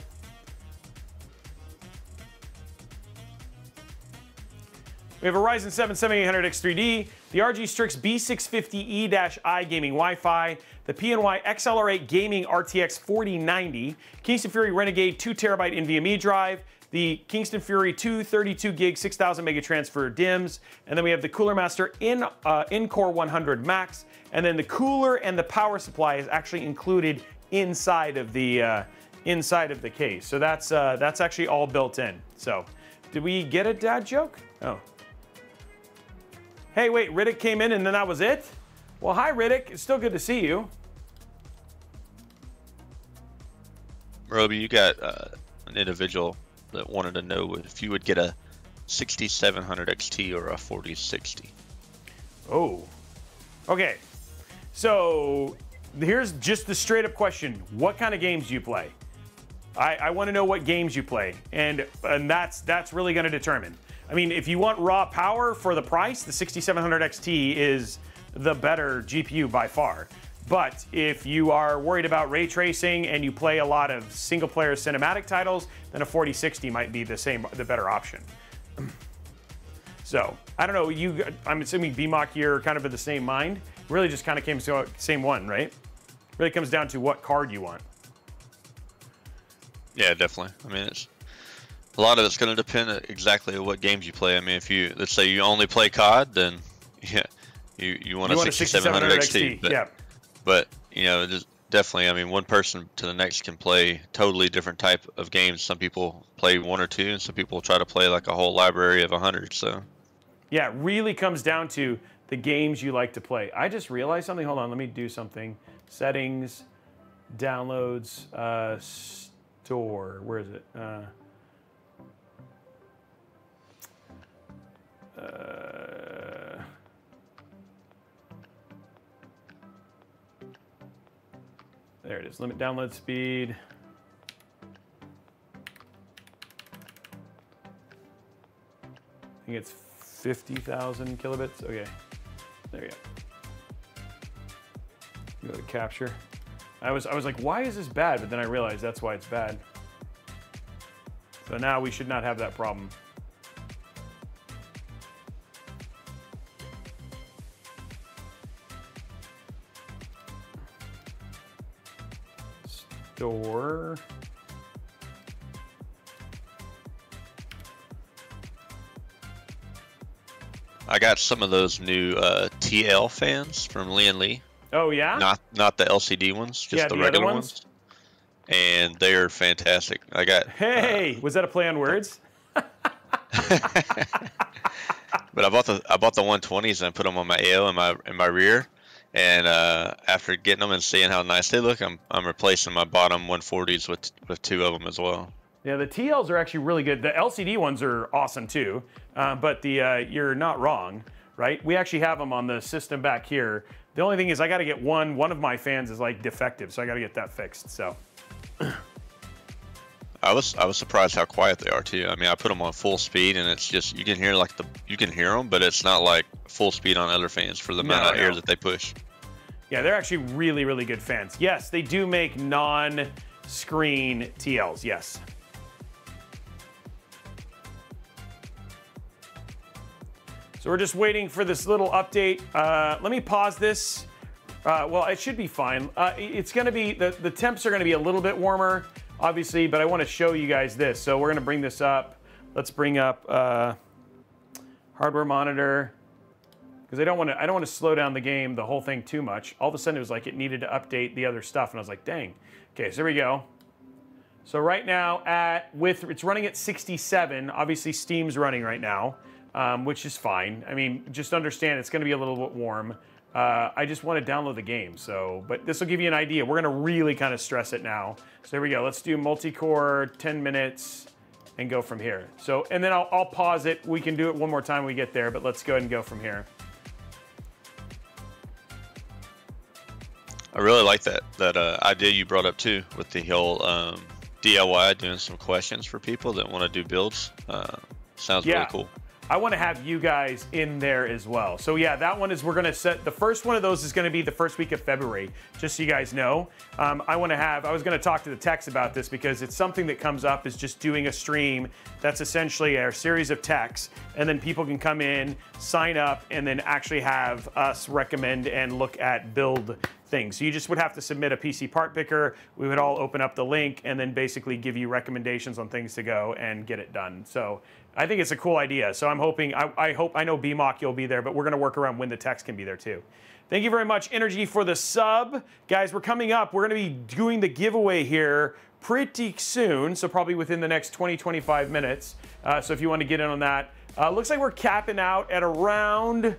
We have a Ryzen 7 7800X 3D, the ROG Strix B650E-I gaming Wi-Fi, the PNY XLR8 gaming RTX 4090, Kingston Fury Renegade 2 terabyte NVMe drive, the Kingston Fury 2 32 gig 6000 mega transfer DIMMs, and then we have the Cooler Master in uh, Core 100 Max, and then the cooler and the power supply is actually included inside of the uh, inside of the case. So that's uh, that's actually all built in. So, did we get a dad joke? Oh. Hey, wait, Riddick came in and then that was it? Well, hi, Riddick. It's still good to see you. Robey, you got uh, an individual that wanted to know if you would get a 6700 XT or a 4060. Oh. Okay. So here's just the straight up question What kind of games do you play? I, I want to know what games you play, and and that's that's really going to determine. I mean, if you want raw power for the price, the 6700 XT is the better GPU by far. But if you are worried about ray tracing and you play a lot of single player cinematic titles, then a 4060 might be the same, the better option. So I don't know. You, I'm assuming BMOC, you're kind of of the same mind. Really, just kind of came to same one, right? Really comes down to what card you want. Yeah, definitely. I mean, it's a lot of it's going to depend exactly what games you play. I mean, if you let's say you only play COD, then yeah, you you want, You a, want a 6700 6700 XT. But, yeah. But you know, just definitely. I mean, one person to the next can play totally different type of games. Some people play one or two, and some people try to play like a whole library of hundred. So Yeah, it really comes down to the games you like to play. I just realized something. Hold on, let me do something. Settings, downloads, uh, store. Where is it? Uh, uh, there it is. Limit download speed. I think it's 50,000 kilobits. Okay, there you go. Go to capture. I was I was like, why is this bad? But then I realized that's why it's bad. So now we should not have that problem. Store. I got some of those new uh, TL fans from Lian Li. Oh yeah. Not not the LCD ones, just Yeah, the the regular ones? ones. And they are fantastic. I got Hey, was that a play on words? But I bought the I bought the 120s and I put them on my AIO in my in my rear, and uh, after getting them and seeing how nice they look, I'm I'm replacing my bottom 140s with with two of them as well. Yeah, the TLs are actually really good. The LCD ones are awesome too, uh, but the uh, you're not wrong, right? We actually have them on the system back here. The only thing is, I got to get one. One of my fans is like defective, so I got to get that fixed. So I was I was surprised how quiet they are too. I mean, I put them on full speed and it's just you can hear like the you can hear them, but it's not like full speed on other fans for the amount No, of air that they push. Yeah, they're actually really, really good fans. Yes, they do make non-screen TLs. Yes. So we're just waiting for this little update. Uh, let me pause this. Uh, well, it should be fine. Uh, it's going to be, the, the temps are going to be a little bit warmer, obviously, but I want to show you guys this. So we're going to bring this up. Let's bring up uh, hardware monitor because I don't want to. I don't want to slow down the game, the whole thing too much. All of a sudden, it was like it needed to update the other stuff, and I was like, dang. Okay, so here we go. So right now, at with it's running at 67. Obviously, Steam's running right now, um, which is fine. I mean, just understand it's going to be a little bit warm. Uh, I just want to download the game. So, but this will give you an idea. We're going to really kind of stress it now. So here we go. Let's do multi-core, 10 minutes, and go from here. So, and then I'll, I'll pause it. We can do it one more time we get there, but let's go ahead and go from here. I really like that that uh, idea you brought up too with the whole um, DIY doing some questions for people that want to do builds. Uh, sounds Yeah. really cool. I want to have you guys in there as well. So yeah, that one is we're gonna set the first one of those is gonna be the first week of February. Just so you guys know, um, I want to have. I was gonna talk to the techs about this because it's something that comes up is just doing a stream that's essentially a series of techs, and then people can come in, sign up, and then actually have us recommend and look at build things. So you just would have to submit a PC part picker. We would all open up the link and then basically give you recommendations on things to go and get it done. So I think it's a cool idea. So I'm hoping, I, I hope, I know BMOC you'll be there, but we're going to work around when the text can be there too. Thank you very much, Energy, for the sub. Guys, we're coming up. We're going to be doing the giveaway here pretty soon. So probably within the next 20, 25 minutes. Uh, so if you want to get in on that. Uh, looks like we're capping out at around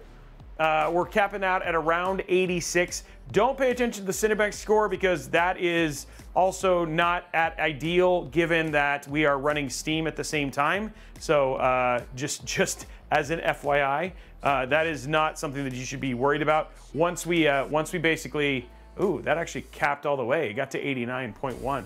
uh, we're capping out at around 86. Don't pay attention to the Cinebench score because that is also not at ideal given that we are running Steam at the same time. So uh, just just as an FYI, uh, that is not something that you should be worried about. Once we uh, once we basically, ooh, that actually capped all the way. It got to 89.1.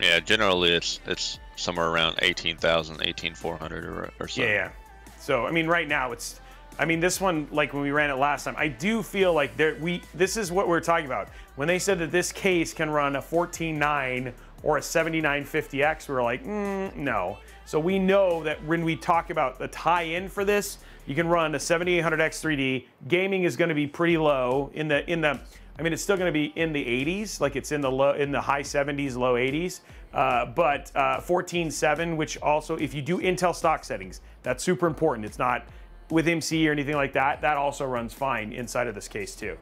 Yeah, generally it's it's somewhere around 18,000, 18,400 or, or so. Yeah, yeah. So I mean, right now it's. I mean, this one, like when we ran it last time, I do feel like there we. This is what we're talking about. When they said that this case can run a 14.9 or a 7950X, we were like, mm, no. So we know that when we talk about the tie-in for this, you can run a 7800X 3D. Gaming is going to be pretty low in the in the. I mean, it's still going to be in the 80s, like it's in the low, in the high 70s, low 80s. Uh, but uh, 14.7, which also, if you do Intel stock settings, that's super important. It's not with MC or anything like that. That also runs fine inside of this case too.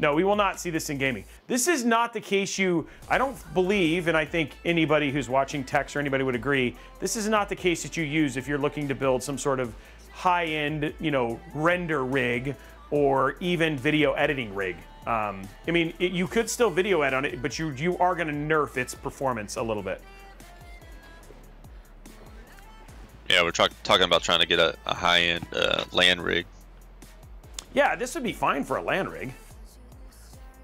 No, we will not see this in gaming. This is not the case you, I don't believe, and I think anybody who's watching text or anybody would agree, this is not the case that you use if you're looking to build some sort of high-end, you know, render rig or even video editing rig. Um, I mean, it, you could still video edit on it, but you you are going to nerf its performance a little bit. Yeah, we're talk- talking about trying to get a, a high-end uh, LAN rig. Yeah, this would be fine for a LAN rig.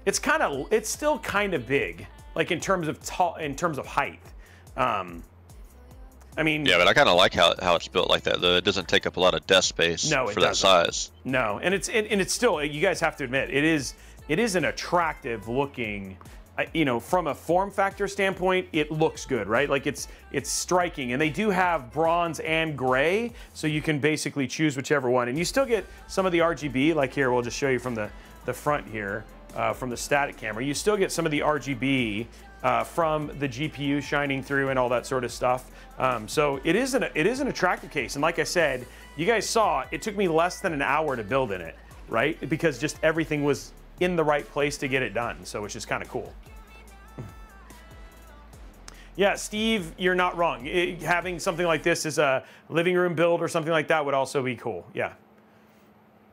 It's kind of, it's still kind of big, like in terms of tall, in terms of height. Um, I mean, Yeah, but I kind of like how, how it's built like that, though. It doesn't take up a lot of desk space No, for that doesn't. size. No, and it's and, and it's still you guys have to admit it is it is an attractive looking you know from a form factor standpoint it looks good right like it's it's striking and they do have bronze and gray so you can basically choose whichever one and you still get some of the RGB like here we'll just show you from the the front here uh, from the static camera you still get some of the RGB uh, from the GPU shining through and all that sort of stuff. Um, so it is an it is an attractive case, and like I said, you guys saw it took me less than an hour to build in it, right? Because just everything was in the right place to get it done. So which is kind of cool. Yeah, Steve, you're not wrong. It- having something like this as a living room build or something like that would also be cool. Yeah.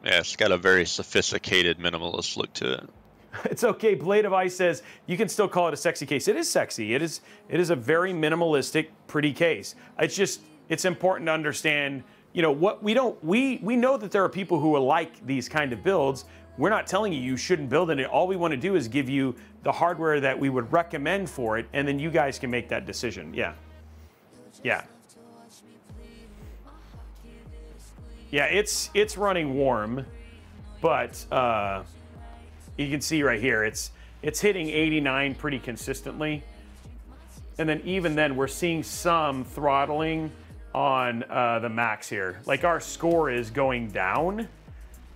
Yeah, it's got a very sophisticated minimalist look to it. It's okay. Blade of Ice says you can still call it a sexy case. It is sexy. It is it is a very minimalistic, pretty case. It's just it's important to understand, you know, what we don't we we know that there are people who will like these kind of builds. We're not telling you you shouldn't build in it. All we want to do is give you the hardware that we would recommend for it, and then you guys can make that decision. Yeah. Yeah. Yeah, it's it's running warm, but uh, you can see right here it's it's hitting 89 pretty consistently and then even then we're seeing some throttling on uh, the max here. Like our score is going down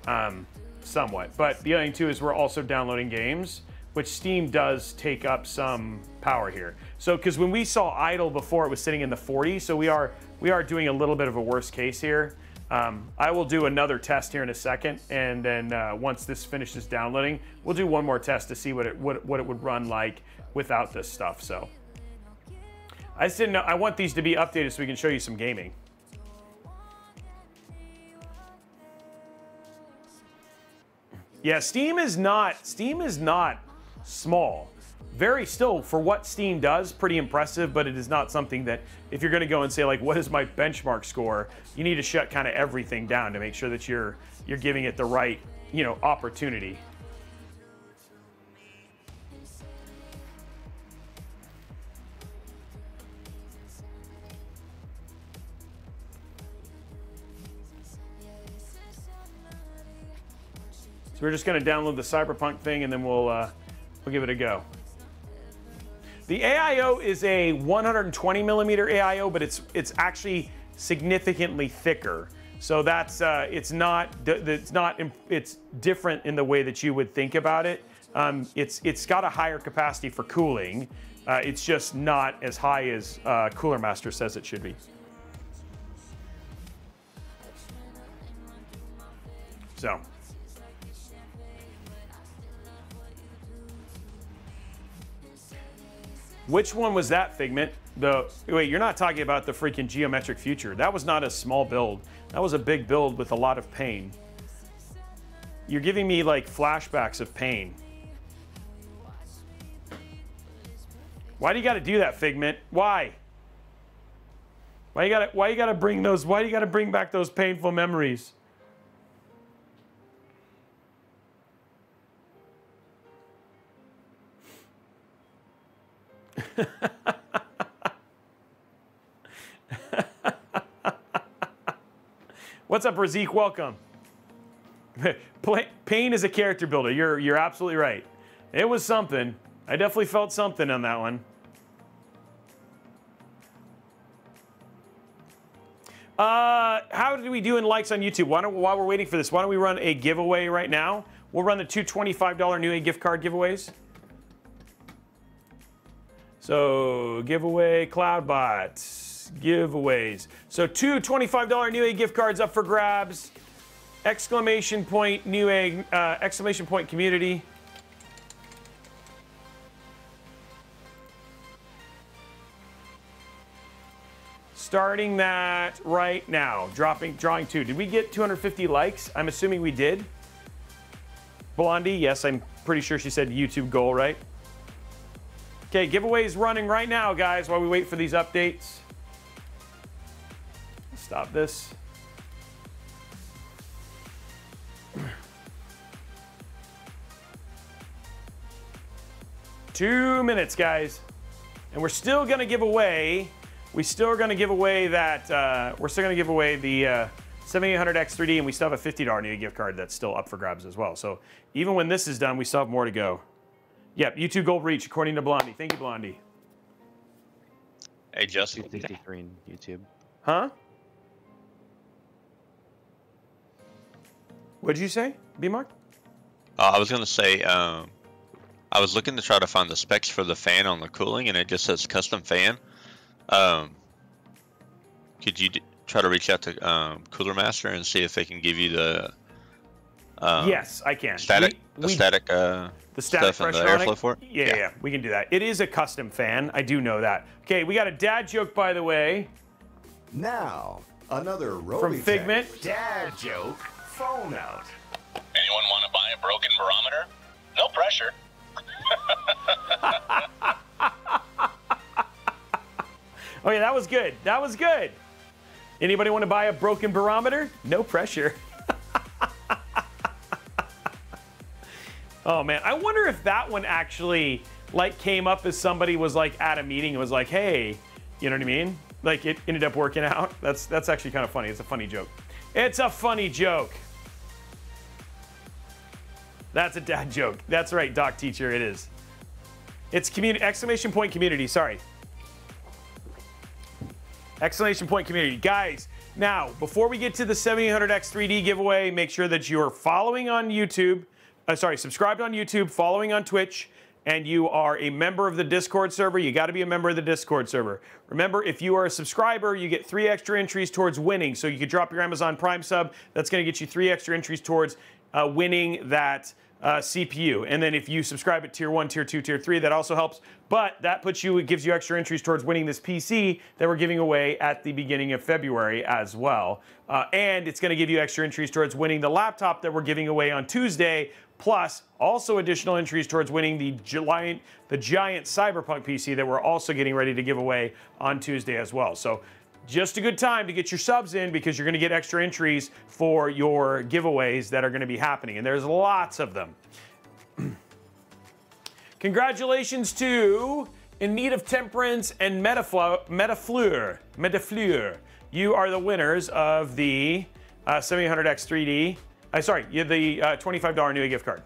um, somewhat. But the other thing too is we're also downloading games, which Steam does take up some power here. So because when we saw idle before, it was sitting in the 40s. So we are we are doing a little bit of a worst case here. Um, I will do another test here in a second, and then uh, once this finishes downloading, we'll do one more test to see what it what, what it would run like without this stuff. So I just didn't know. I want these to be updated so we can show you some gaming. Yeah, Steam is not Steam is not small. Very still for what Steam does, pretty impressive, but it is not something that if you're going to go and say like what is my benchmark score, you need to shut kind of everything down to make sure that you're you're giving it the right, you know, opportunity. So we're just going to download the Cyberpunk thing and then we'll uh, we'll give it a go. The AIO is a 120 millimeter AIO, but it's it's actually significantly thicker. So that's uh, it's not it's not it's different in the way that you would think about it. Um, it's it's got a higher capacity for cooling. Uh, it's just not as high as uh, Cooler Master says it should be. So. Which one was that, Figment? The wait, you're not talking about the freaking geometric future. That was not a small build. That was a big build with a lot of pain. You're giving me like flashbacks of pain. Why do you got to do that, Figment? Why? Why you got to why you got to bring those why do you got to bring back those painful memories? What's up, Razik? Welcome. Pain is a character builder. You're you're absolutely right. It was something. I definitely felt something on that one. Uh, how did we do in likes on YouTube? Why don't, while we're waiting for this, why don't we run a giveaway right now? We'll run the two $25 Newegg gift card giveaways. So giveaway CloudBot giveaways. So two $25 Newegg gift cards up for grabs. Exclamation point Newegg, uh, exclamation point community. Starting that right now. Dropping, drawing two. Did we get 250 likes? I'm assuming we did. Blondie, yes, I'm pretty sure she said YouTube goal, right? Okay, giveaways running right now, guys, while we wait for these updates. Stop this. Two minutes, guys. And we're still gonna give away, we still are gonna give away that, uh, we're still gonna give away the uh, 7800X3D and we still have a $50 new gift card that's still up for grabs as well. So even when this is done, we still have more to go. Yep, YouTube Gold Reach, according to Blondie. Thank you, Blondie. Hey, Justin. 253 in YouTube. Huh? What did you say, B Mark? Uh, I was gonna say, um, I was looking to try to find the specs for the fan on the cooling, and it just says custom fan. Um, could you try to reach out to um, Cooler Master and see if they can give you the um, yes, I can. Static, we, the we, static, uh, the static stuff pressure the airflow for it. Yeah, yeah, yeah, we can do that. It is a custom fan. I do know that. Okay, we got a dad joke, by the way. Now, another Robey from Figment. Dad joke. Phone out. Anyone want to buy a broken barometer? No pressure. oh yeah, that was good. That was good. Anybody want to buy a broken barometer? No pressure. Oh man, I wonder if that one actually like came up as somebody was like at a meeting and was like, "Hey," you know what I mean? Like it ended up working out. That's that's actually kind of funny. It's a funny joke. It's a funny joke. That's a dad joke. That's right, doc teacher. It is. It's community exclamation point community. Sorry. Exclamation point community. Guys, now, before we get to the 7800X 3D giveaway, make sure that you are following on YouTube. Uh, sorry, subscribed on YouTube, following on Twitch, and you are a member of the Discord server. You got to be a member of the Discord server. Remember, if you are a subscriber, you get three extra entries towards winning. So you could drop your Amazon Prime sub. That's going to get you three extra entries towards uh, winning that uh, CPU. And then if you subscribe at tier one, tier two, tier three, that also helps. But that puts you, it gives you extra entries towards winning this PC that we're giving away at the beginning of February as well. Uh, and it's going to give you extra entries towards winning the laptop that we're giving away on Tuesday. Plus, also additional entries towards winning the giant, the giant Cyberpunk PC that we're also getting ready to give away on Tuesday as well. So just a good time to get your subs in because you're going to get extra entries for your giveaways that are going to be happening. And there's lots of them. Congratulations to In Need of Temperance and Metafleur. Metafleur. You are the winners of the uh, 7800X 3D. Uh, sorry, you the uh, $25 new gift card.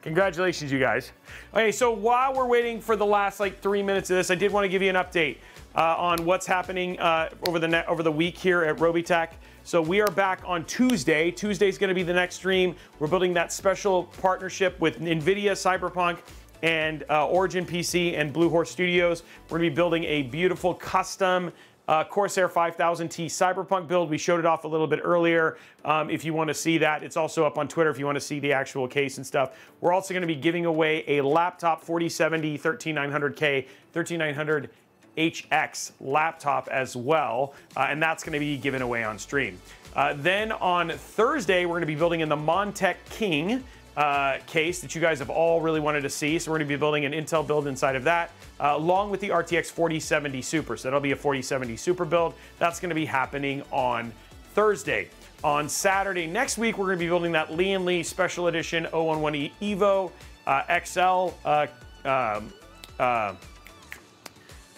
Congratulations, you guys. Okay, so while we're waiting for the last like three minutes of this, I did want to give you an update uh, on what's happening uh, over the net, over the week here at Robeytech. So we are back on Tuesday. Tuesday is going to be the next stream. We're building that special partnership with NVIDIA, Cyberpunk, and uh, Origin PC and Blue Horse Studios. We're going to be building a beautiful custom uh, Corsair 5000T Cyberpunk build. We showed it off a little bit earlier. Um, if you want to see that, it's also up on Twitter if you want to see the actual case and stuff. We're also going to be giving away a laptop 4070 13900K 13900 HX laptop as well, uh, and that's going to be given away on stream. Uh, then on Thursday, we're going to be building in the Montech King uh, case that you guys have all really wanted to see. So we're going to be building an Intel build inside of that, uh, along with the RTX 4070 Super. So that'll be a 4070 Super build. That's going to be happening on Thursday. On Saturday next week, we're going to be building that Lian Li Special Edition 011E Evo uh, XL. Uh, um, uh,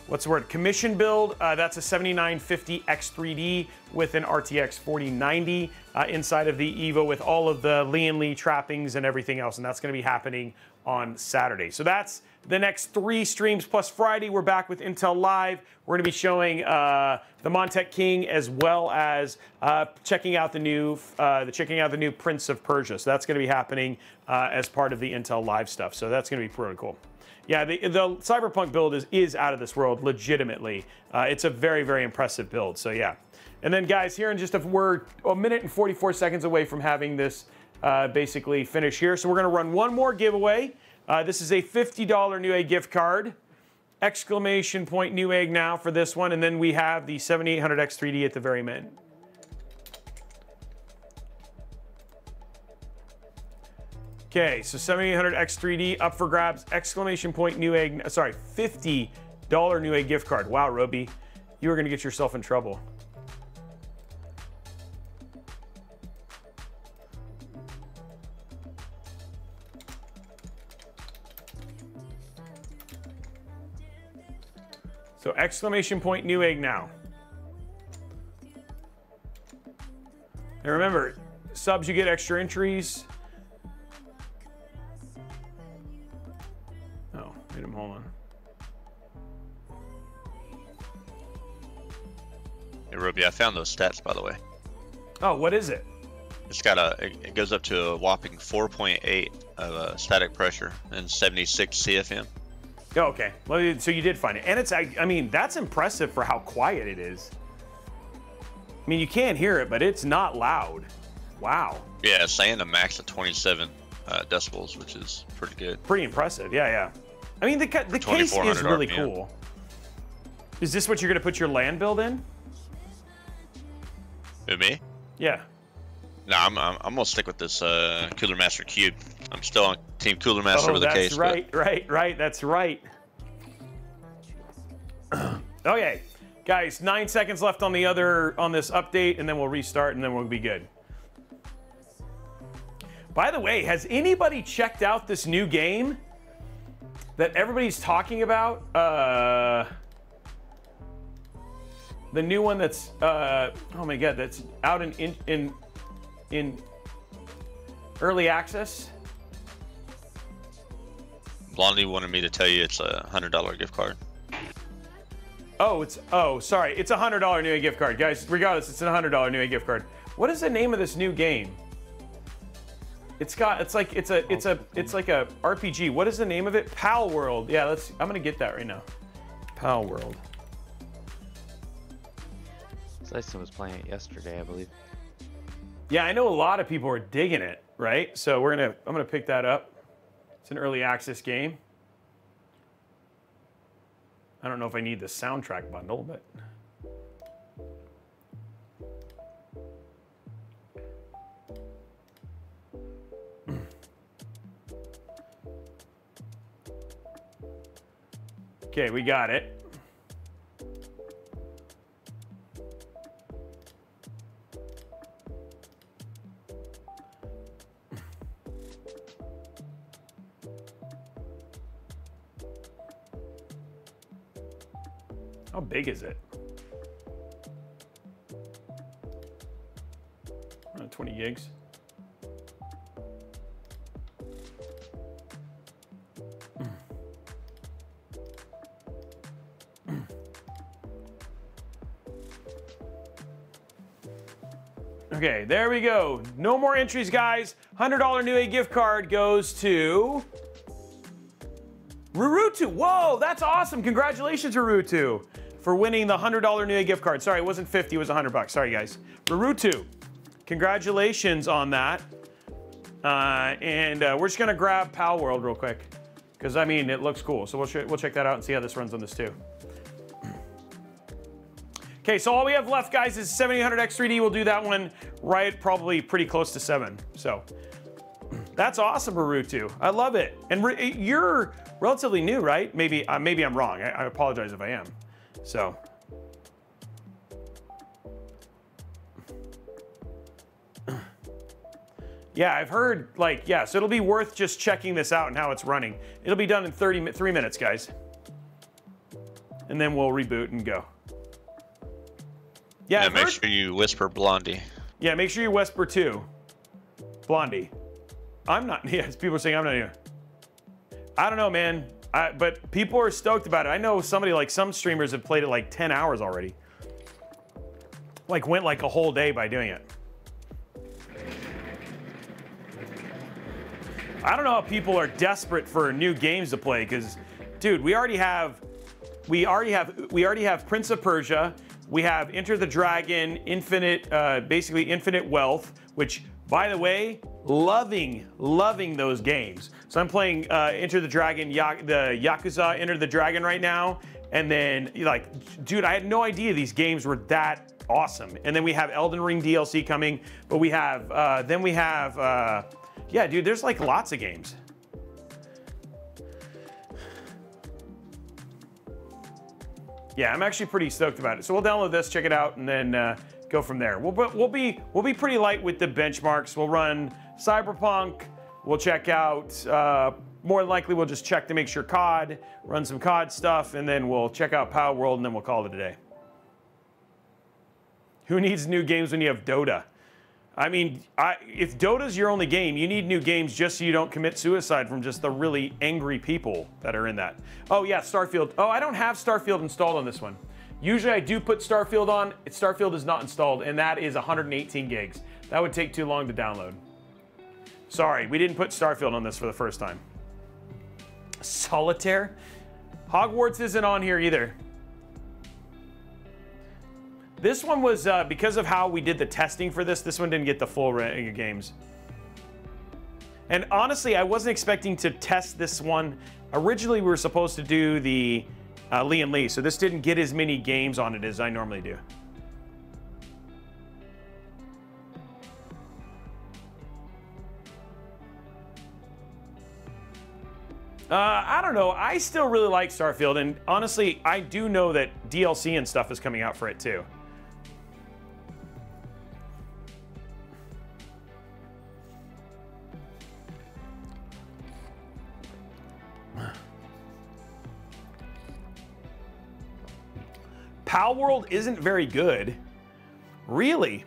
what's the word? Commission build. Uh, that's a 7950 X3D with an RTX 4090 uh, inside of the Evo with all of the Lian Li trappings and everything else. And that's going to be happening on Saturday. So that's the next three streams plus Friday. We're back with Intel Live. We're going to be showing uh, the Montech King as well as uh, checking out the new uh, the checking out the new Prince of Persia. So that's going to be happening uh, as part of the Intel Live stuff. So that's going to be pretty cool. Yeah, the, the Cyberpunk build is, is out of this world, legitimately. Uh, it's a very, very impressive build, so yeah. And then, guys, here in just a, we're a minute and 44 seconds away from having this uh, basically finish here. So we're going to run one more giveaway. Uh, this is a $50 Newegg gift card. Exclamation point Newegg now for this one. And then we have the 7800X 3D at the very end. Okay, so 7800X3D up for grabs. Exclamation point Newegg. Sorry, $50 Newegg gift card. Wow, Robey, you are going to get yourself in trouble. So exclamation point Newegg now. And remember, subs you get extra entries. Hold on. Hey, Ruby, I found those stats by the way. Oh, what is it? It's got a. It goes up to a whopping 4.8 of uh, static pressure and 76 CFM. Oh, okay. Well, so you did find it, and it's. I, I mean, that's impressive for how quiet it is. I mean, you can't hear it, but it's not loud. Wow, Yeah, saying a max of 27 uh, decibels, which is pretty good. pretty impressive. Yeah, yeah. I mean, the the case is really RPM. cool. Is this what you're gonna put your LAN build in? Who me? Yeah. No, I'm, I'm, I'm gonna stick with this uh, Cooler Master Cube. I'm still on Team Cooler Master oh, with the that's case. but- right, right, right. That's right. okay, guys, nine seconds left on the other on this update, and then we'll restart, and then we'll be good. By the way, has anybody checked out this new game that everybody's talking about? Uh, the new one that's uh, oh my god, that's out in in in, in early access. Blondie wanted me to tell you it's a hundred dollar gift card. Oh, it's oh, sorry. It's a hundred dollar new gift card, guys. Regardless, it's a hundred dollar new gift card. What is the name of this new game? It's got it's like it's a it's a it's like a RPG. What is the name of it? Palworld. Yeah, let's I'm gonna get that right now. Palworld. Slyson was playing it yesterday, I believe. Yeah, I know a lot of people are digging it, right? So we're gonna I'm gonna pick that up. It's an early access game. I don't know if I need the soundtrack bundle, but Okay, we got it. How big is it? Uh, 20 gigs. Okay, there we go. No more entries, guys. $100 Newegg gift card goes to Rurutu. Whoa, that's awesome. Congratulations, Rurutu, for winning the $100 Newegg gift card. Sorry, it wasn't 50, it was 100 bucks. Sorry, guys. Rurutu, congratulations on that. Uh, and uh, we're just gonna grab Palworld real quick, because I mean, it looks cool. So we'll, we'll check that out and see how this runs on this too. Okay, so all we have left, guys, is 7800X3D. We'll do that one right, probably pretty close to seven. So that's awesome, Barutu. I love it. And re- you're relatively new, right? Maybe, uh, maybe I'm wrong. I, I apologize if I am. So. Yeah, I've heard, like, yeah, so it'll be worth just checking this out and how it's running. It'll be done in 30, mi- three minutes, guys. And then we'll reboot and go. Yeah, Yeah, make heard- sure you whisper Blondie. yeah, make sure you whisper too. Blondie. I'm not, yes, people are saying I'm not here. I don't know, man. I, but people are stoked about it. I know somebody, like some streamers have played it like 10 hours already. Like, went like a whole day by doing it. I don't know how people are desperate for new games to play because, dude, we already have, we already have, we already have Prince of Persia. We have Enter the Dragon, Infinite, uh, basically Infinite Wealth, which, by the way, loving, loving those games. So I'm playing uh, Enter the Dragon, Ya- the Yakuza Enter the Dragon right now, and then like, dude, I had no idea these games were that awesome. And then we have Elden Ring DLC coming, but we have, uh, then we have. Uh, yeah, dude, there's like lots of games. Yeah, I'm actually pretty stoked about it. So we'll download this, check it out, and then uh, go from there. We'll, we'll be we'll be pretty light with the benchmarks. We'll run Cyberpunk. We'll check out. Uh, more than likely, we'll just check to make sure COD, run some COD stuff, and then we'll check out Palworld, and then we'll call it a day. Who needs new games when you have Dota? I mean, I, if Dota's your only game, you need new games just so you don't commit suicide from just the really angry people that are in that. Oh yeah, Starfield. Oh, I don't have Starfield installed on this one. Usually I do put Starfield on. Starfield is not installed, and that is 118 gigs. That would take too long to download. Sorry, we didn't put Starfield on this for the first time. Solitaire? Hogwarts isn't on here either. This one was uh, because of how we did the testing for this. This one didn't get the full rank of games. And honestly, I wasn't expecting to test this one. Originally, we were supposed to do the uh, Lian Li, so this didn't get as many games on it as I normally do. Uh, I don't know. I still really like Starfield, and honestly, I do know that DLC and stuff is coming out for it too. Pal World isn't very good. Really?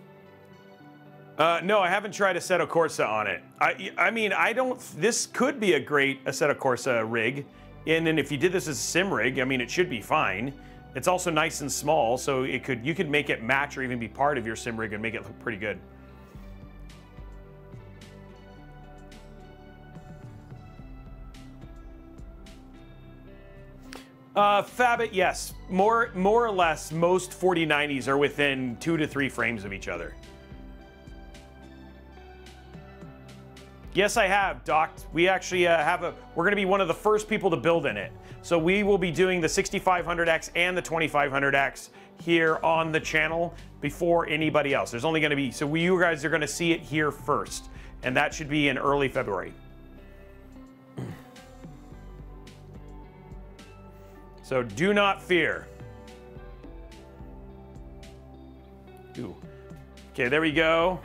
Uh, no, I haven't tried Assetto Corsa on it. I, I mean, I don't. This could be a great Assetto Corsa rig, and then if you did this as a sim rig, I mean, it should be fine. It's also nice and small, so it could you could make it match or even be part of your sim rig and make it look pretty good. Uh, Fabit, yes, more more or less, most 4090s are within two to three frames of each other. Yes, I have, Doc. We actually uh, have a. We're going to be one of the first people to build in it. So we will be doing the 6500X and the 2500X here on the channel before anybody else. There's only going to be so we, you guys are going to see it here first, and that should be in early February. So do not fear. Ooh. Okay, there we go.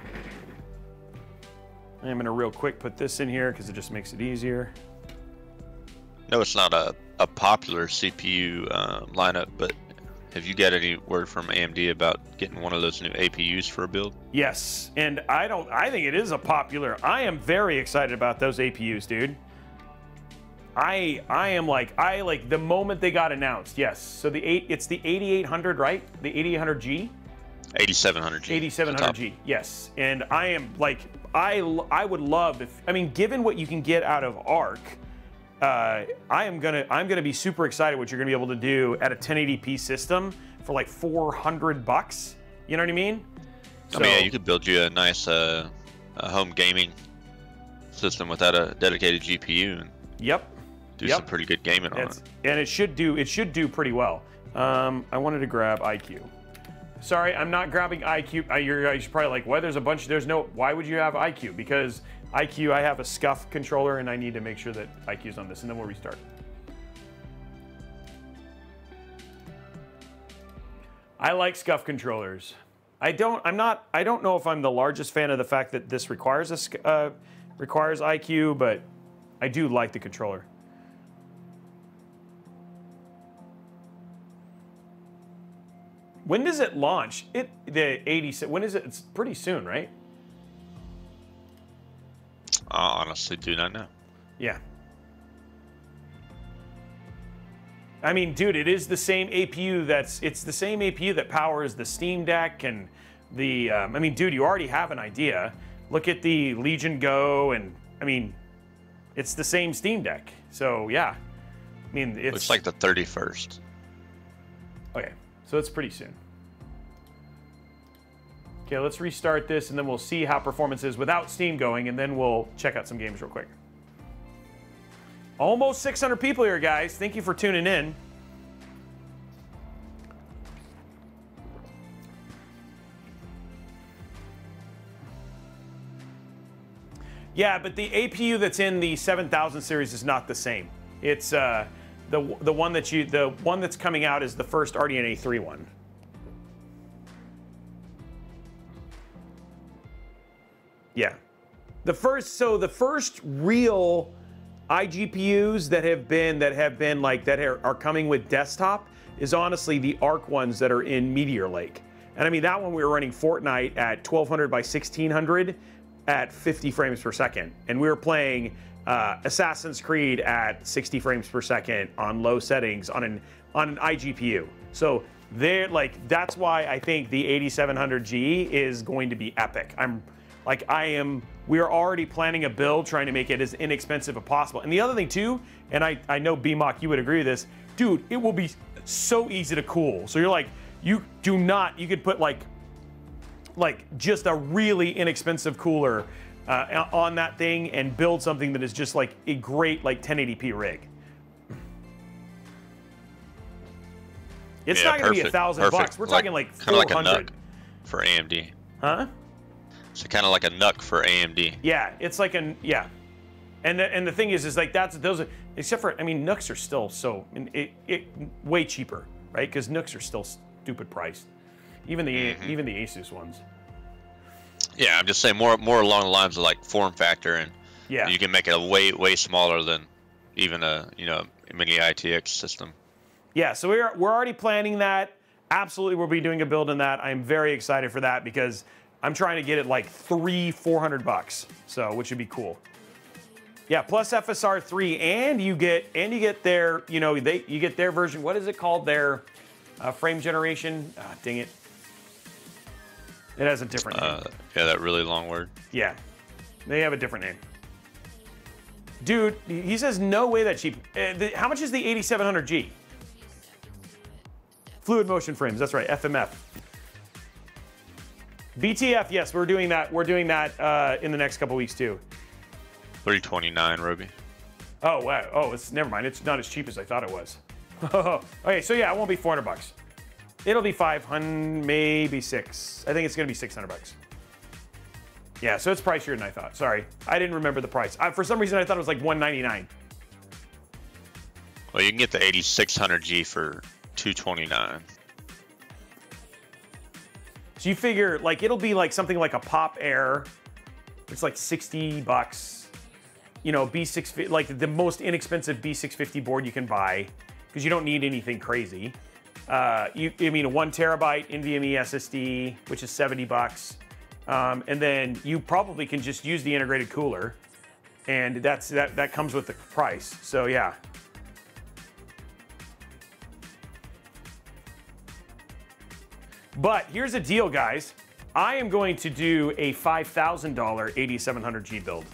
I'm gonna real quick put this in here because it just makes it easier. No, it's not a, a popular CPU uh, lineup, but have you got any word from AMD about getting one of those new APUs for a build? Yes, and I don't. I think it is a popular. I am very excited about those APUs, dude. I I am like I like the moment they got announced. Yes, so the eight. It's the 8800, right? The 8800G. 8700G. 8700G. Yes, and I am like I I would love if I mean given what you can get out of Arc. Uh, I am gonna I'm gonna be super excited what you're gonna be able to do at a 1080p system for like 400 bucks. You know what I mean? I mean, yeah, you could build you a nice uh, a home gaming system without a dedicated GPU and Yep. Do Yep. some pretty good gaming on it. and it should do it should do pretty well. Um, I wanted to grab iCUE. Sorry, I'm not grabbing iCUE. Uh, you're guys probably like, why? There's a bunch. There's no. Why would you have iCUE? Because iCUE, I have a SCUF controller, and I need to make sure that iCUE's on this, and then we'll restart. I like SCUF controllers. I don't. I'm not. I don't know if I'm the largest fan of the fact that this requires a uh, requires iCUE, but I do like the controller. When does it launch? It the 80. When is it? It's pretty soon, right? I honestly do not know. Yeah. I mean, dude, it is the same APU that's it's the same APU that powers the Steam Deck and the um, I mean, dude, you already have an idea. Look at the Legion Go and I mean, it's the same Steam Deck. So, yeah. I mean, it's Looks like the 31st. Okay, so it's pretty soon. Okay, let's restart this and then we'll see how performance is without Steam going, and then we'll check out some games real quick. Almost 600 people here, guys. Thank you for tuning in. Yeah, but the APU that's in the 7000 series is not the same. It's uh, the the one that you the one that's coming out is the first RDNA 3 one. Yeah. The first so the first real iGPUs that have been that have been like that are, are coming with desktop is honestly the Arc ones that are in Meteor Lake. And I mean that one we were running Fortnite at 1200 by 1600 at 50 frames per second, and we were playing uh, Assassin's Creed at 60 frames per second on low settings on an on an iGPU. So they're like that's why I think the 8700G is going to be epic. I'm like I am we are already planning a build trying to make it as inexpensive as possible. And the other thing too, and I, I know BMOC you would agree with this, dude, it will be so easy to cool. So you're like, you do not, you could put like like just a really inexpensive cooler uh, on that thing and build something that is just like a great like 1080p rig. It's Yeah, not going to be a thousand bucks. We're talking like of like a 400. NUC for AMD. Huh? So kind of like a NUC for AMD. Yeah, it's like an yeah, and the, and the thing is, is like that's those are, except for I mean NUCs are still so it, it way cheaper, right? Because NUCs are still stupid priced, even the even the Asus ones. Yeah, I'm just saying more more along the lines of like form factor, and Yeah, you can make it a way way smaller than even a you know mini ITX system. yeah. So we're we're already planning that. Absolutely, we'll be doing a build in that. I'm very excited for that because I'm trying to get it like three, four hundred bucks. So which would be cool. Yeah, plus FSR three, and you get and you get their, you know, they you get their version. What is it called? Their Uh, frame generation, ah, dang it. It has a different name. Uh, yeah, that really long word. Yeah, they have a different name. Dude, he says no way that cheap. Uh, the, how much is the 8700G? Fluid motion frames. That's right, FMF. BTF, yes, we're doing that. We're doing that uh, in the next couple weeks too. 329, Robey. Oh wow. Oh, it's never mind. It's not as cheap as I thought it was. okay, so yeah, it won't be 400 bucks. It'll be 500, maybe six. I think it's gonna be 600 bucks. Yeah, so it's pricier than I thought. Sorry, I didn't remember the price. I, for some reason, I thought it was like 199. Well, you can get the 8600G for 229. So you figure like it'll be like something like a Pop Air. It's like 60 bucks. You know, B6 like the most inexpensive B650 board you can buy because you don't need anything crazy. Uh, you, I mean, a one terabyte NVMe SSD, which is 70 bucks, um, and then you probably can just use the integrated cooler, and that's that that comes with the price. So yeah. But here's a deal, guys. I am going to do a $5,000 8700G build.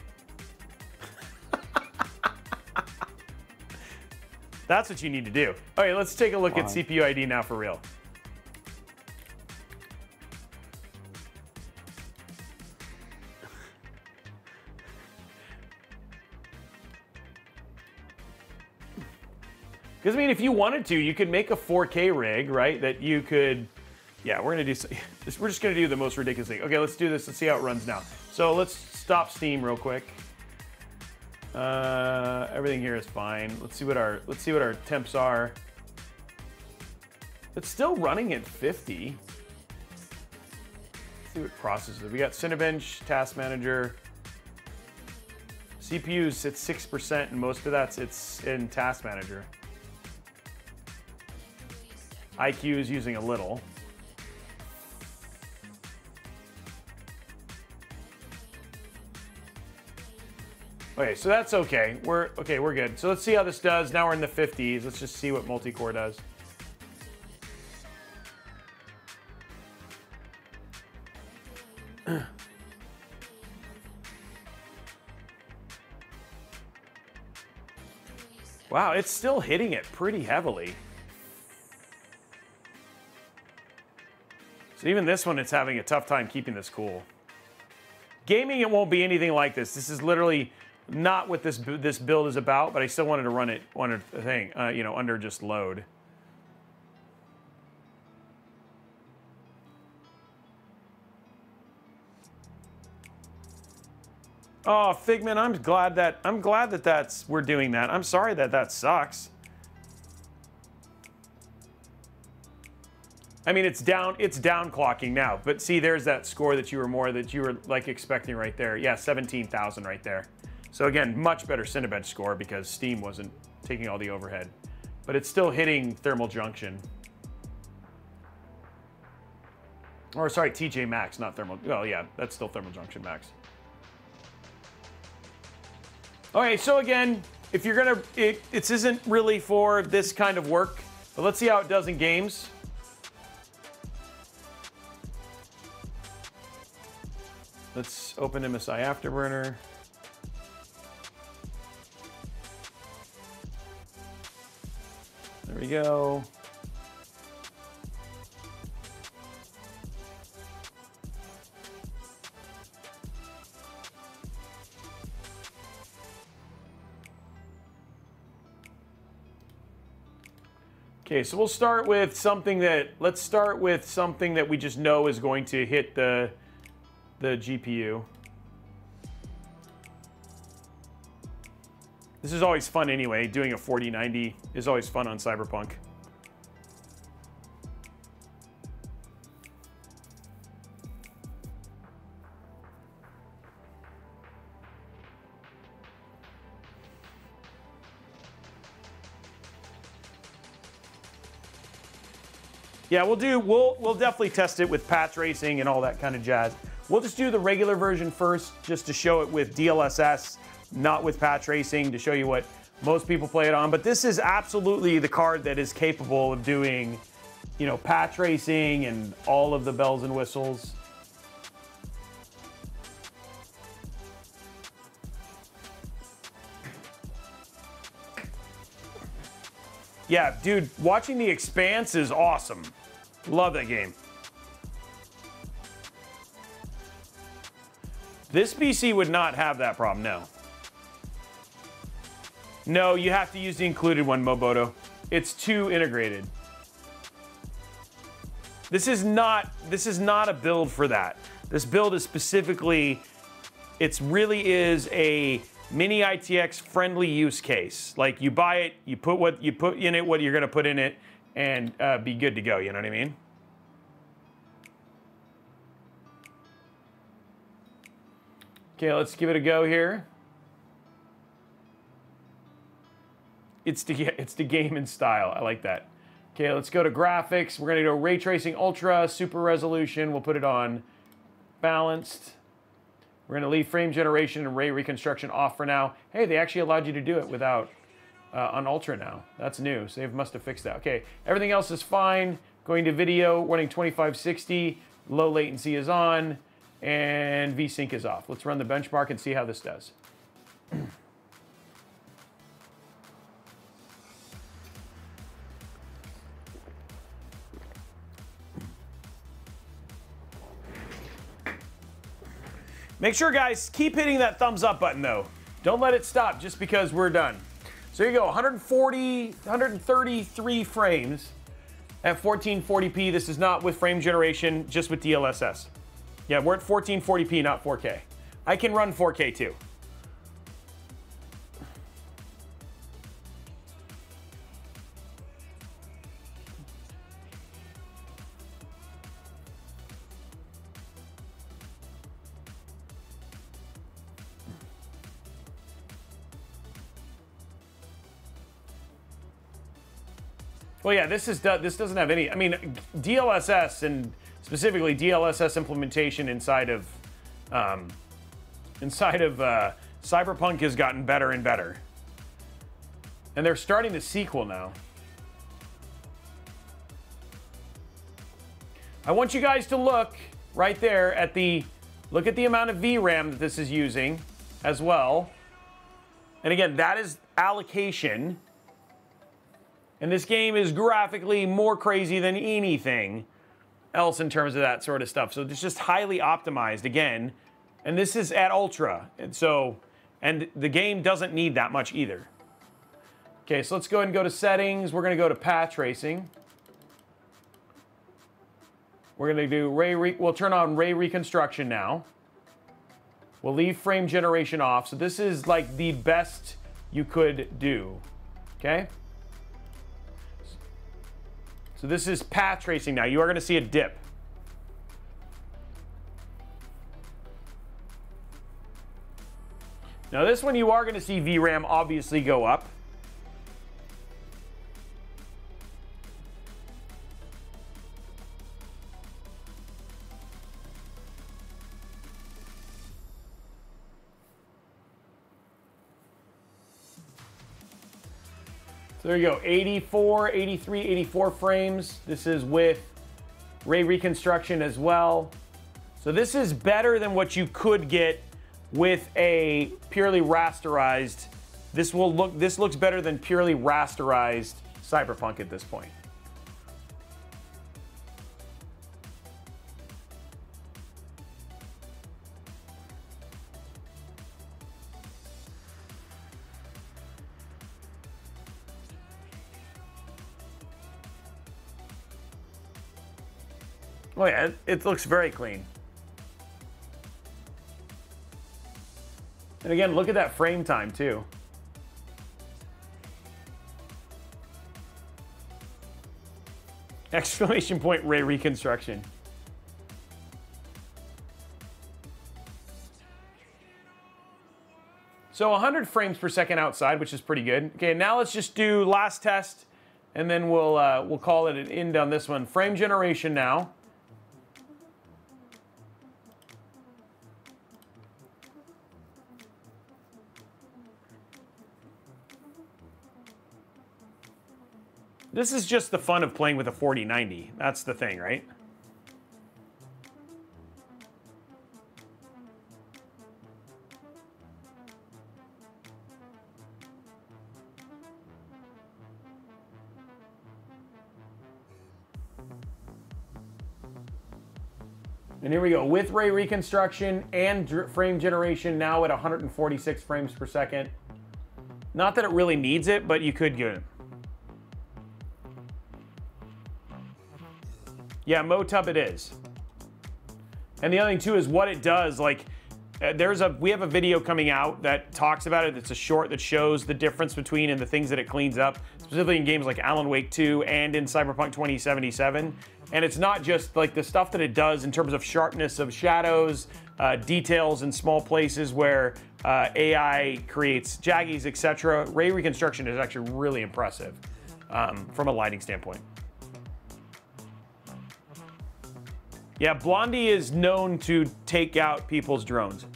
That's what you need to do. All right, let's take a look at CPU ID now for real. Because I mean, if you wanted to, you could make a 4K rig, right? That you could, yeah. We're gonna do. We're just gonna do the most ridiculous thing. Okay, let's do this. Let's see how it runs now. So let's stop Steam real quick. Uh, everything here is fine. Let's see what our let's see what our temps are. It's still running at 50. Let's see what processors. We got Cinebench, Task Manager. CPUs at six percent, and most of that's it's in Task Manager. iCUE is using a little. Okay, so that's okay. We're okay, we're good. So let's see how this does. Now we're in the 50s. Let's just see what multi-core does. wow, it's still hitting it pretty heavily. So even this one, it's having a tough time keeping this cool. Gaming, it won't be anything like this. This is literally not what this this build is about, but I still wanted to run it on a thing, uh, you know, under just load. Oh, Figment, I'm glad that I'm glad that that's we're doing that. I'm sorry that that sucks. I mean, it's down it's down clocking now, but see, there's that score that you were more that you were like expecting right there. Yeah, 17,000 right there. So again, much better Cinebench score because Steam wasn't taking all the overhead, but it's still hitting thermal junction. Or sorry, TJ Max, not thermal. Oh yeah, that's still thermal junction max. Okay, so again, if you're gonna, it, this isn't really for this kind of work, but let's see how it does in games. Let's open MSI Afterburner. We go. Okay, so we'll start with something that, let's start with something that we just know is going to hit the, the GPU. This is always fun anyway. Doing a 4090 is always fun on Cyberpunk. Yeah, we'll do. We'll we'll definitely test it with path tracing and all that kind of jazz. We'll just do the regular version first, just to show it with DLSS, not with path tracing, to show you what most people play it on. But this is absolutely the card that is capable of doing you know, path tracing and all of the bells and whistles. Yeah, dude, watching The Expanse is awesome. Love that game. This PC would not have that problem, no. No, you have to use the included one, Moboto. It's too integrated. This is not this is not a build for that. This build is specifically it's really is a mini ITX friendly use case. Like you buy it, you put what you put in it, what you're gonna put in it, and uh, be good to go. You know what I mean? Okay, let's give it a go here. It's the it's the game in style. I like that. Okay, let's go to graphics. We're gonna go ray tracing ultra, super resolution. We'll put it on balanced. We're gonna leave frame generation and ray reconstruction off for now. Hey, they actually allowed you to do it without uh, on ultra now. That's new. So they must have fixed that. Okay, everything else is fine. Going to video, running 2560. Low latency is on, and VSync is off. Let's run the benchmark and see how this does. Make sure, guys, keep hitting that thumbs up button, though. Don't let it stop just because we're done. So here you go, 140, 133 frames at 1440p. This is not with frame generation, just with DLSS. Yeah, we're at 1440p, not 4K. I can run 4K too. Well, yeah, this is this doesn't have any. I mean, DLSS and specifically DLSS implementation inside of um, inside of uh, Cyberpunk has gotten better and better, and they're starting the sequel now. I want you guys to look right there at the look at the amount of VRAM that this is using as well. And again, that is allocation. And this game is graphically more crazy than anything else in terms of that sort of stuff. So it's just highly optimized again. And this is at ultra. And so, and the game doesn't need that much either. Okay, so let's go ahead and go to settings. We're gonna go to path tracing. We're gonna do ray, we'll turn on ray reconstruction now. We'll leave frame generation off. So this is like the best you could do, okay? So this is path tracing now. You are going to see a dip. Now this one you are going to see VRAM obviously go up. There you go, 84, 83, 84 frames. This is with ray reconstruction as well. So this is better than what you could get with a purely rasterized. This will look, this looks better than purely rasterized Cyberpunk at this point. Oh yeah, it, it looks very clean. And again, look at that frame time too. Exclamation point ray reconstruction. So 100 frames per second outside, which is pretty good. Okay, now let's just do last test, and then we'll uh, we'll call it an end on this one. Frame generation now. This is just the fun of playing with a 4090. That's the thing, right? And here we go with ray reconstruction and frame generation now at 146 frames per second. Not that it really needs it, but you could get it. Yeah, Motub it is. And the other thing too is what it does. Like, uh, there's a we have a video coming out that talks about it. It's a short that shows the difference between and the things that it cleans up, specifically in games like Alan Wake 2 and in Cyberpunk 2077. And it's not just like the stuff that it does in terms of sharpness of shadows, uh, details in small places where uh, AI creates jaggies, etc. Ray reconstruction is actually really impressive um, from a lighting standpoint. Yeah, Blondie is known to take out people's drones.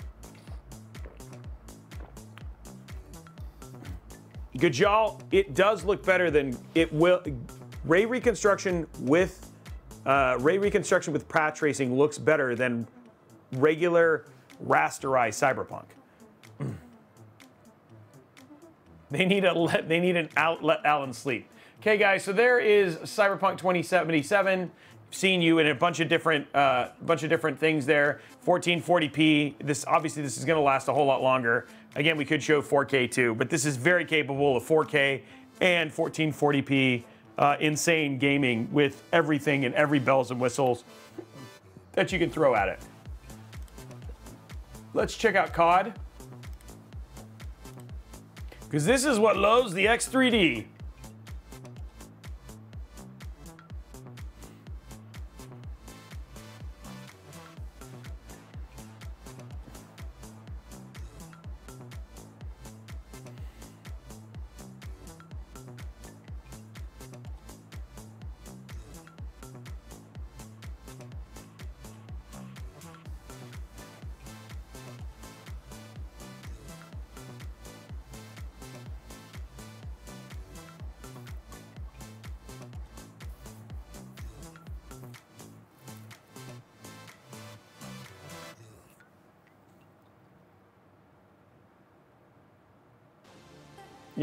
Gajal, it does look better than it will. Ray reconstruction with uh, ray reconstruction with path tracing looks better than regular rasterized cyberpunk. they need a they need an out let Alan sleep. Okay, guys, so there is Cyberpunk 2077 seen you in a bunch of different uh, bunch of different things there. 1440p. This obviously this is going to last a whole lot longer. Again, we could show 4K too, but this is very capable of 4K and 1440p. Uh, insane gaming with everything and every bells and whistles that you can throw at it. Let's check out COD. Because this is what loads the X3D.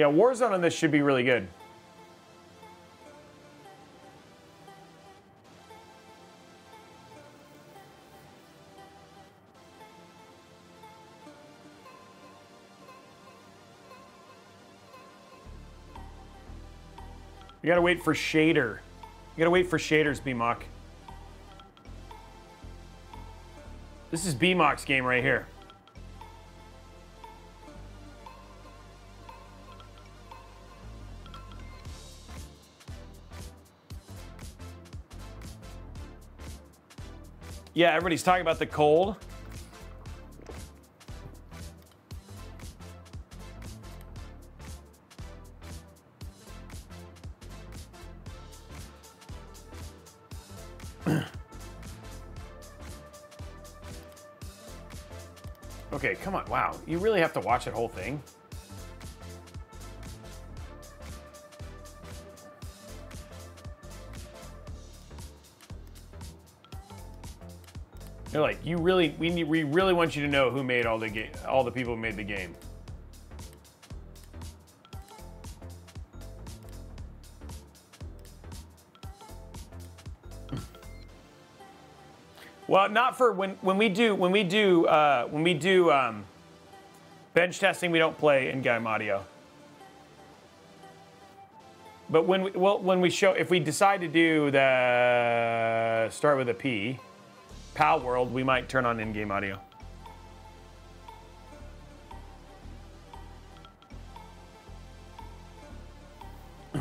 Yeah, Warzone on this should be really good. You gotta wait for shader. You gotta wait for shaders, BMOC. This is BMOC's game right here. Yeah, everybody's talking about the cold. okay, come on. Wow. You really have to watch that whole thing? You really, we need, we really want you to know who made all the game, all the people who made the game. Well, not for when when we do when we do uh, when we do um, bench testing, we don't play in-game audio. But when we well when we show if we decide to do the start with a P. Palworld, we might turn on in-game audio.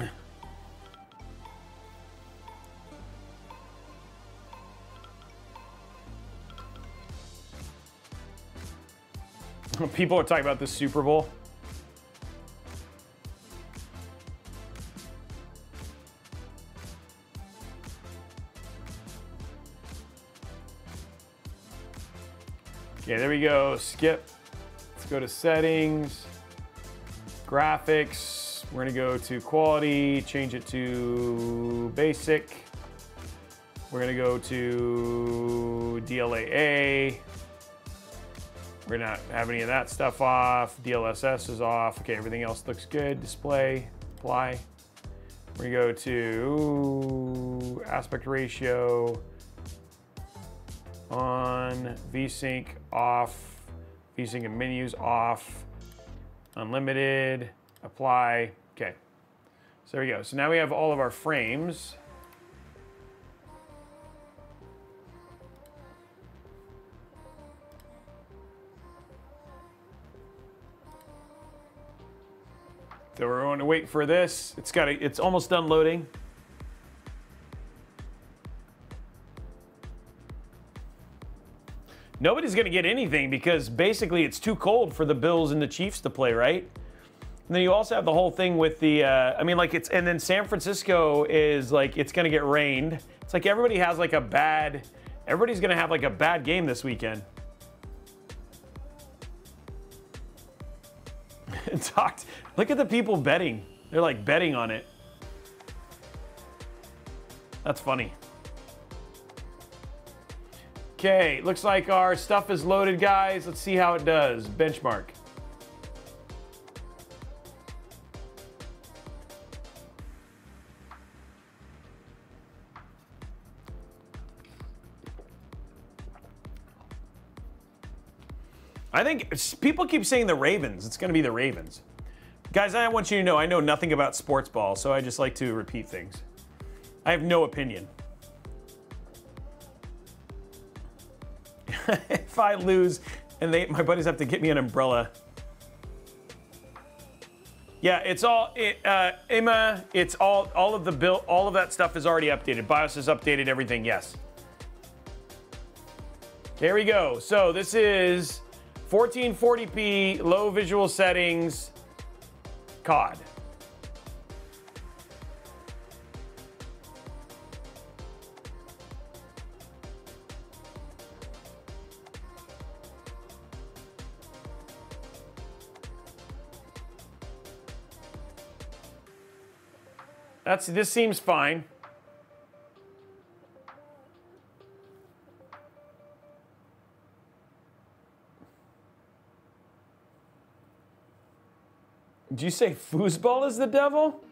People are talking about the Super Bowl. We go. Skip. Let's go to settings, graphics, We're gonna go to quality, change it to basic. We're gonna go to DLAA. We're not have any of that stuff off. DLSS is off. Okay, everything else looks good. Display, apply. We're go to aspect ratio on, VSync off, VSync and menus off, unlimited, apply. Okay, so there we go. So now we have all of our frames. So we're going to wait for this. It's got it's almost done loading. Nobody's going to get anything because basically it's too cold for the Bills and the Chiefs to play, right? And then you also have the whole thing with the, uh, I mean, like it's, and then San Francisco is like, it's going to get rained. It's like everybody has like a bad, everybody's going to have like a bad game this weekend. Talked. Look at the people betting. They're like betting on it. That's funny. Okay, looks like our stuff is loaded, guys. Let's see how it does. Benchmark. I think people keep saying the Ravens. It's going to be the Ravens. Guys, I want you to know I know nothing about sports ball, so I just like to repeat things. I have no opinion. if I lose and they, my buddies have to get me an umbrella. Yeah, it's all it, uh, Emma. It's all all of the bill. All of that stuff is already updated. BIOS is updated everything. Yes. There we go. So this is 1440p, low visual settings, COD. That's this seems fine. Did you say foosball is the devil?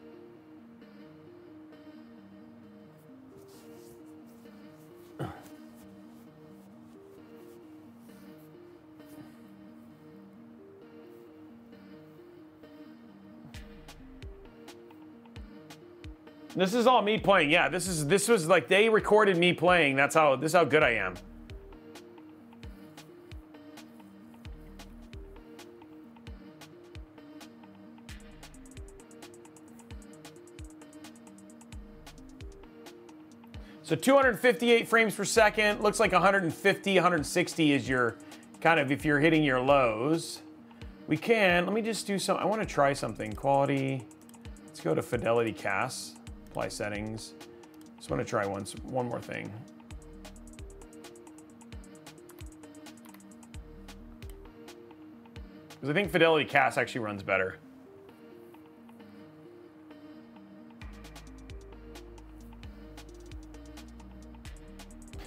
This is all me playing. Yeah, this is this was like they recorded me playing. That's how this is how good I am. So 258 frames per second, looks like 150, 160 is your kind of if you're hitting your lows. We can, let me just do some, I want to try something. Quality, let's go to Fidelity Cast, apply settings. Just want to try once, one more thing. Because I think Fidelity Cast actually runs better.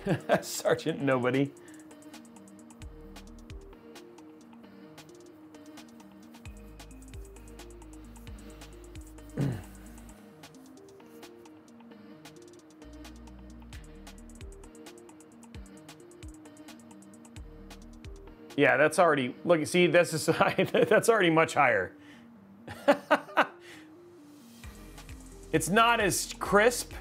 Sergeant Nobody. Yeah, that's already, look, see, this is, that's already much higher. it's not as crisp,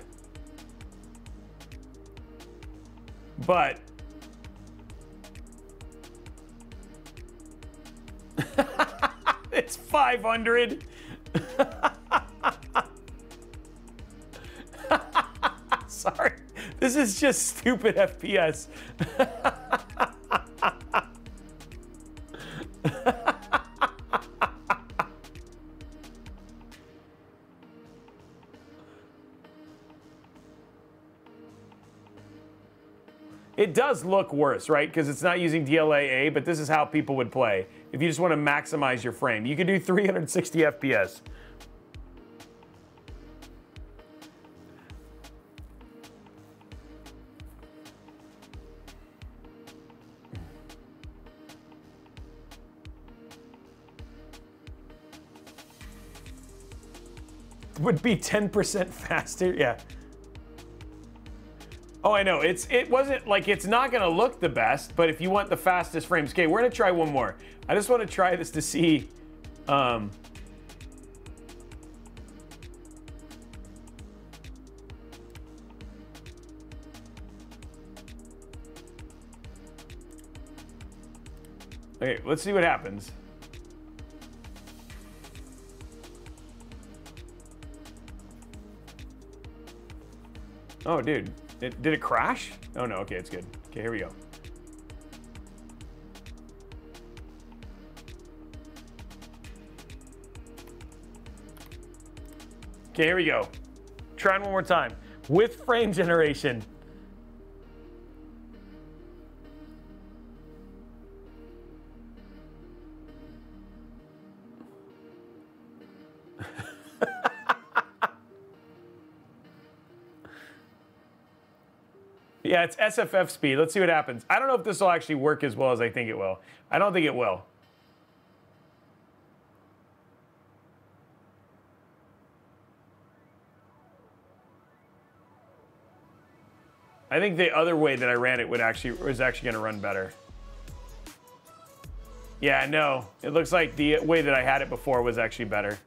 but it's 500. Sorry, this is just stupid FPS. does look worse, right? Because it's not using DLAA, but this is how people would play. If you just want to maximize your frame, you could do 360 FPS. Would be 10% faster, yeah. Oh, I know. It's it wasn't like it's not gonna look the best, but if you want the fastest frames, okay, we're gonna try one more. I just want to try this to see. Um, okay, let's see what happens. Oh, dude. It, did it crash? Oh, no. Okay, it's good. Okay, here we go. Okay, here we go. Trying one more time. With frame generation. Yeah, it's SFF speed. Let's see what happens. I don't know if this will actually work as well as I think it will. I don't think it will. I think the other way that I ran it would actually was actually going to run better. Yeah, no. It looks like the way that I had it before was actually better.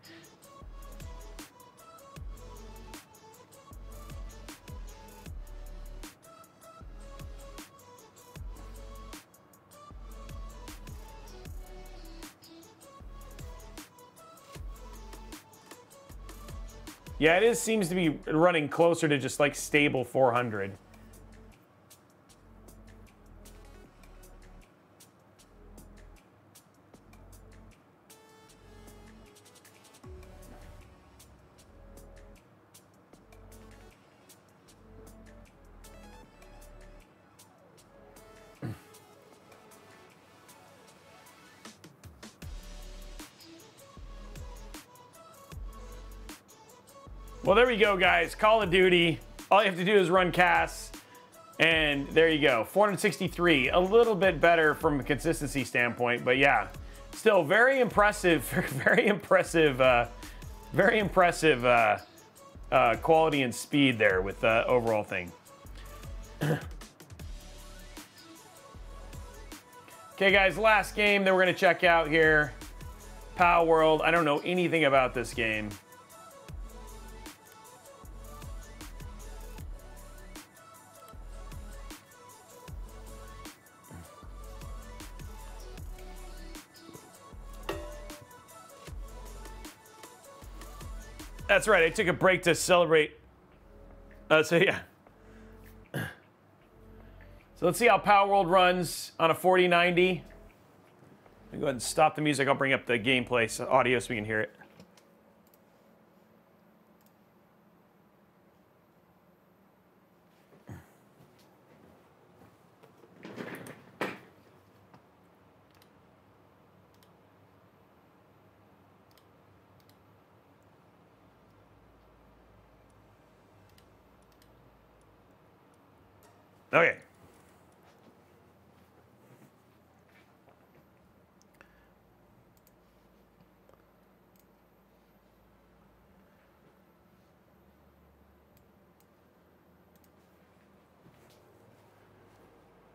Yeah, it is seems to be running closer to just like stable 400. We go, guys. Call of Duty. All you have to do is run CAS, and there you go. 463. A little bit better from a consistency standpoint, but yeah, still very impressive. Very impressive. Uh, very impressive uh, uh, quality and speed there with the overall thing. okay, guys, last game that we're gonna check out here. Palworld. I don't know anything about this game. That's right. I took a break to celebrate. Uh, so yeah. So let's see how Palworld runs on a 4090. Let me go ahead and stop the music. I'll bring up the gameplay audio so we can hear it. Okay.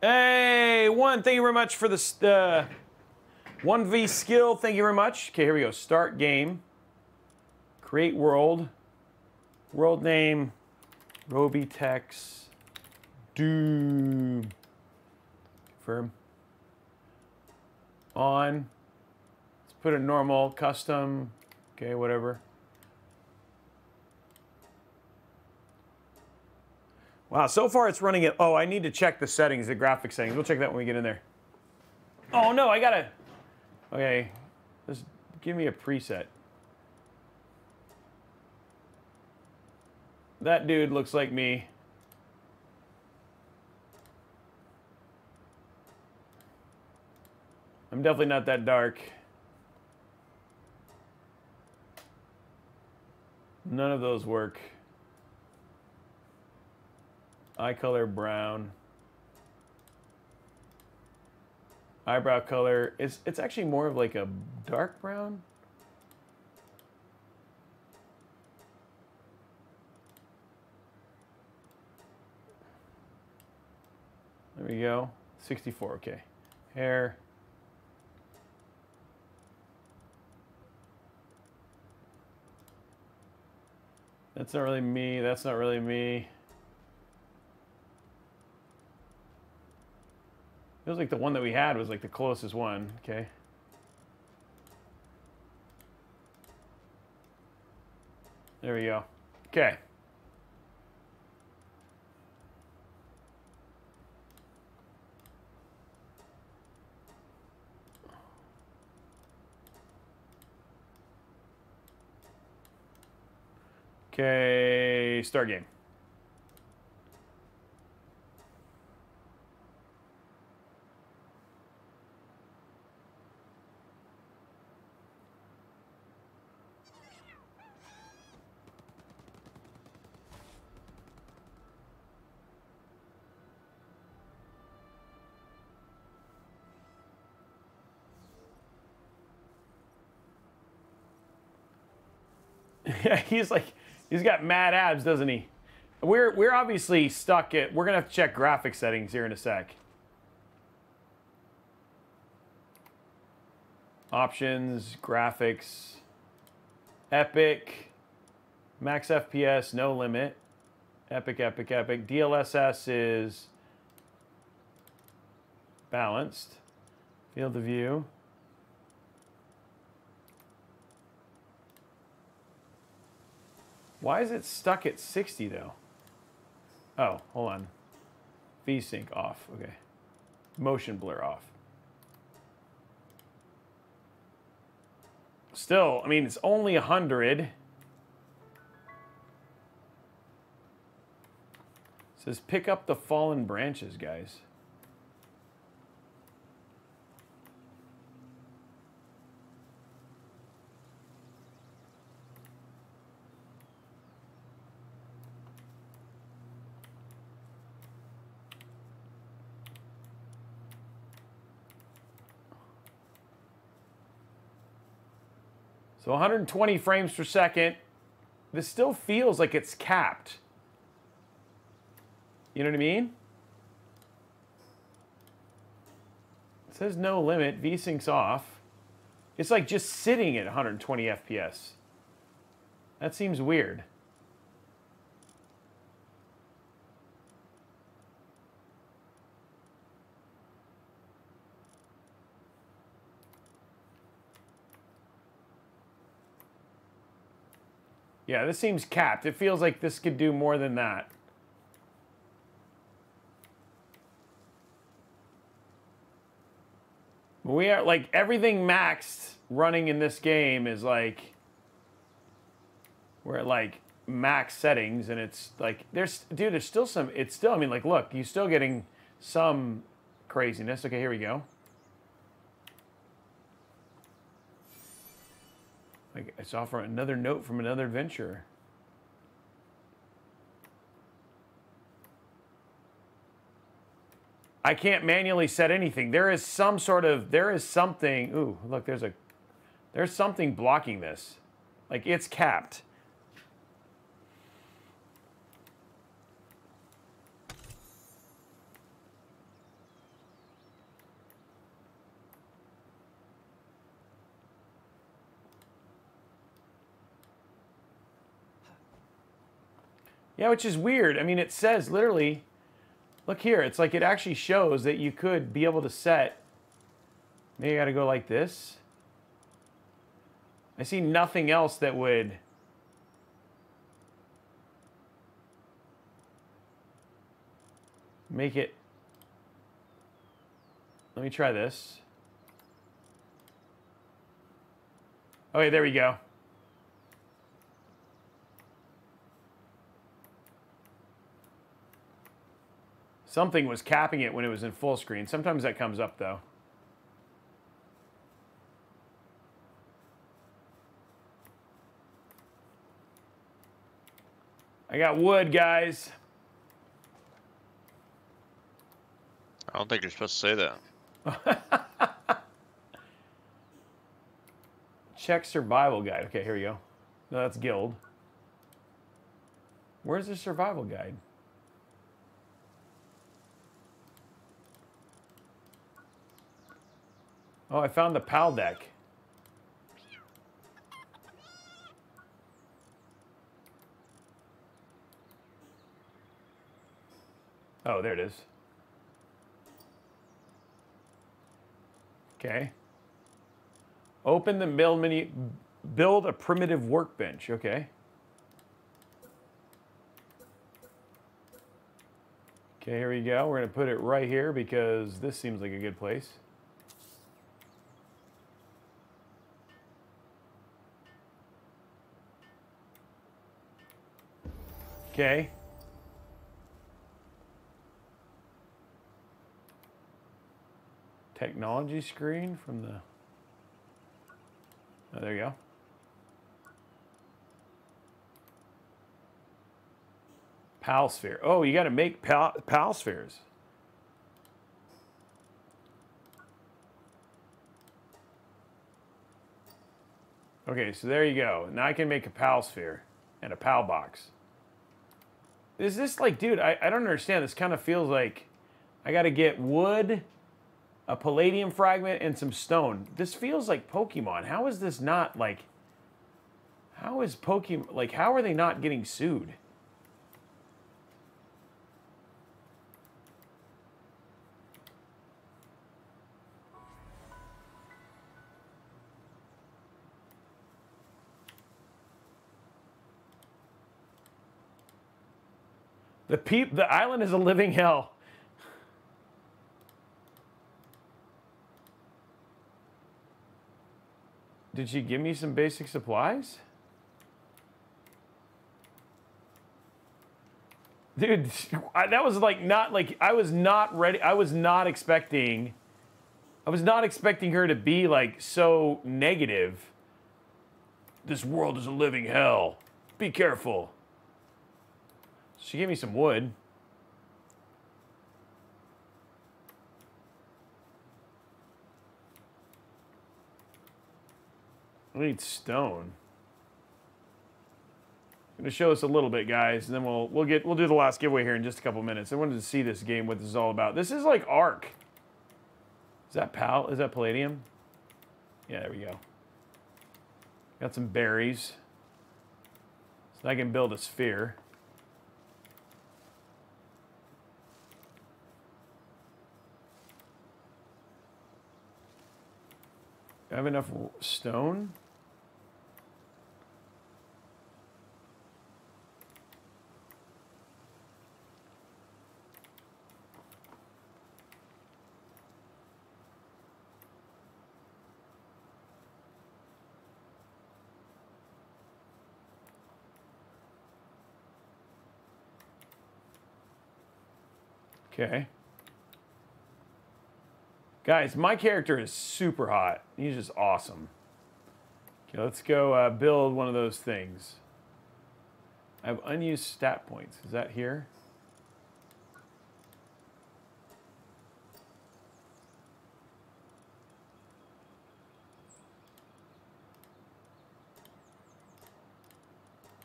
Hey, one, thank you very much for this. Uh, 1v skill, thank you very much. Okay, here we go. Start game. Create world. World name, Robeytech. Doom. Confirm. On. Let's put a normal, custom. Okay, whatever. Wow, so far it's running it. Oh, I need to check the settings, the graphic settings. We'll check that when we get in there. Oh no, I gotta. Okay, just give me a preset. That dude looks like me. I'm definitely not that dark. None of those work. Eye color brown. Eyebrow color it's it's actually more of like a dark brown. There we go. 64, okay. Hair. That's not really me. That's not really me. Feels like the one that we had was like the closest one. Okay. There we go. Okay. Okay, start game. Yeah, he's like, he's got mad abs, doesn't he? We're we're obviously stuck at. We're gonna have to check graphic settings here in a sec. Options, graphics, Epic, max FPS, no limit. Epic, epic, epic. DLSS is balanced. Field of view. Why is it stuck at 60 though? Oh, hold on. VSync off. Okay. Motion blur off. Still, I mean, it's only 100. It says pick up the fallen branches, guys. So 120 frames per second. This still feels like it's capped. You know what I mean? It says no limit, VSync's off. It's like just sitting at 120 FPS. That seems weird. Yeah, this seems capped. It feels like this could do more than that. We are like everything maxed running in this game is like we're at like max settings and it's like there's dude there's still some it's still I mean like look you're still getting some craziness. Okay, here we go. I saw from another note from another adventure. I can't manually set anything. There is some sort of there is something. Ooh, look, there's a there's something blocking this. Like it's capped. Yeah, which is weird. I mean, it says literally, look here. It's like it actually shows that you could be able to set. Maybe I got to go like this. I see nothing else that would. Make it. Let me try this. Okay, there we go. Something was capping it when it was in full screen. Sometimes that comes up though. I got wood, guys. I don't think you're supposed to say that. Check survival guide. Okay, here we go. No, that's guild. Where's the survival guide? Oh, I found the PAL deck. Oh, there it is. Okay. Open the build mini, build a primitive workbench. Okay. Okay, here we go. We're to put it right here because this seems like a good place. Okay. Technology screen from the. Oh, there you go. PAL sphere. Oh, you got to make PAL, PAL spheres. Okay, so there you go. Now I can make a PAL sphere and a PAL box. Is this like, dude, I, I don't understand. This kind of feels like I got to get wood, a palladium fragment, and some stone. This feels like Pokemon. How is this not like, how is Pokemon, like, how are they not getting sued? The peep, the island is a living hell. Did she give me some basic supplies? Dude, I, that was like not like I was not ready. I was not expecting. I was not expecting her to be like so negative. This world is a living hell. Be careful. She gave me some wood. I need stone. I'm gonna show us a little bit, guys, and then we'll we'll get we'll do the last giveaway here in just a couple minutes. I wanted to see this game, what this is all about. This is like Ark. Is that Pal? Is that Palladium? Yeah, there we go. Got some berries. So I can build a sphere. I have enough stone? Okay. Guys, my character is super hot. He's just awesome. Okay, let's go uh, build one of those things. I have unused stat points. Is that here?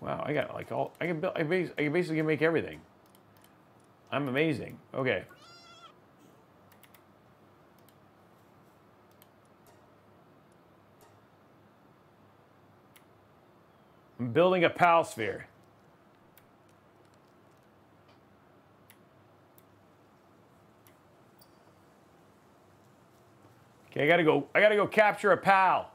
Wow, I got like all I can build. I, I can make everything. I'm amazing. Okay. Building a PAL sphere. Okay, I gotta go. I gotta go capture a pal.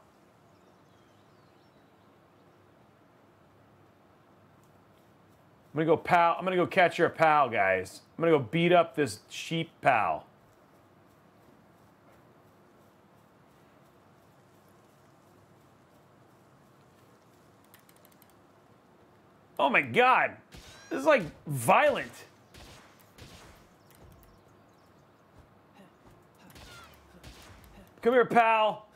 I'm gonna go pal. I'm gonna go catch your pal, guys. I'm gonna go beat up this sheep pal. Oh my god. This is like violent. Come here, pal.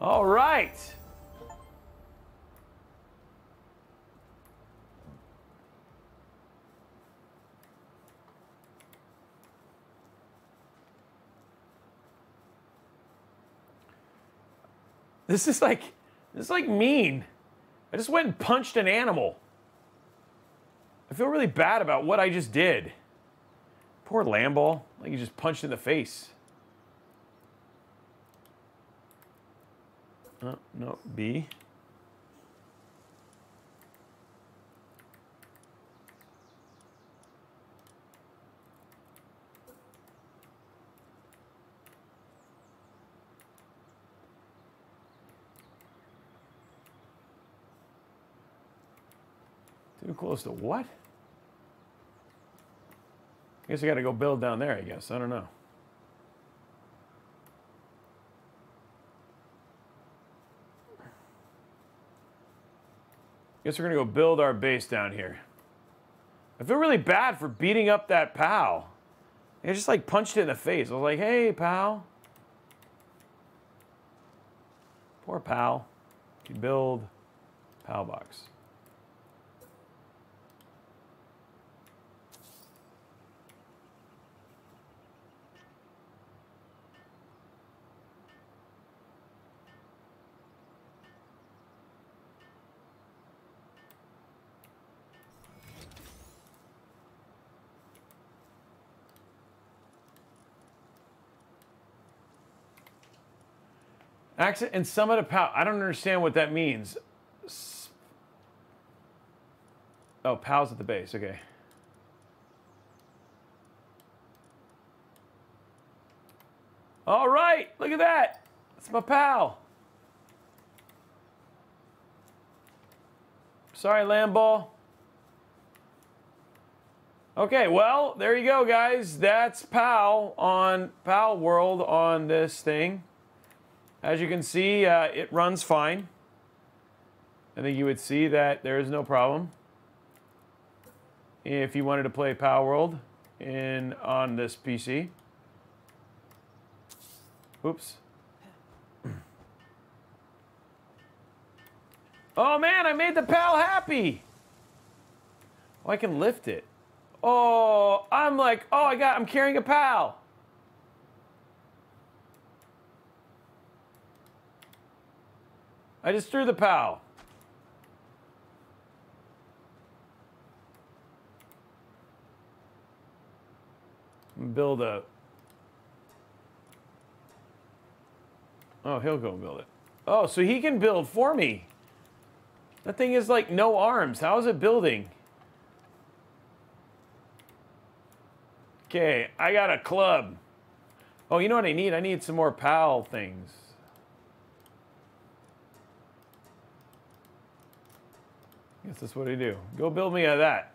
All right. This is like, this is like mean. I just went and punched an animal. I feel really bad about what I just did. Poor Lamball. Like he just punched in the face. Oh, no, B. Too close to what? I guess I got to go build down there, I guess. I don't know. Guess we're going to go build our base down here. I feel really bad for beating up that pal. I just like punched it in the face. I was like, hey, pal. Poor pal. You build pal box. Accent and summit a pal. I don't understand what that means. Oh, pals at the base. Okay. All right, look at that. That's my pal. Sorry, Lamball. Okay, well, there you go, guys. That's PAL on Palworld on this thing. As you can see, uh, it runs fine. I think you would see that there is no problem if you wanted to play Palworld in on this PC. Oops. Oh man, I made the pal happy. Oh, I can lift it. Oh, I'm like, oh, I got, I'm carrying a pal. I just threw the pal. Build a. Oh, he'll go build it. Oh, so he can build for me. That thing is like no arms. How is it building? Okay, I got a club. Oh, you know what I need? I need some more PAL things. Guess that's what I do. Go build me a that.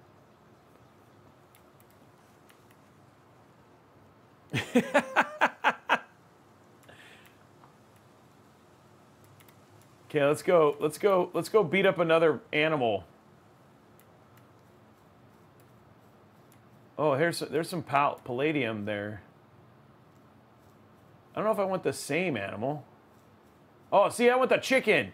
Okay, let's go. Let's go. Let's go beat up another animal. Oh, here's there's some pal- palladium there. I don't know if I want the same animal. Oh, see, I want the chicken.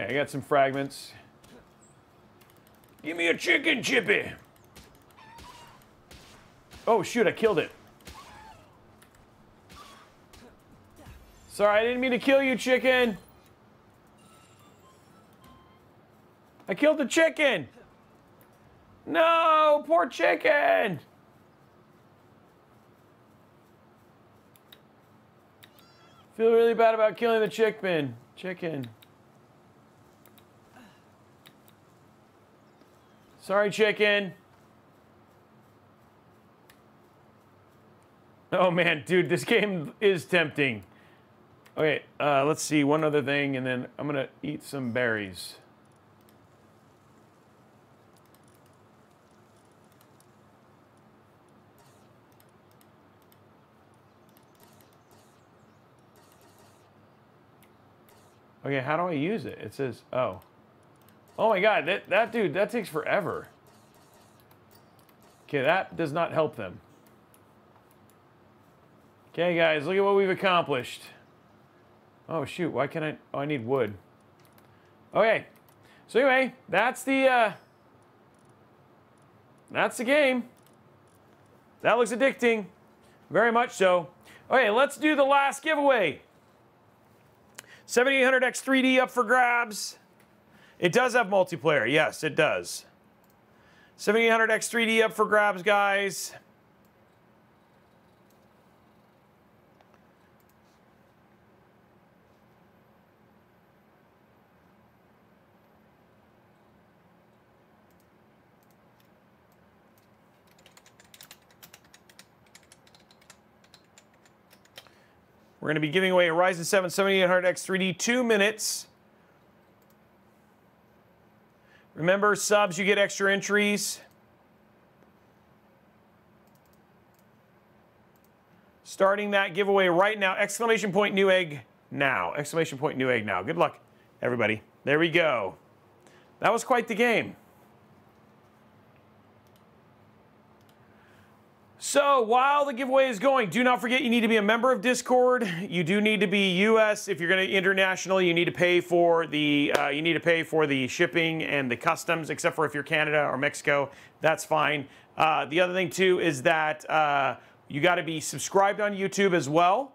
Okay, I got some fragments. Give me a chicken, Chippy. Oh, shoot, I killed it. Sorry, I didn't mean to kill you, chicken. I killed the chicken. No, poor chicken. Feel really bad about killing the chickman. Chicken. Sorry, chicken. Oh man, dude, this game is tempting. Okay, uh, let's see one other thing, and then I'm gonna eat some berries. Okay, how do I use it? It says, oh. Oh my god, that, that dude, that takes forever. Okay, that does not help them. Okay, guys, look at what we've accomplished. Oh shoot, why can't I? Oh, I need wood. Okay, so anyway, that's the uh, that's the game. That looks addicting, very much so. Okay, let's do the last giveaway. 7800X 3D up for grabs. It does have multiplayer. Yes, it does. 7800X 3D up for grabs, guys. We're going to be giving away a Ryzen 7 7800X 3D two minutes. Remember, subs, you get extra entries. Starting that giveaway right now. Exclamation point Newegg now. Exclamation point Newegg now. Good luck, everybody. There we go. That was quite the game. So while the giveaway is going, do not forget you need to be a member of Discord. You do need to be U.S. If you're going to international, you need to pay for the uh, you need to pay for the shipping and the customs. Except for if you're Canada or Mexico, that's fine. Uh, the other thing too is that uh, you got to be subscribed on YouTube as well,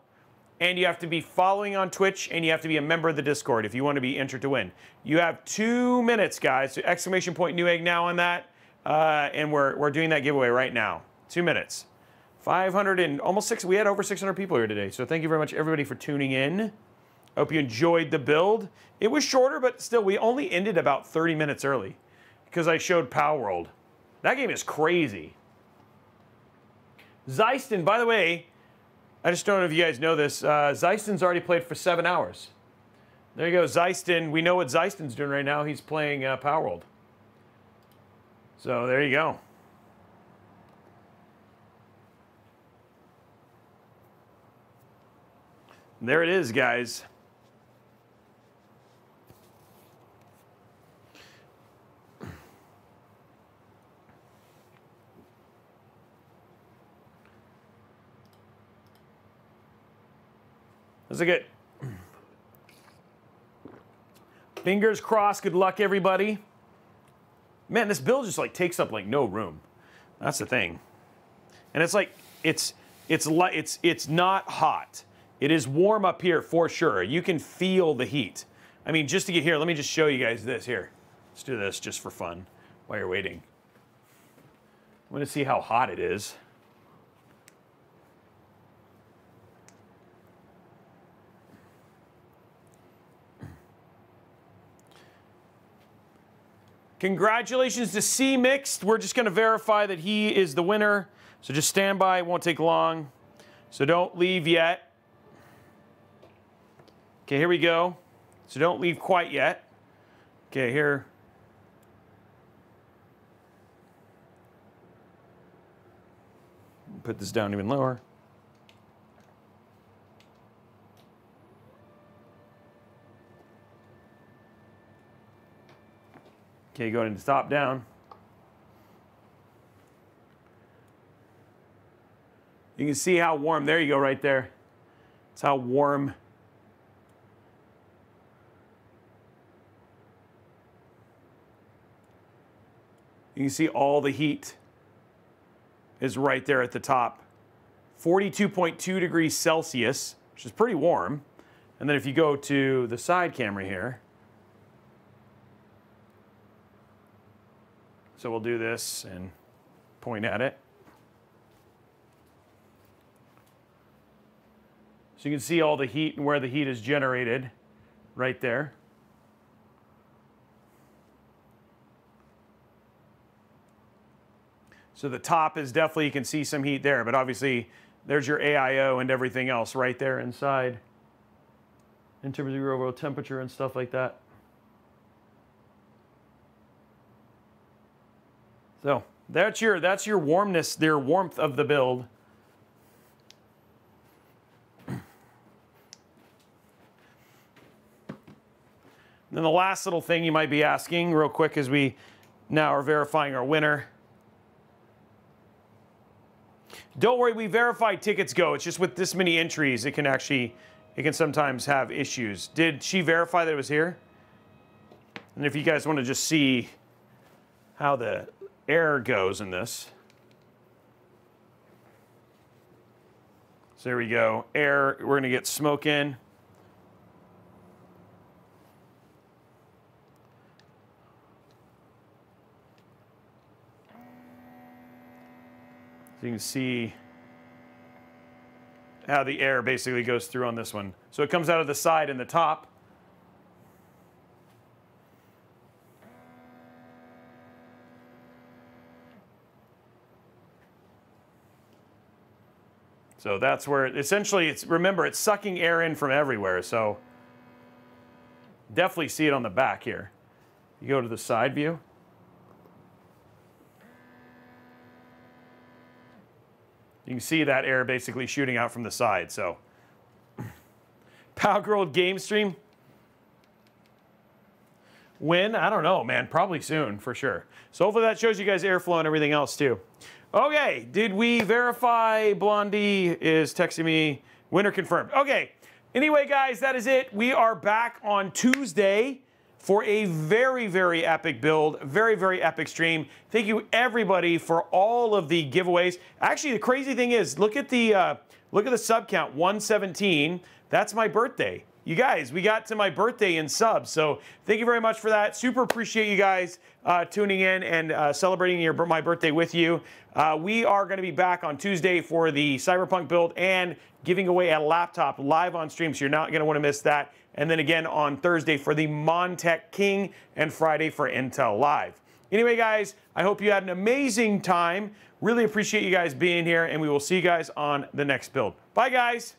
and you have to be following on Twitch, and you have to be a member of the Discord if you want to be entered to win. You have two minutes, guys. So exclamation point Newegg now on that, uh, and we're we're doing that giveaway right now. Two minutes. 500 and almost six. We had over 600 people here today. So thank you very much, everybody, for tuning in. I hope you enjoyed the build. It was shorter, but still, we only ended about 30 minutes early because I showed Palworld. That game is crazy. Zeiston, by the way, I just don't know if you guys know this. Uh, Zeiston's already played for seven hours. There you go, Zeiston. We know what Zeiston's doing right now. He's playing uh, Palworld. So there you go. There it is, guys. That's a good. Fingers crossed. Good luck, everybody. Man, this bill just like takes up like no room. That's the thing. And it's like it's it's it's it's not hot. It is warm up here for sure. You can feel the heat. I mean, just to get here, let me just show you guys this here. Let's do this just for fun while you're waiting. I want to see how hot it is. Congratulations to C Mixed. We're just going to verify that he is the winner. So just stand by, it won't take long. So don't leave yet. Okay, here we go. So don't leave quite yet. Okay, here. Put this down even lower. Okay, go ahead and stop down. You can see how warm, there you go, right there. It's how warm You can see all the heat is right there at the top. 42.2 degrees Celsius, which is pretty warm. And then if you go to the side camera here, so we'll do this and point at it. So you can see all the heat and where the heat is generated right there. So the top is definitely, you can see some heat there, but obviously there's your AIO and everything else right there inside in terms of your overall temperature and stuff like that. So that's your that's your warmness, their warmth of the build. then the last little thing you might be asking real quick as we now are verifying our winner. Don't worry, we verified tickets go. It's just with this many entries, it can actually, it can sometimes have issues. Did she verify that it was here? And if you guys want to just see how the air goes in this. So there we go. Air, we're going to get smoke in. You can see how the air basically goes through on this one. So it comes out of the side and the top. So that's where essentially it's remember it's sucking air in from everywhere. So definitely see it on the back here. You go to the side view. You can see that air basically shooting out from the side. So, Power game stream. When? I don't know, man. Probably soon, for sure. So hopefully that shows you guys airflow and everything else too. Okay, did we verify Blondie is texting me winner confirmed? Okay. Anyway, guys, that is it. We are back on Tuesday for a very, very epic build, very, very epic stream. Thank you everybody for all of the giveaways. Actually, the crazy thing is, look at the uh, look at the sub count, 117. That's my birthday. You guys, we got to my birthday in subs, so thank you very much for that. Super appreciate you guys uh, tuning in and uh, celebrating your my birthday with you. Uh, we are going to be back on Tuesday for the Cyberpunk build and giving away a laptop live on stream, so you're not going to want to miss that and then again on Thursday for the Montech King, and Friday for Intel Live. Anyway, guys, I hope you had an amazing time. Really appreciate you guys being here, and we will see you guys on the next build. Bye, guys.